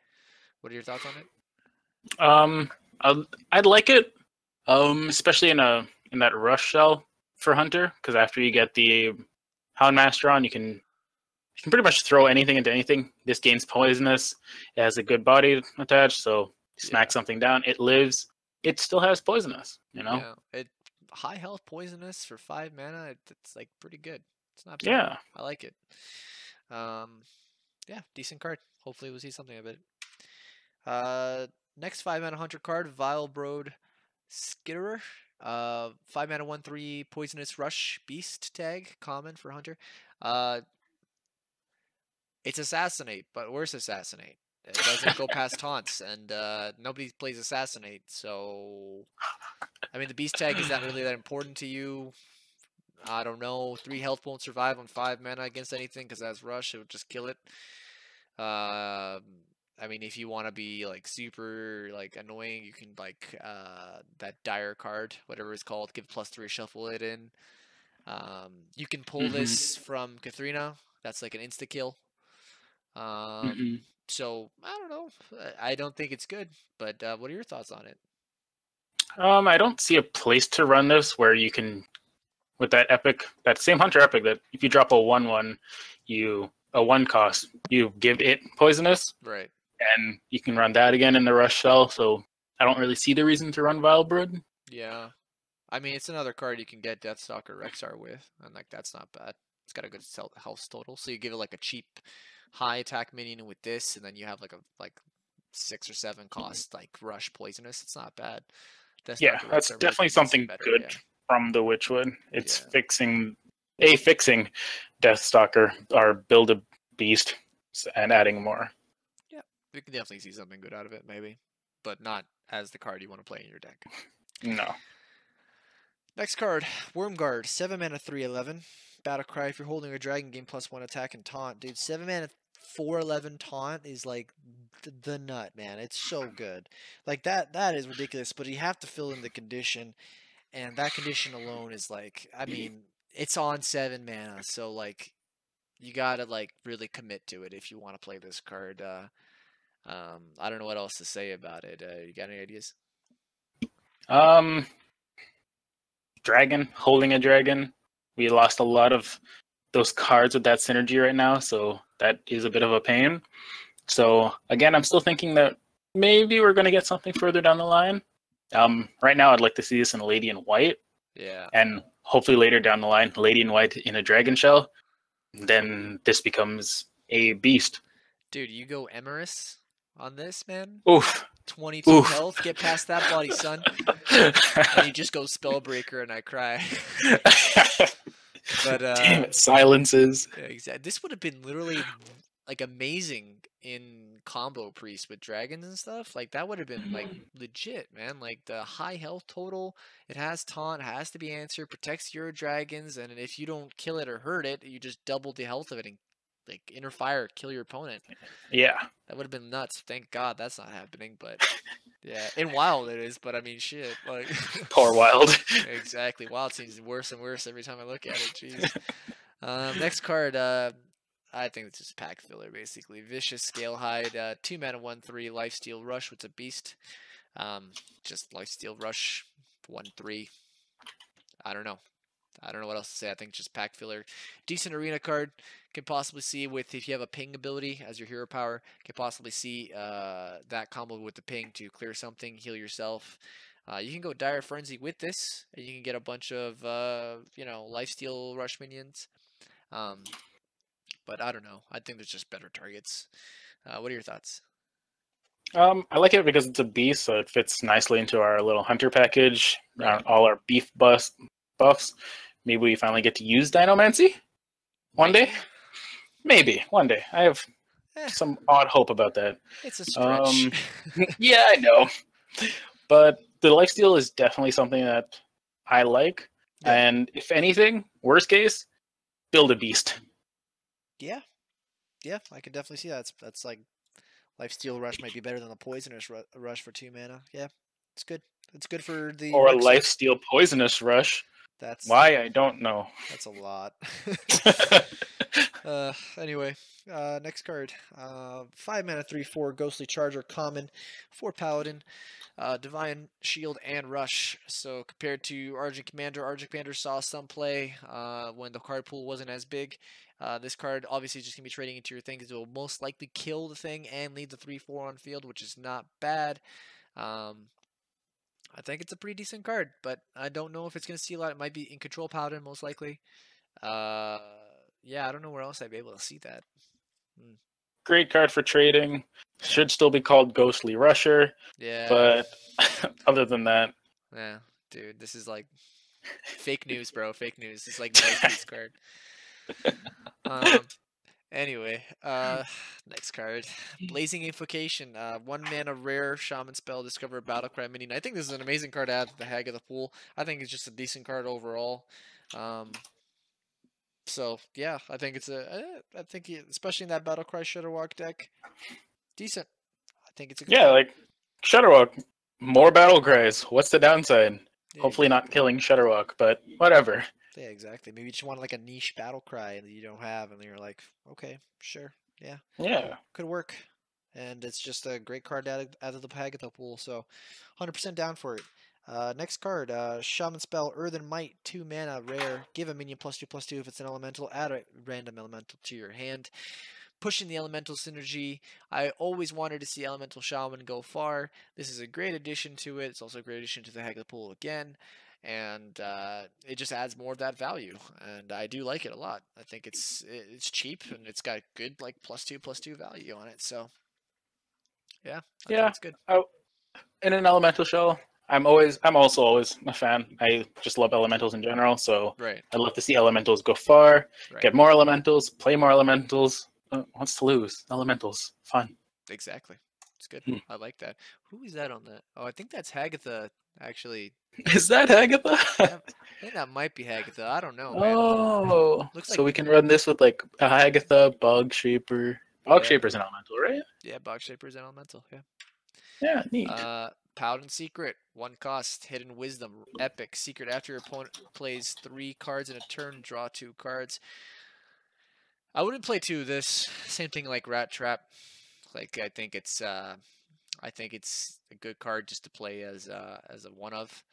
What are your thoughts on it? Um, I'd, I'd like it, um, especially in a in that rush shell for Hunter, because after you get the Houndmaster on, you can you can pretty much throw anything into anything. This game's poisonous. It has a good body attached, so smack Yeah. something down, it lives. It still has poisonous, you know. Yeah. It high health poisonous for five mana. It, it's like pretty good. It's not bad. Yeah. I like it. Um, yeah, decent card. Hopefully, we'll see something of it. Uh, next five mana hunter card, Vilebrood Skitterer. Uh, five mana one three poisonous rush beast tag common for hunter. Uh, it's assassinate, but worse assassinate. It doesn't go past taunts, and uh, nobody plays assassinate. So, I mean, the beast tag is not really that important to you. I don't know. Three health won't survive on five mana against anything because that's rush. It would just kill it. Um, I mean, if you want to be like super like annoying, you can like uh that dire card, whatever it's called, give plus three, shuffle it in. Um, you can pull Mhm. this from Kathrena. That's like an insta kill. Um, Mhm. so I don't know. I- I don't think it's good, but uh, what are your thoughts on it? Um, I don't see a place to run this where you can, with that epic, that same hunter epic, that if you drop a one one, you a one cost, you give it poisonous, Right. And you can run that again in the rush shell. So I don't really see the reason to run Vilebrood. Yeah. I mean, it's another card you can get Deathstalker Rexar with, and like that's not bad. It's got a good health total, so you give it like a cheap, high attack minion with this, and then you have like a like six or seven mm-hmm. cost like rush poisonous. It's not bad. Yeah, that's Rexar definitely something better, good yeah. from the Witchwood. It's Yeah. fixing a fixing Deathstalker or build a beast and adding more. We can definitely see something good out of it, maybe, but not as the card you want to play in your deck. No. Next card, Wyrmguard, 7 mana 311. Battle Cry, if you're holding a dragon, game plus 1 attack and taunt. Dude, 7 mana 411 taunt is like th- the nut, man. It's so good. Like that that is ridiculous, but you have to fill in the condition and that condition alone is like I mean, it's on 7 mana, so like you got to like really commit to it if you want to play this card. Uh um I don't know what else to say about it. Uh, you got any ideas? Um, dragon, holding a dragon. We lost a lot of those cards with that synergy right now, so that is a bit of a pain. So again, I'm still thinking that maybe we're going to get something further down the line. Um, right now, I'd like to see this in Lady in White, Yeah. and hopefully later down the line, Lady in White in a dragon shell. Then this becomes a beast. Dude, you go Emeriss on this, man. Oof. 22 Oof. health, get past that body, son. And you just go Spellbreaker and I cry. But uh Damn it, silences. yeah, exactly. This would have been literally like amazing in combo priest with dragons and stuff. Like that would have been like legit, man. Like the high health total, it has taunt, has to be answered, protects your dragons, and if you don't kill it or hurt it, you just double the health of it and like inner fire, kill your opponent. Yeah. That would have been nuts. Thank God that's not happening. But yeah, in Wild it is. But I mean, shit. Like Poor Wild. exactly. Wild seems worse and worse every time I look at it. Jeez. Um, next card. Uh, I think it's just pack filler basically. Vicious Scalehide. Uh, two mana, one three lifesteal rush with a beast. Um, just Lifesteal Rush, one three. I don't know. I don't know what else to say. I think just pack filler, decent arena card. Can possibly see with if you have a ping ability as your hero power, can possibly see uh, that combo with the ping to clear something, heal yourself. Uh, you can go Dire Frenzy with this, and you can get a bunch of uh, you know lifesteal rush minions. Um, but I don't know. I think there's just better targets. Uh, what are your thoughts? Um, I like it because it's a beast, so it fits nicely into our little hunter package. Right. Uh, all our beef bus buffs. Maybe we finally get to use Dinomancy one day. Maybe one day. I have Eh. some odd hope about that. It's a stretch. Um, yeah, I know. But the lifesteal is definitely something that I like. Yeah. And if anything, worst case, build a beast. yeah, yeah, I can definitely see that. That's, that's like lifesteal rush might be better than the poisonous ru- rush for two mana. Yeah, it's good. It's good for the Or a lifesteal poisonous rush. That's Why I don't know. That's a lot. uh, anyway, uh, next card. Uh, five mana, three, four, Ghostly Charger, common, four Paladin, uh, Divine Shield, and Rush. So compared to Argent Commander, Argent Commander saw some play uh, when the card pool wasn't as big. Uh, this card obviously is just gonna be trading into your thing because it will most likely kill the thing and leave the three, four on field, which is not bad. Um, I think it's a pretty decent card, but I don't know if it's going to see a lot. It might be in Control Paladin, most likely. Uh, yeah, I don't know where else I'd be able to see that. Great card for trading. Should still be called Ghostly Rusher, Yeah, but other than that, yeah, dude, this is like fake news, bro. Fake news. It's like nice piece card. Um. Anyway, uh, next card, Blazing Invocation. Uh, one mana rare shaman spell. Discover a battle cry minion. I think this is an amazing card to add to the Hagatha Pool. I think it's just a decent card overall. Um, so yeah, I think it's a. eh, think it- especially in that battle cry Shudderwock deck, decent. I think it's a good yeah, card. like Shudderwock, more battle cries. What's the downside? Yeah, Hopefully not killing Shudderwock, but whatever. Yeah, exactly. Maybe you just want like a niche battle cry that you don't have, and you're like, okay, sure, yeah, Yeah. could work. And it's just a great card added out of the Hagatha pool, so 100% down for it. Uh, next card, uh, Shaman Spell, Earthen Might, 2 mana, rare. Give a minion plus 2 plus 2 if it's an elemental. Add a random elemental to your hand. Pushing the elemental synergy. I always wanted to see Elemental Shaman go far. This is a great addition to it. It's also a great addition to the Hagatha Pool again. And uh, it just adds more of that value, and I do like it a lot. I think it's it's cheap and it's got good like plus two plus two value on it. So yeah, I Yeah. it's good. Oh, In an elemental shell, I'm always I'm also always a fan. I just love elementals in general, so Right, I'd love to see elementals go far, right, get more elementals, play more elementals. Uh, what's to lose? Elementals, fun. exactly. It's good. Hmm. I like that. Who is that on that? Oh, I think that's Hagatha. Actually, Is that Agatha? I think that might be Hagatha. I don't know, man. oh, Looks so like- we can run this with like a Agatha, Bogshaper. Bug Yeah. Shaper's an elemental, right? Yeah, Bogshapers and Elemental. Yeah. Yeah, neat. Uh, Paladin Secret, one cost, Hidden Wisdom, Epic Secret. After your opponent plays three cards in a turn, draw two cards. I wouldn't play two of this. Same thing like Rat Trap. Like I think it's, uh, I think it's a good card just to play as uh, as a one of,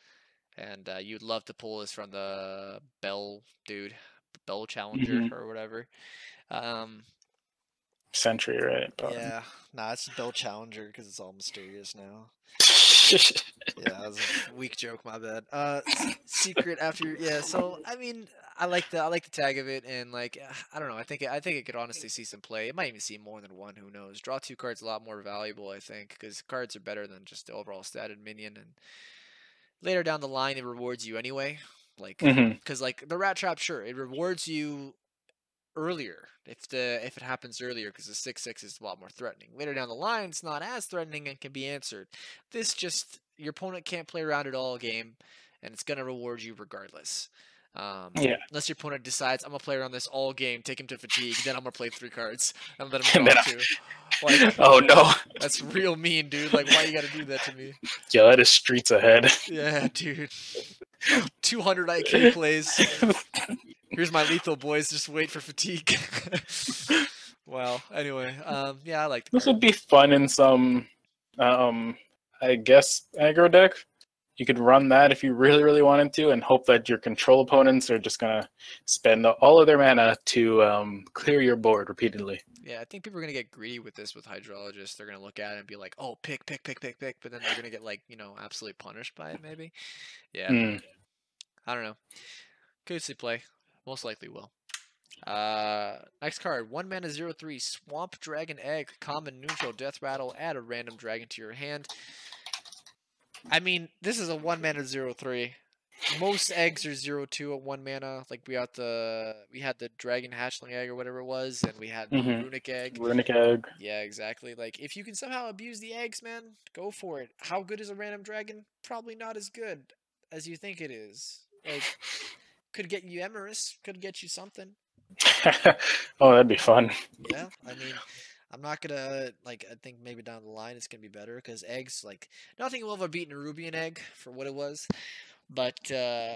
and uh, you'd love to pull this from the Bell dude, Bell Challenger or whatever. Um, Sentry, right? Bug. yeah, nah, it's Bell Challenger because it's all mysterious now. Yeah, that was a weak joke. My bad. Uh, secret after yeah. So I mean, I like the I like the tag of it, and like I don't know. I think it, I think it could honestly see some play. It might even see more than one. Who knows? Draw two cards a lot more valuable, I think, because cards are better than just the overall statted minion. And later down the line, it rewards you anyway. Like because like the rat trap, sure, it rewards you earlier if the if it happens earlier because the six six is a lot more threatening. Later down the line, it's not as threatening and can be answered. This just your opponent can't play around it all game, and it's gonna reward you regardless. Um, Yeah. Unless your opponent decides I'm gonna play around this all game, take him to fatigue, then I'm gonna play three cards and let him then two. Like oh no. that's real mean, dude. Like why you gotta do that to me? Yeah, that is streets ahead. Yeah, dude. 200 IQ plays. Here's my lethal boys. Just wait for fatigue. well, anyway, um, yeah, I like This would be fun in some um I guess, aggro deck. You could run that if you really, really wanted to, and hope that your control opponents are just gonna spend all of their mana to um, clear your board repeatedly. Yeah, I think people are gonna get greedy with this with hydrologists. They're gonna look at it and be like, "Oh, pick, pick, pick, pick, pick," but then they're gonna get like you know absolutely punished by it. Maybe. Yeah. Mm. I don't know. Could see play. Most likely will. Uh, next card, one mana zero three Swamp Dragon Egg, common neutral death rattle. Add a random dragon to your hand. I mean, this is a one mana zero three. Most eggs are zero two at one mana. Like we got the we had the dragon hatchling egg or whatever it was, and we had the Mhm. runic egg. Runic egg. Yeah, exactly. Like if you can somehow abuse the eggs, man, go for it. How good is a random dragon? Probably not as good as you think it is. Like could get you Emeriss, could get you something. oh, that'd be fun. Yeah, I mean, I'm not gonna like. I think maybe down the line it's gonna be better because eggs like nothing will ever beat a Rubian egg for what it was, but uh,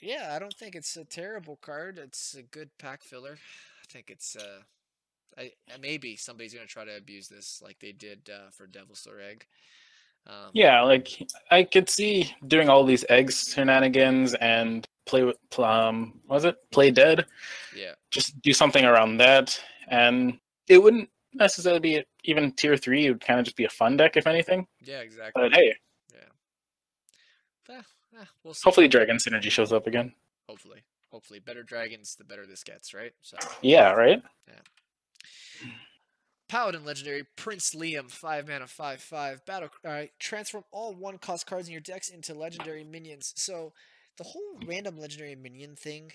yeah, I don't think it's a terrible card. It's a good pack filler. I think it's uh, I uh, maybe somebody's gonna try to abuse this like they did uh, for Devilsaur egg. Um, Yeah, like I could see doing all these eggs shenanigans and play with um, was it play dead? yeah, Just do something around that, and it wouldn't necessarily be even tier three. It would kind of just be a fun deck, if anything. yeah, exactly. But hey, Eh, eh, we'll see. hopefully Dragon Synergy shows up again. hopefully, hopefully, better dragons, the better this gets, right? So. Yeah, right. yeah Paladin legendary Prince Liam, five mana, five five battle. Alright, transform all one cost cards in your decks into legendary minions. So the whole random legendary minion thing,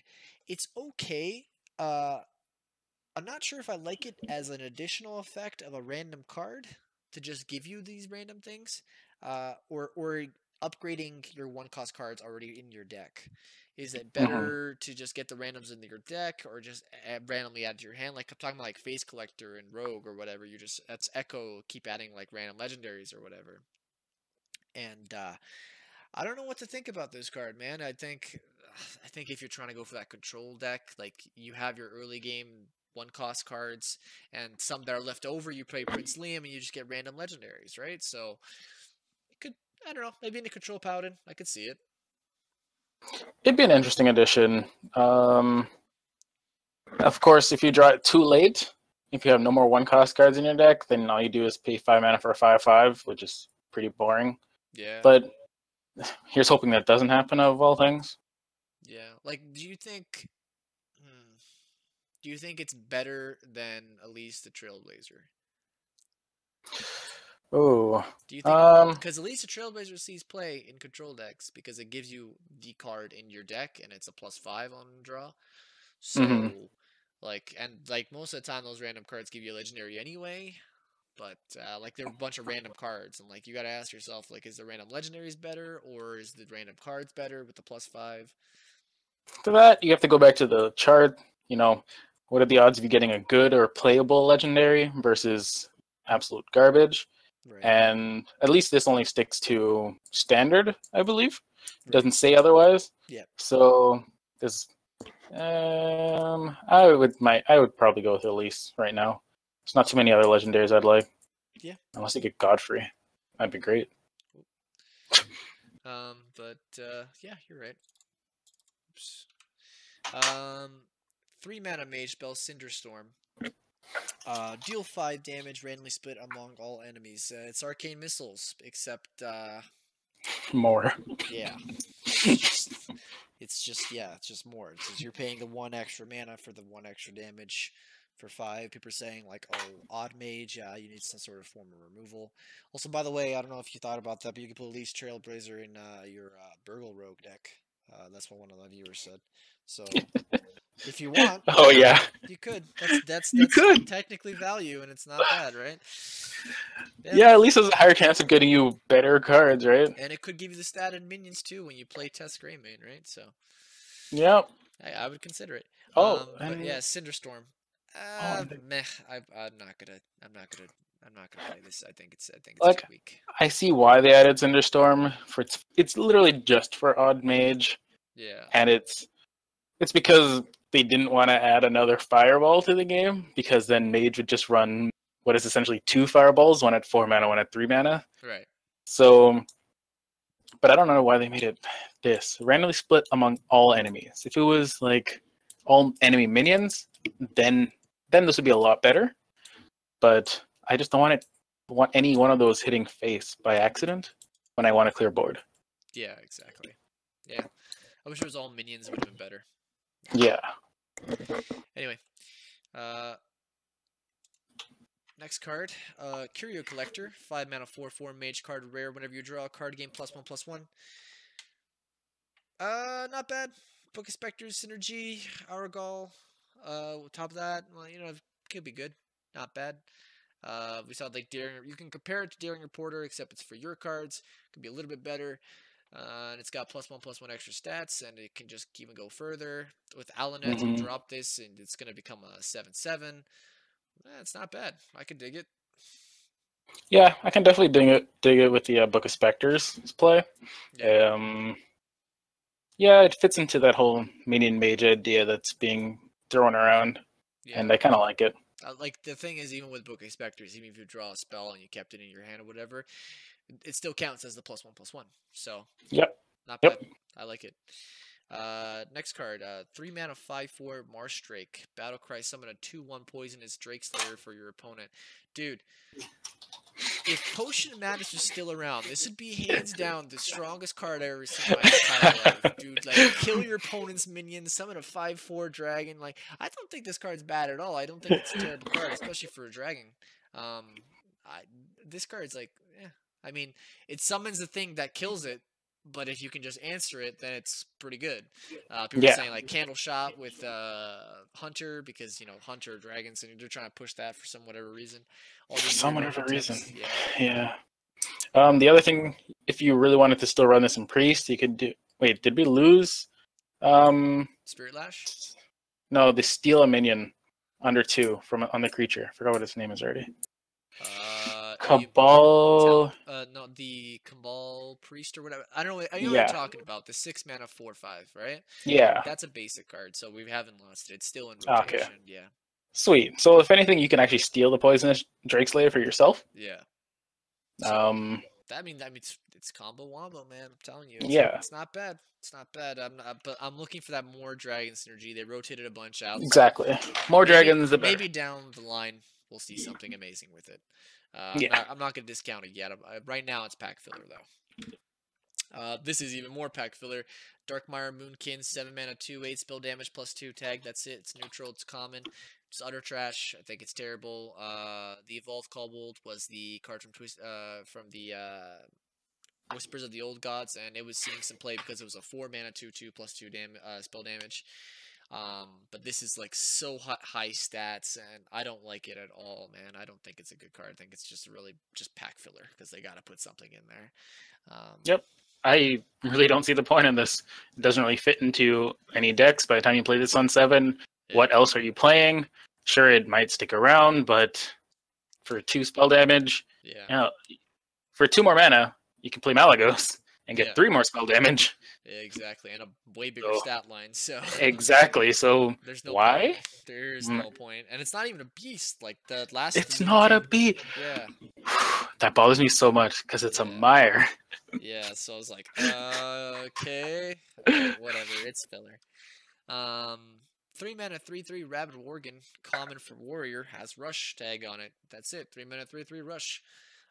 it's okay. Uh, I'm not sure if I like it as an additional effect of a random card to just give you these random things, uh, or or upgrading your one cost cards already in your deck. Is it better to just get the randoms into your deck, or just add, randomly add to your hand? Like I'm talking about like Face Collector and Rogue or whatever. You just that's Echo. Keep adding like random legendaries or whatever. And uh, I don't know what to think about this card, man. I think I think if you're trying to go for that control deck, like you have your early game one cost cards and some that are left over, you play Prince Liam and you just get random legendaries, right? So it could I don't know, maybe in a control paladin, I could see it. It'd be an interesting addition. Um, of course, if you draw it too late, if you have no more one cost cards in your deck, then all you do is pay five mana for a five five, which is pretty boring. Yeah. But here's hoping that doesn't happen of all things. Yeah. Like, do you think? Hmm, do you think it's better than Elise the Trailblazer? Oh, Do you think? um, Because Elise the Trailblazer sees play in control decks because it gives you the card in your deck and it's a plus five on draw. So, Mhm. like, and like most of the time, those random cards give you a legendary anyway. But uh, like, they're a bunch of random cards, and like, you gotta ask yourself, like, is the random legendaries better or is the random cards better with the plus five? to that you have to go back to the chart. You know, what are the odds of you getting a good or playable legendary versus absolute garbage? Right. And at least this only sticks to standard, I believe. It Right. doesn't say otherwise. Yeah. So this, um, I would my I would probably go with Elise right now. There's not too many other legendaries I'd like. Yeah. Unless you get Godfrey, that'd be great. Um, but uh, yeah, you're right. Oops. Um, three mana mage spell Cinderstorm. Uh, deal five damage randomly split among all enemies. Uh, it's arcane missiles, except uh, More. yeah, it's just, it's just yeah, it's just more. It's just you're paying the one extra mana for the one extra damage for five. People are saying like, oh, odd mage, yeah, you need some sort of form of removal. Also, by the way, I don't know if you thought about that, but you can put Elise Trailblazer in uh, your uh, Burgle Rogue deck. Uh, that's what one of the viewers said. So, if you want, Oh yeah. you could. That's that's, You that's could. technically value, and it's not bad, right? Yeah, at least there's a higher chance of getting you better cards, right? And it could give you the statted minions too when you play Tess Greymane, right? So Yep. I, I would consider it. Oh, um, and- yeah, Cinderstorm. Uh, and- meh. I, I'm not gonna. I'm not gonna. I'm not gonna play this. I think it's. I think it's Like, too weak. I see why they added Cinderstorm. For it's, it's literally just for odd mage, Yeah. and it's it's because they didn't want to add another fireball to the game because then mage would just run what is essentially two fireballs, one at four mana, one at three mana. Right. So, but I don't know why they made it this randomly split among all enemies. If it was like all enemy minions, then then this would be a lot better. But I just don't want it want any one of those hitting face by accident when I want to clear board. Yeah, exactly. Yeah. I wish it was all minions would have been better. Yeah. Anyway, uh, next card, uh, Curio Collector, five mana, four four mage card, rare. Whenever you draw a card, game plus one plus one. Uh, not bad. Book of Spectres, Synergy, Arugal. Uh, top of that, well, you know, it could be good. Not bad. Uh, we saw like Daring. You can compare it to Daring Reporter, except it's for your cards. Could be a little bit better. Uh, and it's got plus one plus one extra stats, and it can just even go further. With Aluneth, Mhm. drop this, and it's going to become a seven seven. Eh, it's not bad. I could dig it. Yeah, I can definitely dig it dig it with the uh, Book of Specters play. Yeah. Um, yeah, it fits into that whole minion mage idea that's being thrown around, Yeah. and I kind of like it. Uh, like the thing is, even with Book of Specters, even if you draw a spell and you kept it in your hand or whatever, it- still counts as the plus one plus one. So Yep. not Yep. bad. I like it. Uh, next card, uh, three mana, five four Marsh Drake. Battle Cry summon a two one poisonous Drake Slayer for your opponent. Dude, if Potion Madness was still around, this would be hands down the strongest card I ever seen in my entire life, dude. Like, kill your opponent's minions, summon a five four dragon. Like, I don't think this card's bad at all. I don't think it's a terrible card, especially for a dragon. Um, I, this card's like, yeah. I mean, it summons the thing that kills it, but if you can just answer it, then it's pretty good. Uh, people are saying like candle shot with uh, hunter because you know hunter dragons and they're trying to push that for some whatever reason. All For some whatever tips, reason. Yeah. Yeah. Um, the other thing, if you really wanted to still run this in priest, you could do. Wait, did we lose? Um, Spirit lash. no, they steal a minion under two from on the creature. I forgot what its name is already. Uh, Cabal. Uh, no, the Cabal priest or whatever. I don't know. I know what you're talking about. The six mana four five, right? Yeah. That's a basic card, so we haven't lost it. It's still in Ah, Okay. rotation. Yeah. Sweet. So if anything, you can actually steal the poisonous Drake Slayer for yourself. Yeah. So, Um, That mean that means it's, it's combo wombo, man. I'm telling you. It's, Yeah. It's not bad. It's not bad. I'm not, but I'm looking for that more dragon synergy. They rotated a bunch out. exactly. More maybe- dragons, the better. Maybe down the line we'll see something amazing with it. Uh, Yeah. I'm not, I'm not gonna discount it yet. I, right now it's pack filler though. Uh, this is even more pack filler. Darkmire Moonkin, seven mana, two eight spell damage plus two tag. That's it. It's neutral. It's common. It's utter trash. I think it's terrible. Uh, the evolved Kobold was the card from Twist uh, from the uh, Whispers of the Old Gods, and it was seeing some play because it was a four mana two two plus two dam- uh, spell damage. Um, but this is like so high, high stats, and I don't like it at all, man. I don't think it's a good card. I think it's just really just pack filler because they got to put something in there. Um, Yep. I really don't see the point in this. It doesn't really fit into any decks. By the time you play this on seven, Yeah. what else are you playing? Sure, it might stick around, but for two spell damage, Yeah. you know, for two more mana, you can play Malygos and get Yeah. three more spell damage. Yeah, exactly, and a way bigger So- stat line. So exactly. So there's no why? Point. There's Mm. no point, and it's not even a beast like the last. it's not a beast. Yeah, that bothers me so much because it's a mire. yeah. So I was like, uh, okay, okay, whatever. It's filler. Um, three mana, three three Rabid Worgen, common for warrior, has rush tag on it. That's it. Three mana, three three rush.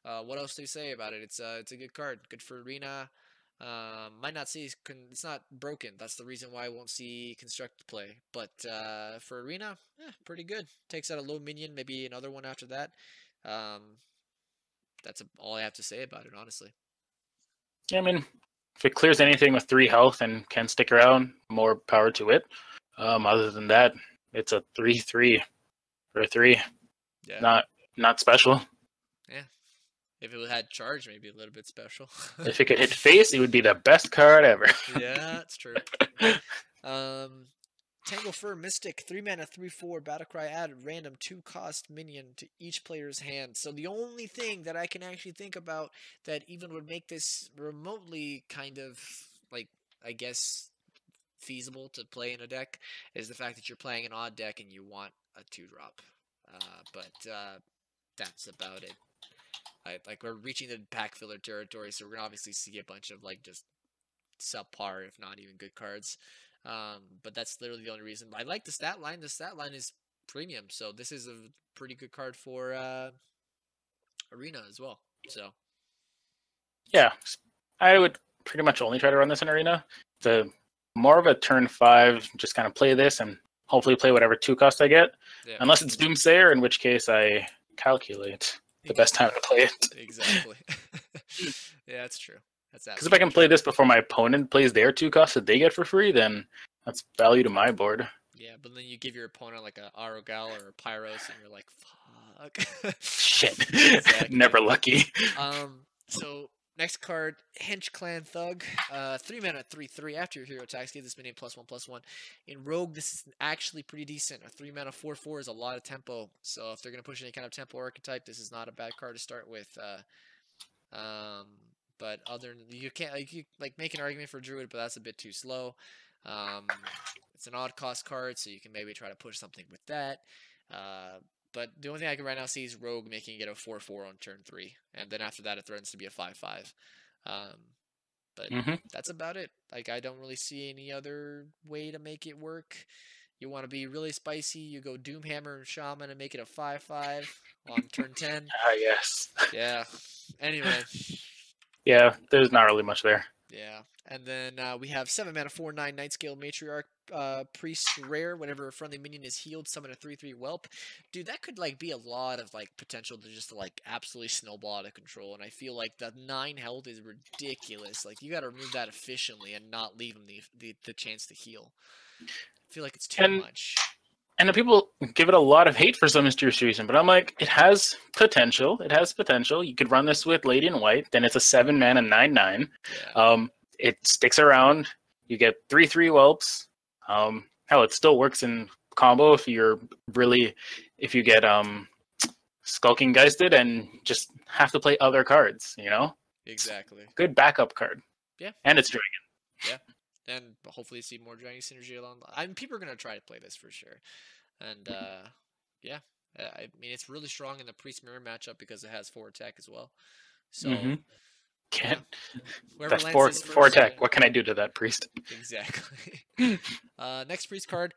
Uh, what else do you say about it? It's uh, it's a good card. Good for arena. Um, might not see it's not broken. That's the reason why I won't see construct play. But uh, for arena, eh, pretty good. Takes out a low minion, maybe another one after that. Um, that's a, all I have to say about it, honestly. Yeah, I mean, if it clears anything with three health and can stick around, more power to it. Um, other than that, it's a three-three for a three. Yeah. Not not special. If it had charge, maybe a little bit special. If it could hit face, it would be the best card ever. yeah, that's true. Um, Tanglefur Mystic, three mana, three four Battlecry. Add random two cost minion to each player's hand. So the only thing that I can actually think about that even would make this remotely kind of like I guess feasible to play in a deck is the fact that you're playing an odd deck and you want a two drop. Uh, but uh, that's about it. I, like we're reaching the pack filler territory, so we're gonna obviously see a bunch of like just subpar, if not even good cards. Um, but that's literally the only reason. I like the stat line. The stat line is premium, so this is a pretty good card for uh, arena as well. So Yeah, I would pretty much only try to run this in arena. The more of a turn five, just kind of play this and hopefully play whatever two cost I get, yeah, unless it's Doomsayer, in which case I calculate the best time to play it. exactly. yeah, that's true. That's Because if I can play this before my opponent plays their two costs that they get for free, then that's value to my board. Yeah, but then you give your opponent like a Arugal or a Pyros, and you're like, fuck. Shit, never lucky. Um. So next card, Hench Clan Thug. Uh, three mana, three three. After your hero attacks, give this minion plus one plus one. In Rogue, this is actually pretty decent. A three mana four four is a lot of tempo. So if they're gonna push any kind of tempo archetype, this is not a bad card to start with. Uh, um. But other you can't like you like make an argument for Druid, but that's a bit too slow. Um, it's an odd cost card, so you can maybe try to push something with that. Uh, but the only thing I can right now see is Rogue making it a 4 4 on turn 3. And then after that, it threatens to be a 5 5. Um, but hmm that's about it. Like, I don't really see any other way to make it work. You want to be really spicy, you go Doomhammer and Shaman and make it a 5 5 on turn 10. Ah, yes. Yeah. Anyway, Yeah, there's not really much there. Yeah. And then uh, we have 7 mana 4 9 Nightscale Matriarch uh, Priest Rare. Whenever a friendly minion is healed, summon a 3 3 Whelp. Dude, that could like be a lot of like potential to just like absolutely snowball out of control. And I feel like the 9 health is ridiculous. Like, you got to remove that efficiently and not leave him the, the, the chance to heal. I feel like it's too And- much. And the people give it a lot of hate for some mysterious reason, but I'm like, it has potential. It has potential. You could run this with Lady in White, then it's a seven mana nine nine. Yeah. Um, it sticks around. You get three three whelps. Um, hell, it still works in combo if you're really if you get um skulking geisted and just have to play other cards. You know, exactly. good backup card. Yeah. and it's dragon. And hopefully see more Dragon synergy along. the- I mean, people are gonna try to play this for sure, and uh, yeah, uh, I mean it's really strong in the priest mirror matchup because it has four attack as well. So Mhm. Can't. whoever That's four this four first, uh, attack. What can I do to that priest? Exactly. uh, next priest card.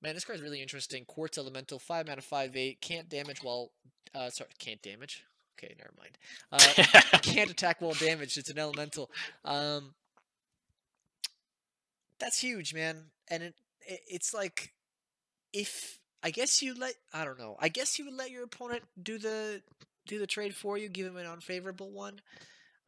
Man, this card's really interesting. Quartz Elemental, five mana, five eight. Can't damage while. Uh, sorry, can't damage. Okay, never mind. Uh, can't attack while damaged. It's an elemental. Um, that's huge, man. And it, it it's like if I guess you let I don't know. I guess you would let your opponent do the do the trade for you, give him an unfavorable one.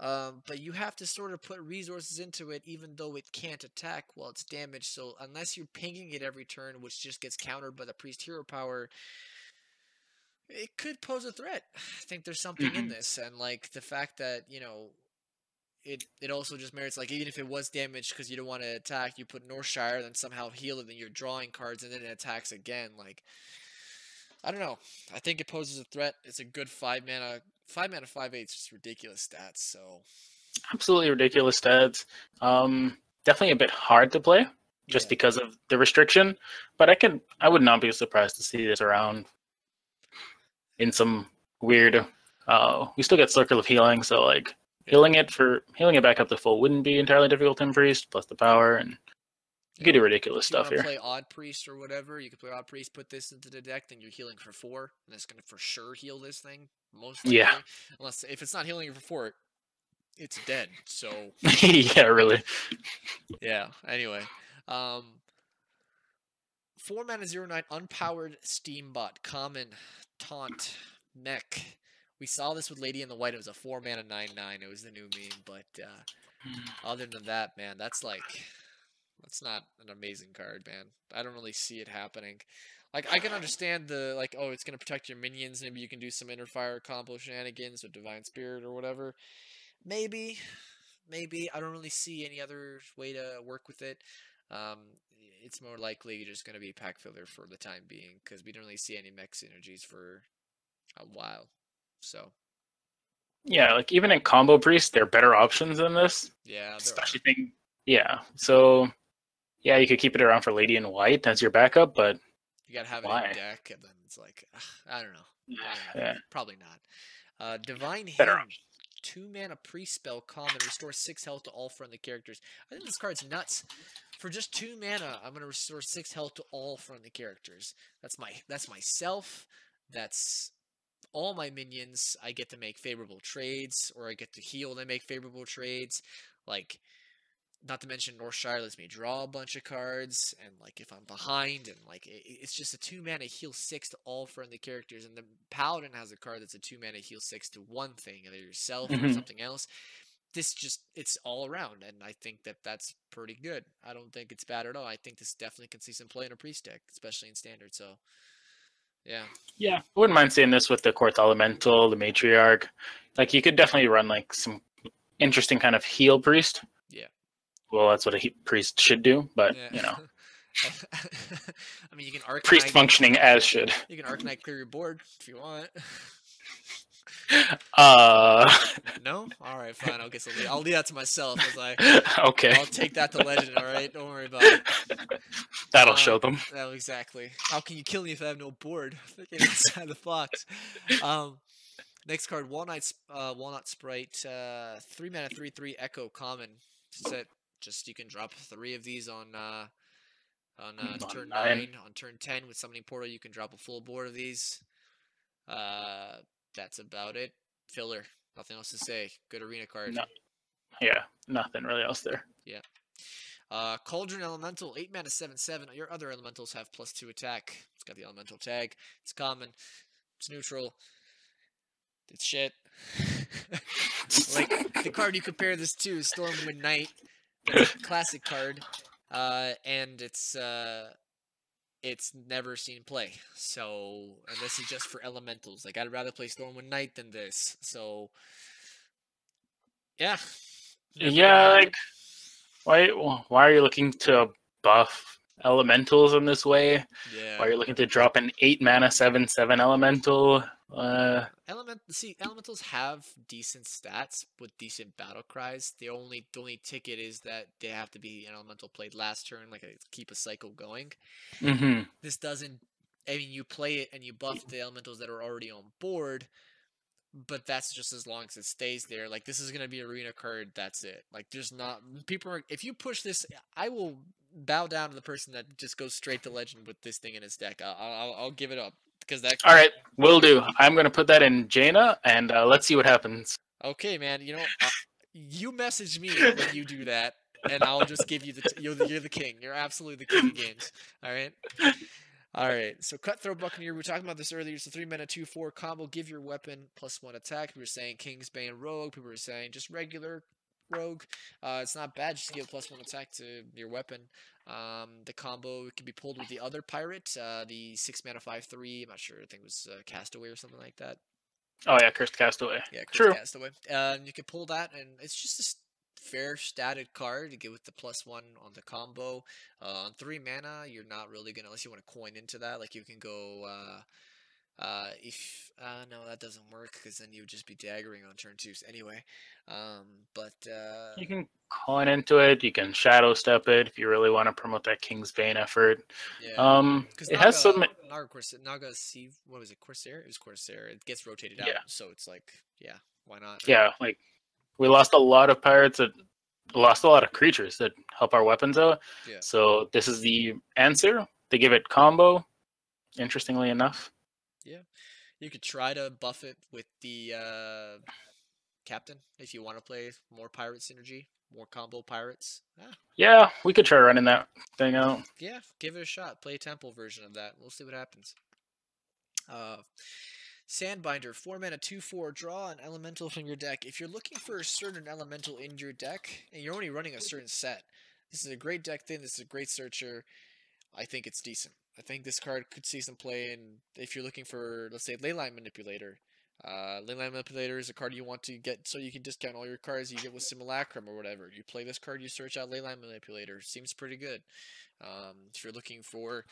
Um, but you have to sort of put resources into it, even though it can't attack while it's damaged. So unless you're pinging it every turn, which just gets countered by the priest hero power, it could pose a threat. I think there's something in Mhm. this, and like the fact that you know, it it also just merits like even if it was damaged because you don't want to attack, you put Northshire, then somehow heal it, then you're drawing cards, and then it attacks again. Like I don't know. I think it poses a threat. It's a good five mana, five mana, five eight. Just ridiculous stats. So Absolutely ridiculous stats. Um, definitely a bit hard to play just yeah. because of the restriction. But I can I would not be surprised to see this around in some weird. Uh, we still get Circle of Healing, so like healing it for healing it back up to full wouldn't be entirely difficult in Priest plus the power, and you could do ridiculous you stuff here. play Odd Priest or whatever, you could play Odd Priest, put this into the deck, then you're healing for four, and that's gonna for sure heal this thing. Most likely. Yeah. Unless if it's not healing for four, it's dead. So yeah, really. yeah. Anyway, um, four mana zero nine unpowered steam bot common taunt mech. We saw this with Lady in the White. It was a four mana nine nine. It was the new meme, but uh, other than that, man, that's like that's not an amazing card, man. I don't really see it happening. Like I can understand the like, oh, it's gonna protect your minions. Maybe you can do some inner fire combo shenanigans with divine spirit or whatever. Maybe, maybe I don't really see any other way to work with it. Um, it's more likely just gonna be pack filler for the time being because we don't really see any mech synergies for a while. So Yeah, like even in combo Priest, there are better options than this. yeah, are. Especially thing. Yeah, so yeah, you could keep it around for Lady in White as your backup, but You gotta have it Why? in deck, and then it's like ugh, I don't know. I yeah. Probably not. Uh, Divine Hymn, two mana pre spell common, restore six health to all friendly characters. I think this card's nuts. For just two mana, I'm gonna restore six health to all friendly characters. That's my that's myself. That's all my minions. I get to make favorable trades, or I get to heal and make favorable trades. Like not to mention Northshire lets me draw a bunch of cards, and like if I'm behind, and like it, it's just a two mana heal six to all friendly characters, and the Paladin has a card that's a two mana heal six to one thing, either yourself or Mhm. something else. This just it's all around, and I think that that's pretty good. I don't think it's bad at all. I think this definitely can see some play in a priest deck, especially in standard. So, yeah, Yeah, I wouldn't mind seeing this with the Quartz Elemental, the Matriarch. Like you could definitely run like some interesting kind of heal priest. Yeah. Well, that's what a he- priest should do, but yeah. you know, I mean, you can arc priest functioning as should. You can Arcanite clear your board if you want. Uh, No? Alright, fine. I'll guess I'll leave, I'll leave that to myself as I okay, I'll take that to legend, alright? Don't worry about it. that'll uh, show them. No, exactly. How can you kill me if I have no board? Inside the box. Um next card, Walnut uh Walnut Sprite, uh three mana three three echo common. Set just you can drop three of these on uh on uh, turn nine. nine. On turn ten with summoning portal you can drop a full board of these. Uh that's about it. Filler. Nothing else to say. Good arena card. No. Yeah, nothing really else there. Yeah. Uh, Cauldron Elemental, 8 mana, 7 7. Your other elementals have plus 2 attack. It's got the elemental tag. It's common. It's neutral. It's shit. like, the card you compare this to is Stormwind Knight. Classic card. Uh, and it's, uh, it's never seen play. So, and this is just for elementals. Like, I'd rather play Stormwind Knight than this. So, yeah. Never yeah, like why? Why are you looking to buff elementals in this way? yeah. Why are you looking to drop an eight mana seven seven elemental? Uh, Element see elementals have decent stats with decent battle cries. The only the only ticket is that they have to be an elemental played last turn, like a, keep a cycle going. hmm This doesn't. I mean, you play it and you buff the elementals that are already on board, but that's just as long as it stays there. Like this is gonna be arena card. That's it. Like there's not people. Are, if you push this, I will bow down to the person that just goes straight to legend with this thing in his deck. I'll I'll, I'll give it up because that. All right, will do. I'm gonna put that in Jaina, and uh, let's see what happens. Okay, man. You know, uh, you message me when you do that, and I'll just give you the. T- you're the you're the king. You're absolutely the king of games. All right. All right. So cutthroat buccaneer. We were talking about this earlier. It's a three mana two four combo. Give your weapon plus one attack. We were saying King's Bane rogue. People were saying just regular rogue. Uh, it's not bad just to give plus one attack to your weapon. Um, the combo can be pulled with the other pirate. Uh, the six mana five three. I'm not sure. I think it was uh, Castaway or something like that. Oh yeah, cursed castaway. Yeah, Chris True. Castaway. Um, you can pull that, and it's just a fair statted card. to get with the plus one on the combo. Uh, on three mana, you're not really gonna unless you want to coin into that. Like you can go. Uh, uh, if uh, no, that doesn't work because then you would just be daggering on turn twos anyway. Um, but uh, You can coin into it. You can shadow step it if you really want to promote that King's Bane effort. yeah. Um, Because it has some. Naga Corsair, Naga Sea, what was it? Corsair? It was Corsair. It gets rotated out, Yeah. so it's like, yeah, why not? Yeah, like we lost a lot of pirates that lost a lot of creatures that help our weapons out. Yeah. So this is the answer. They give it combo. Interestingly enough. You could try to buff it with the uh, captain if you want to play more pirate synergy, more combo pirates. Ah, Yeah, we could try running that thing out. yeah, give it a shot. Play a temple version of that. We'll see what happens. Uh, Sandbinder, four mana, two four. Draw an elemental from your deck. If you're looking for a certain elemental in your deck, and you're only running a certain set, this is a great deck thing. This is a great searcher. I think it's decent. I think this card could see some play and if you're looking for, let's say, Leyline Manipulator. Uh, Leyline Manipulator is a card you want to get so you can discount all your cards you get with Simulacrum or whatever. You play this card, you search out Leyline Manipulator. Seems pretty good. Um, if you're looking for,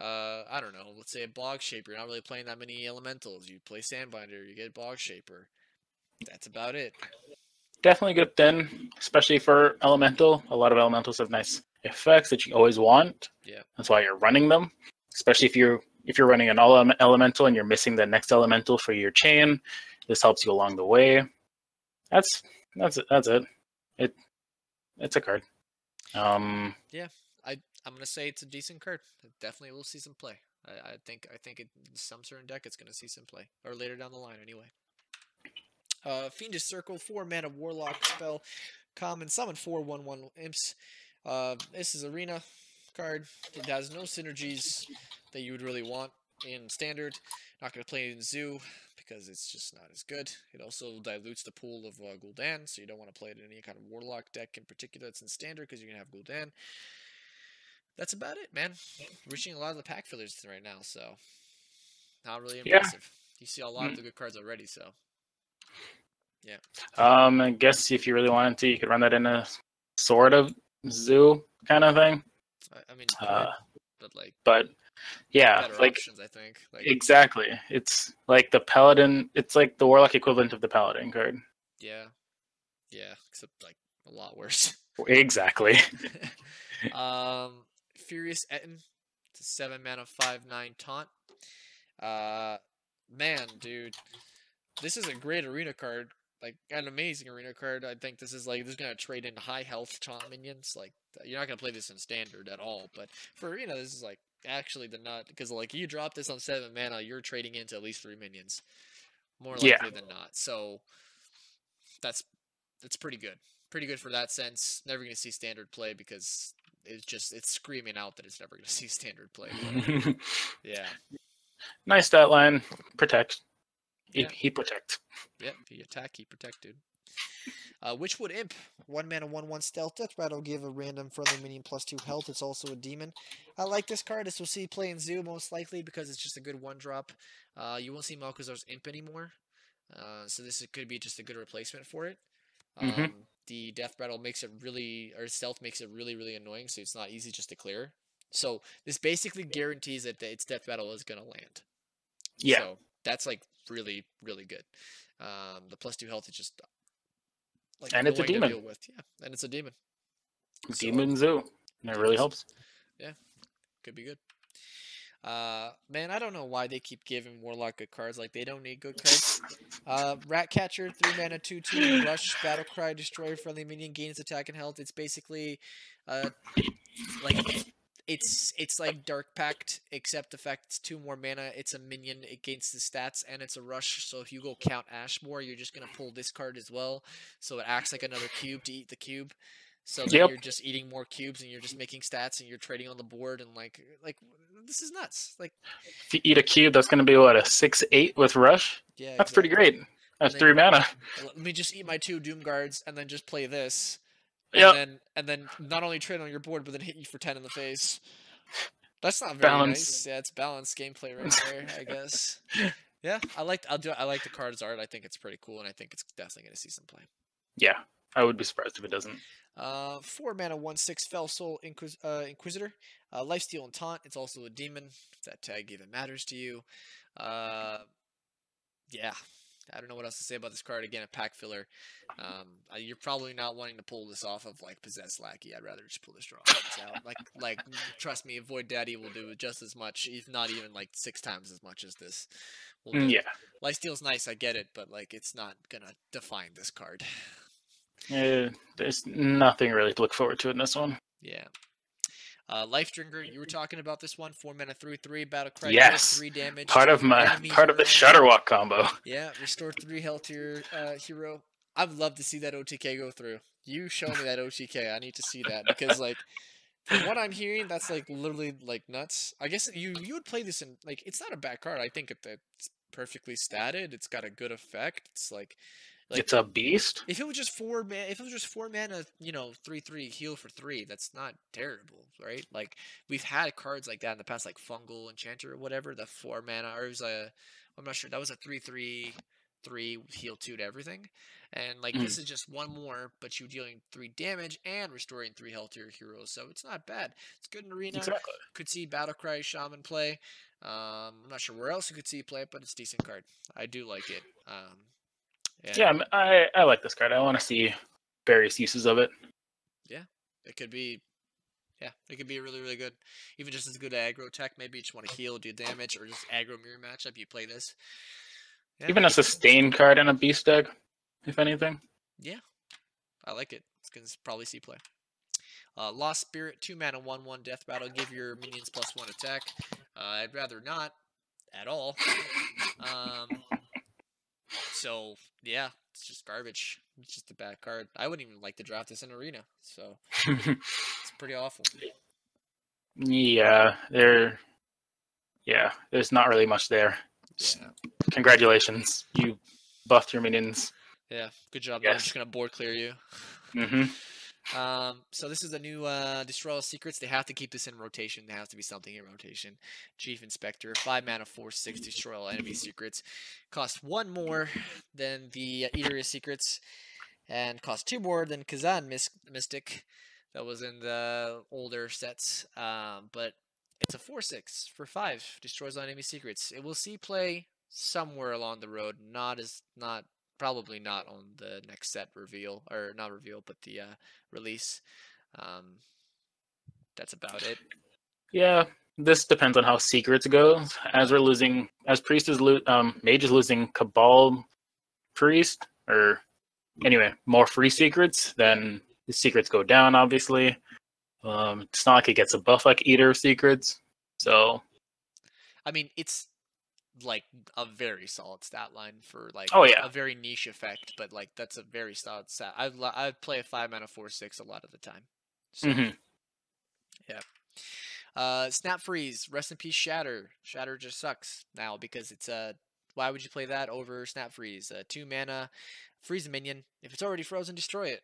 uh, I don't know, let's say a Bogshaper, you're not really playing that many elementals. You play Sandbinder, you get Bogshaper. That's about it. Definitely good then, especially for elemental. A lot of elementals have nice effects that you always want. Yeah. That's why you're running them. Especially if you're if you're running an all elemental and you're missing the next elemental for your chain, This helps you along the way. That's that's it. That's it. It it's a card. Um, Yeah, I I'm gonna say it's a decent card. It definitely will see some play. I, I think I think it, some certain deck it's gonna see some play or later down the line anyway. Uh, Fiendish Circle, four mana Warlock spell, common summon four one one imps. Uh, this is arena card. It has no synergies that you would really want in standard. Not gonna play it in zoo because it's just not as good. It also dilutes the pool of uh, Gul'dan, so you don't want to play it in any kind of Warlock deck in particular that's in standard because you're gonna have Gul'dan that's about it, man. Reaching a lot of the pack fillers right now, so not really Yeah. impressive. You see a lot Mm. of the good cards already, so um, I guess if you really wanted to, you could run that in a sort of zoo kind of thing. I, I mean, Uh, but like but yeah, like options, I think. Like exactly. It's like the paladin. It's like the warlock equivalent of the paladin card. yeah, yeah, except like a lot worse. Exactly. um, Furious Ettin, it's a seven mana five nine taunt. Uh, man, dude, this is a great arena card. Like an amazing arena card. I think this is like this is gonna trade in high health taunt minions. Like you're not gonna play this in standard at all, but for arena, this is like actually the nut because like you drop this on seven mana, you're trading into at least three minions, more likely Yeah. than not. So that's that's pretty good. Pretty good for that sense. Never gonna see standard play because it's just it's screaming out that it's never gonna see standard play. yeah. nice stat line. Protect. He, Yeah. he protect. Yep, he attack, he protect, dude. Uh, Witchwood Imp, one mana, one one stealth. Death Rattle give a random friendly minion plus two health. It's also a demon. I like this card. This will see play in Zoo most likely because it's just a good one drop. Uh, you won't see Malchezaar's Imp anymore, uh, so this could be just a good replacement for it. Um, Mhm. The Death Rattle makes it really, or stealth makes it really, really annoying, so it's not easy just to clear. So this basically guarantees that its Death Rattle is gonna land. Yeah. So that's like really, really good. Um, the plus two health is just like And it's a demon. deal with. Yeah, and it's a demon. So, Demon zoo. And it really helps. Yeah, Could be good. Uh, man, I don't know why they keep giving Warlock good cards. Like they don't need good cards. Uh, Ratcatcher, three mana, two two, rush, battle cry, destroy friendly minion, gains attack and health. It's basically, uh, like it's it's like Dark Pact, except the fact it's two more mana. It's a minion, it gains the stats, and it's a rush. So if you go count Ashmore, you're just gonna pull this card as well. So it acts like another cube to eat the cube. So Yep. you're just eating more cubes, and you're just making stats, and you're trading on the board, and like like this is nuts. Like If you eat a cube, that's going to be what a six eight with rush. yeah, That's pretty great. That's then- three mana. Let me just eat my two Doomguards and then just play this. And Yep. then and then not only trade on your board, but then hit you for ten in the face. That's not very Balance. nice. Yeah, it's balanced gameplay right there, I guess. Yeah, I like I'll do I like the cards art. I think it's pretty cool, and I think it's definitely gonna see some play. Yeah, I would be surprised if it doesn't. Uh, four mana, one six Felsoul Inquis- uh, Inquisitor, uh, Lifesteal and Taunt. It's also a demon. If that tag even matters to you. Uh, yeah, I don't know what else to say about this card. Again, a pack filler. Um, you're probably not wanting to pull this off of like Possessed Lackey. I'd rather just pull this draw out. Like, like trust me, Void Daddy will do just as much, if not even like six times as much as this. Will do. Mm, Yeah, Lifesteal's nice, I get it, but like it's not gonna define this card. Eh, there's nothing really to look forward to in this one. Yeah. Uh, Lifedrinker, you were talking about this one. Four mana, three three battle cry. Yes, three damage. Part of my part of the. Shudderwock combo. Yeah, restore three health to your uh, hero. I'd love to see that OTK go through. You show me that OTK. I need to see that because like from what I'm hearing, that's like literally like nuts. I guess you you would play this in like it's not a bad card. I think it, it's perfectly statted. It's got a good effect. It's like like it's a beast. if it was just four man, if it was just four mana, you know, three three heal for three, that's not terrible, right? Like we've had cards like that in the past, like fungal enchanter or whatever. The four mana, or it was a, I'm not sure. That was a three three three heal two to everything, and like this is just one more, but you're dealing three damage and restoring three health to your heroes, so it's not bad. It's good in arena. Exactly. Could see Battlecry Shaman play. Um, I'm not sure where else you could see play it but it's a decent card. I do like it. Um, and- Yeah, I I like this card. I want to see various uses of it. Yeah, it could be, yeah, it could be really, really good. Even just as good aggro tech. Maybe you just want to heal, do damage, or just aggro mirror matchup. You play this. Yeah. Even a sustain card and a beast deck, if anything. Yeah, I like it. It's gonna probably see play. Uh, Lost Spirit, two mana, one one death battle. Give your minions plus one attack. Uh, I'd rather not at all. Um, so yeah, it's just garbage. It's just a bad card. I wouldn't even like to draft this in arena. So it's pretty awful. yeah, there. Yeah, there's not really much there. Yeah, Congratulations, you buffed your minions. yeah. Good job. man. I'm just gonna board clear you. hmm Um, so this is the new uh, Destroy All Secrets. They have to keep this in rotation. There has to be something in rotation. Chief Inspector, five mana, four six, destroy all enemy secrets. Cost one more than the uh, Eater of Secrets, and cost two more than Kezan Mys- Mystic, that was in the older sets. Um, but it's a four six for five, destroys all enemy secrets. It will see play somewhere along the road. Not as not probably not on the next set reveal or not reveal, but the uh, release. Um, that's about it. Yeah, this depends on how secrets go. As we're losing, as priest is lo- um, mage is losing cabal priest, or anyway, more free secrets, then the secrets go down. Obviously, um, it's not like it gets a buff like eater of secrets. So I mean, it's like a very solid stat line for like Oh, yeah. a very niche effect, but like that's a very solid stat. I I play a five mana four six a lot of the time. So, mhm. uh, Snap Freeze, rest in peace, Shatter. Shatter just sucks now because it's a. Why would you play that over Snap Freeze? Uh, two mana, freeze a minion. If it's already frozen, destroy it.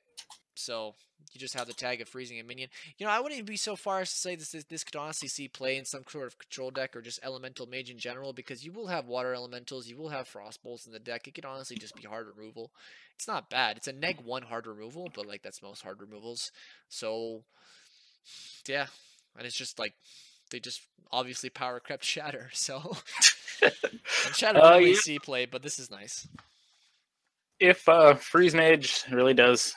So you just have the tag of freezing a minion. You know, I wouldn't even be so far as to say this is, this could honestly see play in some sort of control deck or just elemental mage in general because you will have water elementals, you will have frost bolts in the deck. It could honestly just be hard removal. It's not bad. It's a neg one hard removal, but like that's most hard removals. So yeah, and it's just like they just obviously power crept Shatter. So and Shatter Uh, really yeah. see play, but this is nice. If uh, freeze mage really does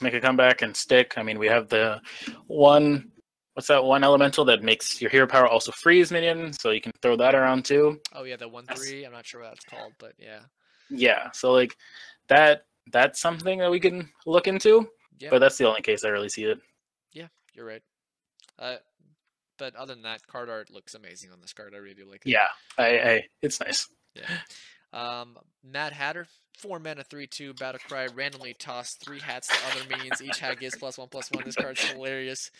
make a comeback and stick, I mean, we have the one. What's that one elemental that makes your hero power also freeze minion? So you can throw that around too. Oh yeah, the one three. I'm not sure what that's called, but yeah, Yeah, so like that that's something that we can look into, yeah. but that's the only case I really see it. Yeah, you're right. Uh, but other than that, card art looks amazing on this card. I really like it. Yeah, I, I it's nice. Yeah. Um, Mad Hatter, four mana, three two, battle cry, randomly toss three hats to other minions. Each hat gives plus one plus one. This card's hilarious.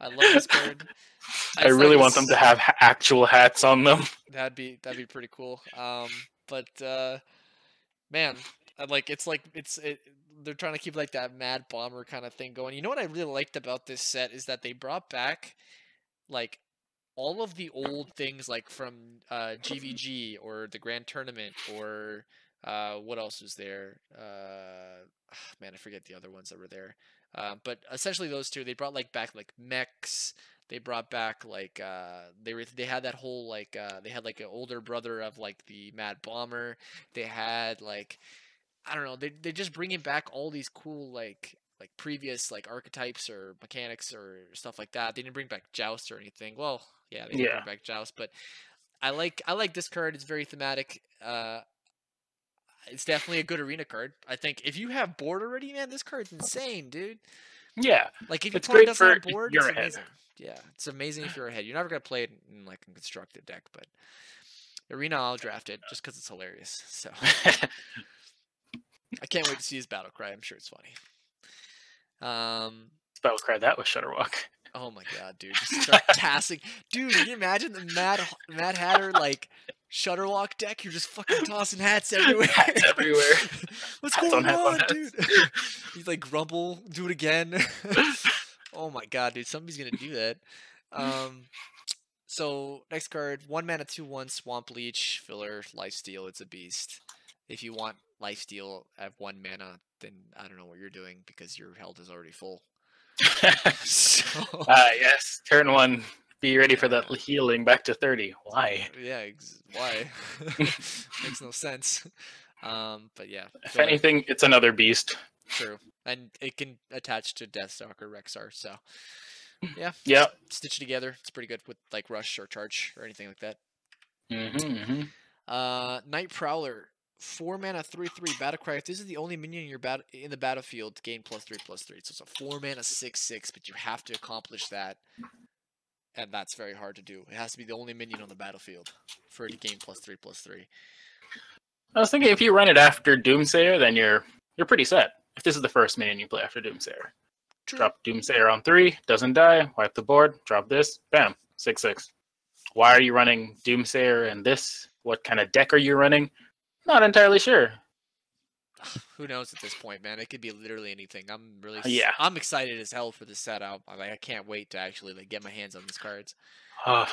I love this card. I It's really like want them to have ha- actual hats on them. That'd be that'd be pretty cool. Um, but uh, man, I like it's like it's it, they're trying to keep like that Mad Bomber kind of thing going. You know what I really liked about this set is that they brought back like all of the old things like from uh, GVG or the Grand Tournament or uh, what else was there? Uh, man, I forget the other ones that were there. Uh, but essentially, those two they brought like back like mechs. They brought back like uh, they were they had that whole like uh, they had like an older brother of like the Mad Bomber. They had like I don't know. They they just bringing back all these cool like like previous like archetypes or mechanics or stuff like that. They didn't bring back Joust or anything. Well, yeah, they didn't Yeah. bring back Joust, but I like I like this card. It's very thematic. Uh, it's definitely a good arena card. I think if you have board already, man, this card's insane, dude. Yeah, Like if your It's opponent great doesn't have board, you're it's ahead. amazing. Yeah, it's amazing if you're ahead. You're never gonna play it in like a constructed deck, but arena I'll draft it just because it's hilarious. So I can't wait to see his battle cry. I'm sure it's funny. Um, Spell cry that was Shudderwock. Oh my god, dude! Just start passing, dude. Can you imagine the Mad Mad Hatter like Shudderwock deck? You're just fucking tossing hats everywhere. Hats everywhere. What's Hats going on on, dude? you like grumble, do it again. oh my god, dude! Somebody's gonna do that. Um, so next card, one mana, two one, Swamp Leech, filler, Lifesteal. It's a beast. If you want Lifesteal at one mana, then I don't know what you're doing because your health is already full. So. Ah, yes. Turn one. Be ready for that healing back to 30. Why? Yeah, ex- why? Makes no sense. Um, but yeah, If filler, anything, it's another beast. true, and it can attach to Deathstalker Rexxar. So yeah, Yep. stitch together. It's pretty good with like rush or charge or anything like that. hmm Uh, Night Prowler, four mana, three three battle cry. If this is the only minion in your bat in the battlefield, gain plus three plus three. So it's a four mana six six, but you have to accomplish that, and that's very hard to do. It has to be the only minion on the battlefield for it to gain plus three plus three. I was thinking if you run it after Doomsayer, then you're you're pretty set. If this is the first minion you play after Doomsayer, True. drop Doomsayer on three, doesn't die, wipe the board, drop this, bam, six six. Why are you running Doomsayer and this? What kind of deck are you running? Not entirely sure. Who knows at this point, man? It could be literally anything. I'm really, s- Yeah. I'm excited as hell for this setup. I'm like, I can't wait to actually like get my hands on these cards. Uh,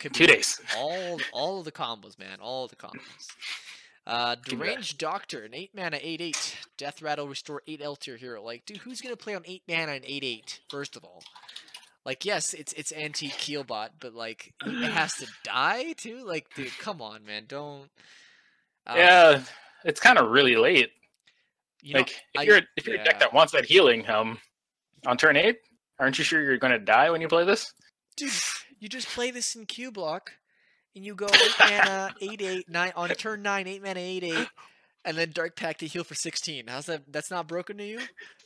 two days. all all of the combos, man. All of the combos. Uh, Give me that. Deranged Doctor, an 8 mana 8 8. Death Rattle, restore 8 L tier hero. Like, dude, who's going to play on 8 mana and 8 8, first of all? Like, yes, it's it's anti Keelbot, but like, it has to die too? Like, dude, come on, man. Don't. Uh, yeah, it's kind of really late. you know, like if I- you're if you're a deck that wants that healing, um, on turn eight, aren't you sure you're going to die when you play this? Dude, you just play this in Cubelock, and you go 8 mana, 8 8, 9, on turn 9, 8 mana, 8 8, and then Dark Pact to heal for 16. How's that? That's not broken to you?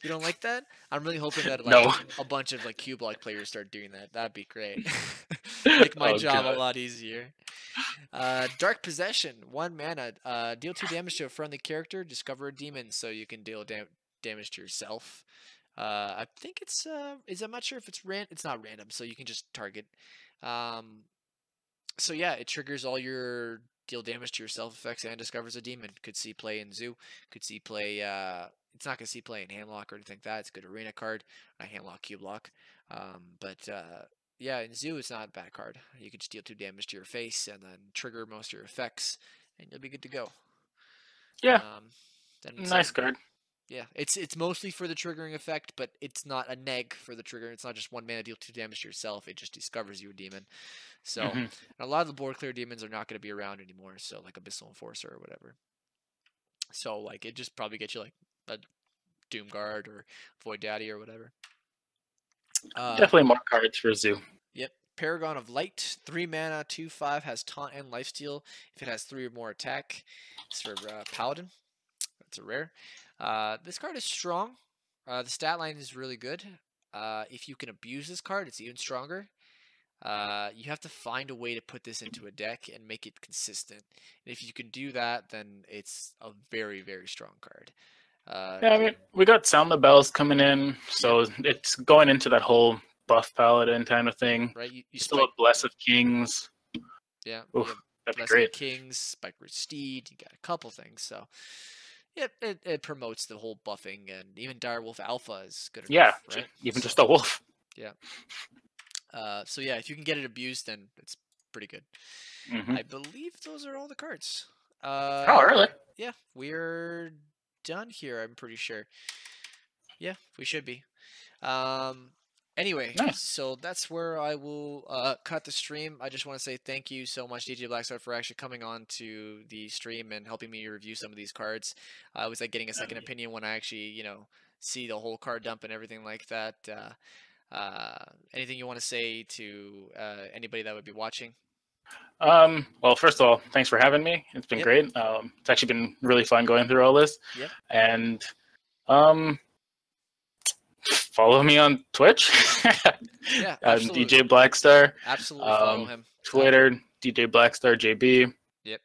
You don't like that? I'm really hoping that like No. a bunch of like Cubelock players start doing that. That'd be great. Make my Oh, job God. a lot easier. Uh, Dark Possession, one mana. Uh, deal two damage to a friendly character. Discover a demon, so you can deal dam- damage to yourself. Uh, I think it's uh, is I'm not sure if it's ran. It's not random, so you can just target. Um, so yeah, it triggers all your deal damage to yourself effects and discovers a demon. Could see play in zoo. Could see play. Uh, it's not gonna see play in Handlock or anything like that. It's a good arena card, not Handlock Cube Lock. Um, but uh, yeah, in zoo it's not a bad card. You can just deal two damage to your face and then trigger most of your effects, and you'll be good to go. Yeah, Um, then nice like- card. yeah, it's it's mostly for the triggering effect, but it's not a neg for the trigger. It's not just one mana deal two damage to yourself. It just discovers you a demon. So Mhm. a lot of the board clear demons are not going to be around anymore. So like Abyssal Enforcer or whatever. So like it just probably gets you like a Doom Guard or Void Daddy or whatever. Uh, Definitely more cards for Zoo. Yep. Paragon of Light, three mana, two five has taunt and lifesteal. If it has three or more attack, it's for uh, Paladin. That's a rare. Uh, this card is strong. Uh, the stat line is really good. Uh, if you can abuse this card, it's even stronger. Uh, you have to find a way to put this into a deck and make it consistent. And if you can do that, then it's a very, very strong card. Uh, Yeah, I mean, we got Sound the Bells coming in, so it's going into that whole buff paladin kind of thing. right? You, you still have Bless of Kings. yeah, Oof, that'd be Blessed great. Kings, Spike Root Steed. You got a couple things, so yep, it, it promotes the whole buffing, and even Direwolf Alpha is good enough. Yeah, right? even So, just a wolf. Yeah. Uh, so yeah, if you can get it abused, then it's pretty good. Mhm. I believe those are all the cards. Uh, Oh, really? Yeah, we're done here. I'm pretty sure. Yeah, we should be. Um. Anyway, Nice. so that's where I will uh, cut the stream. I just want to say thank you so much, DJ Blackstar, for actually coming on to the stream and helping me review some of these cards. I was like getting a second opinion when I actually, you know, see the whole card dump and everything like that. Uh, uh, anything you want to say to uh, anybody that would be watching? Um, well, first of all, thanks for having me. It's been Yep. great. Um, it's actually been really fun going through all this. Yep. And um, follow me on Twitch, Yeah, absolutely. DJ Blackstar, Absolutely follow um, him. Twitter, DJ Blackstar JB. Yep.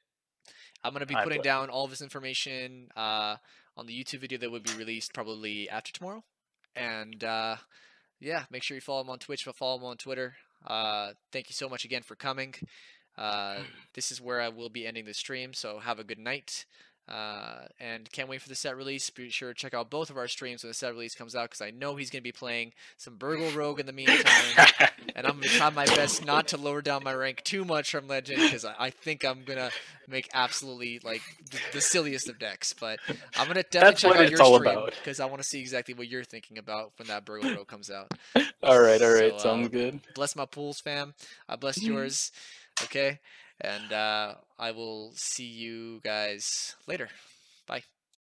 I'm gonna be putting put- down all of this information uh, on the YouTube video that would be released probably after tomorrow. And uh, yeah, make sure you follow him on Twitch, but follow him on Twitter. Uh, thank you so much again for coming. Uh, this is where I will be ending the stream, so have a good night. Uh, and can't wait for the set release. Be sure to check out both of our streams when the set release comes out, because I know he's going to be playing some Burgle Rogue in the meantime and I'm gonna try my best not to lower down my rank too much from legend because I, I think I'm gonna make absolutely like the, the silliest of decks. But I'm gonna definitely That's check out your stream because I want to see exactly what you're thinking about when that Burgle Rogue comes out. all right, all right, So, sounds uh, good. Bless my pools, fam. I bless yours. Okay, and uh, I will see you guys later.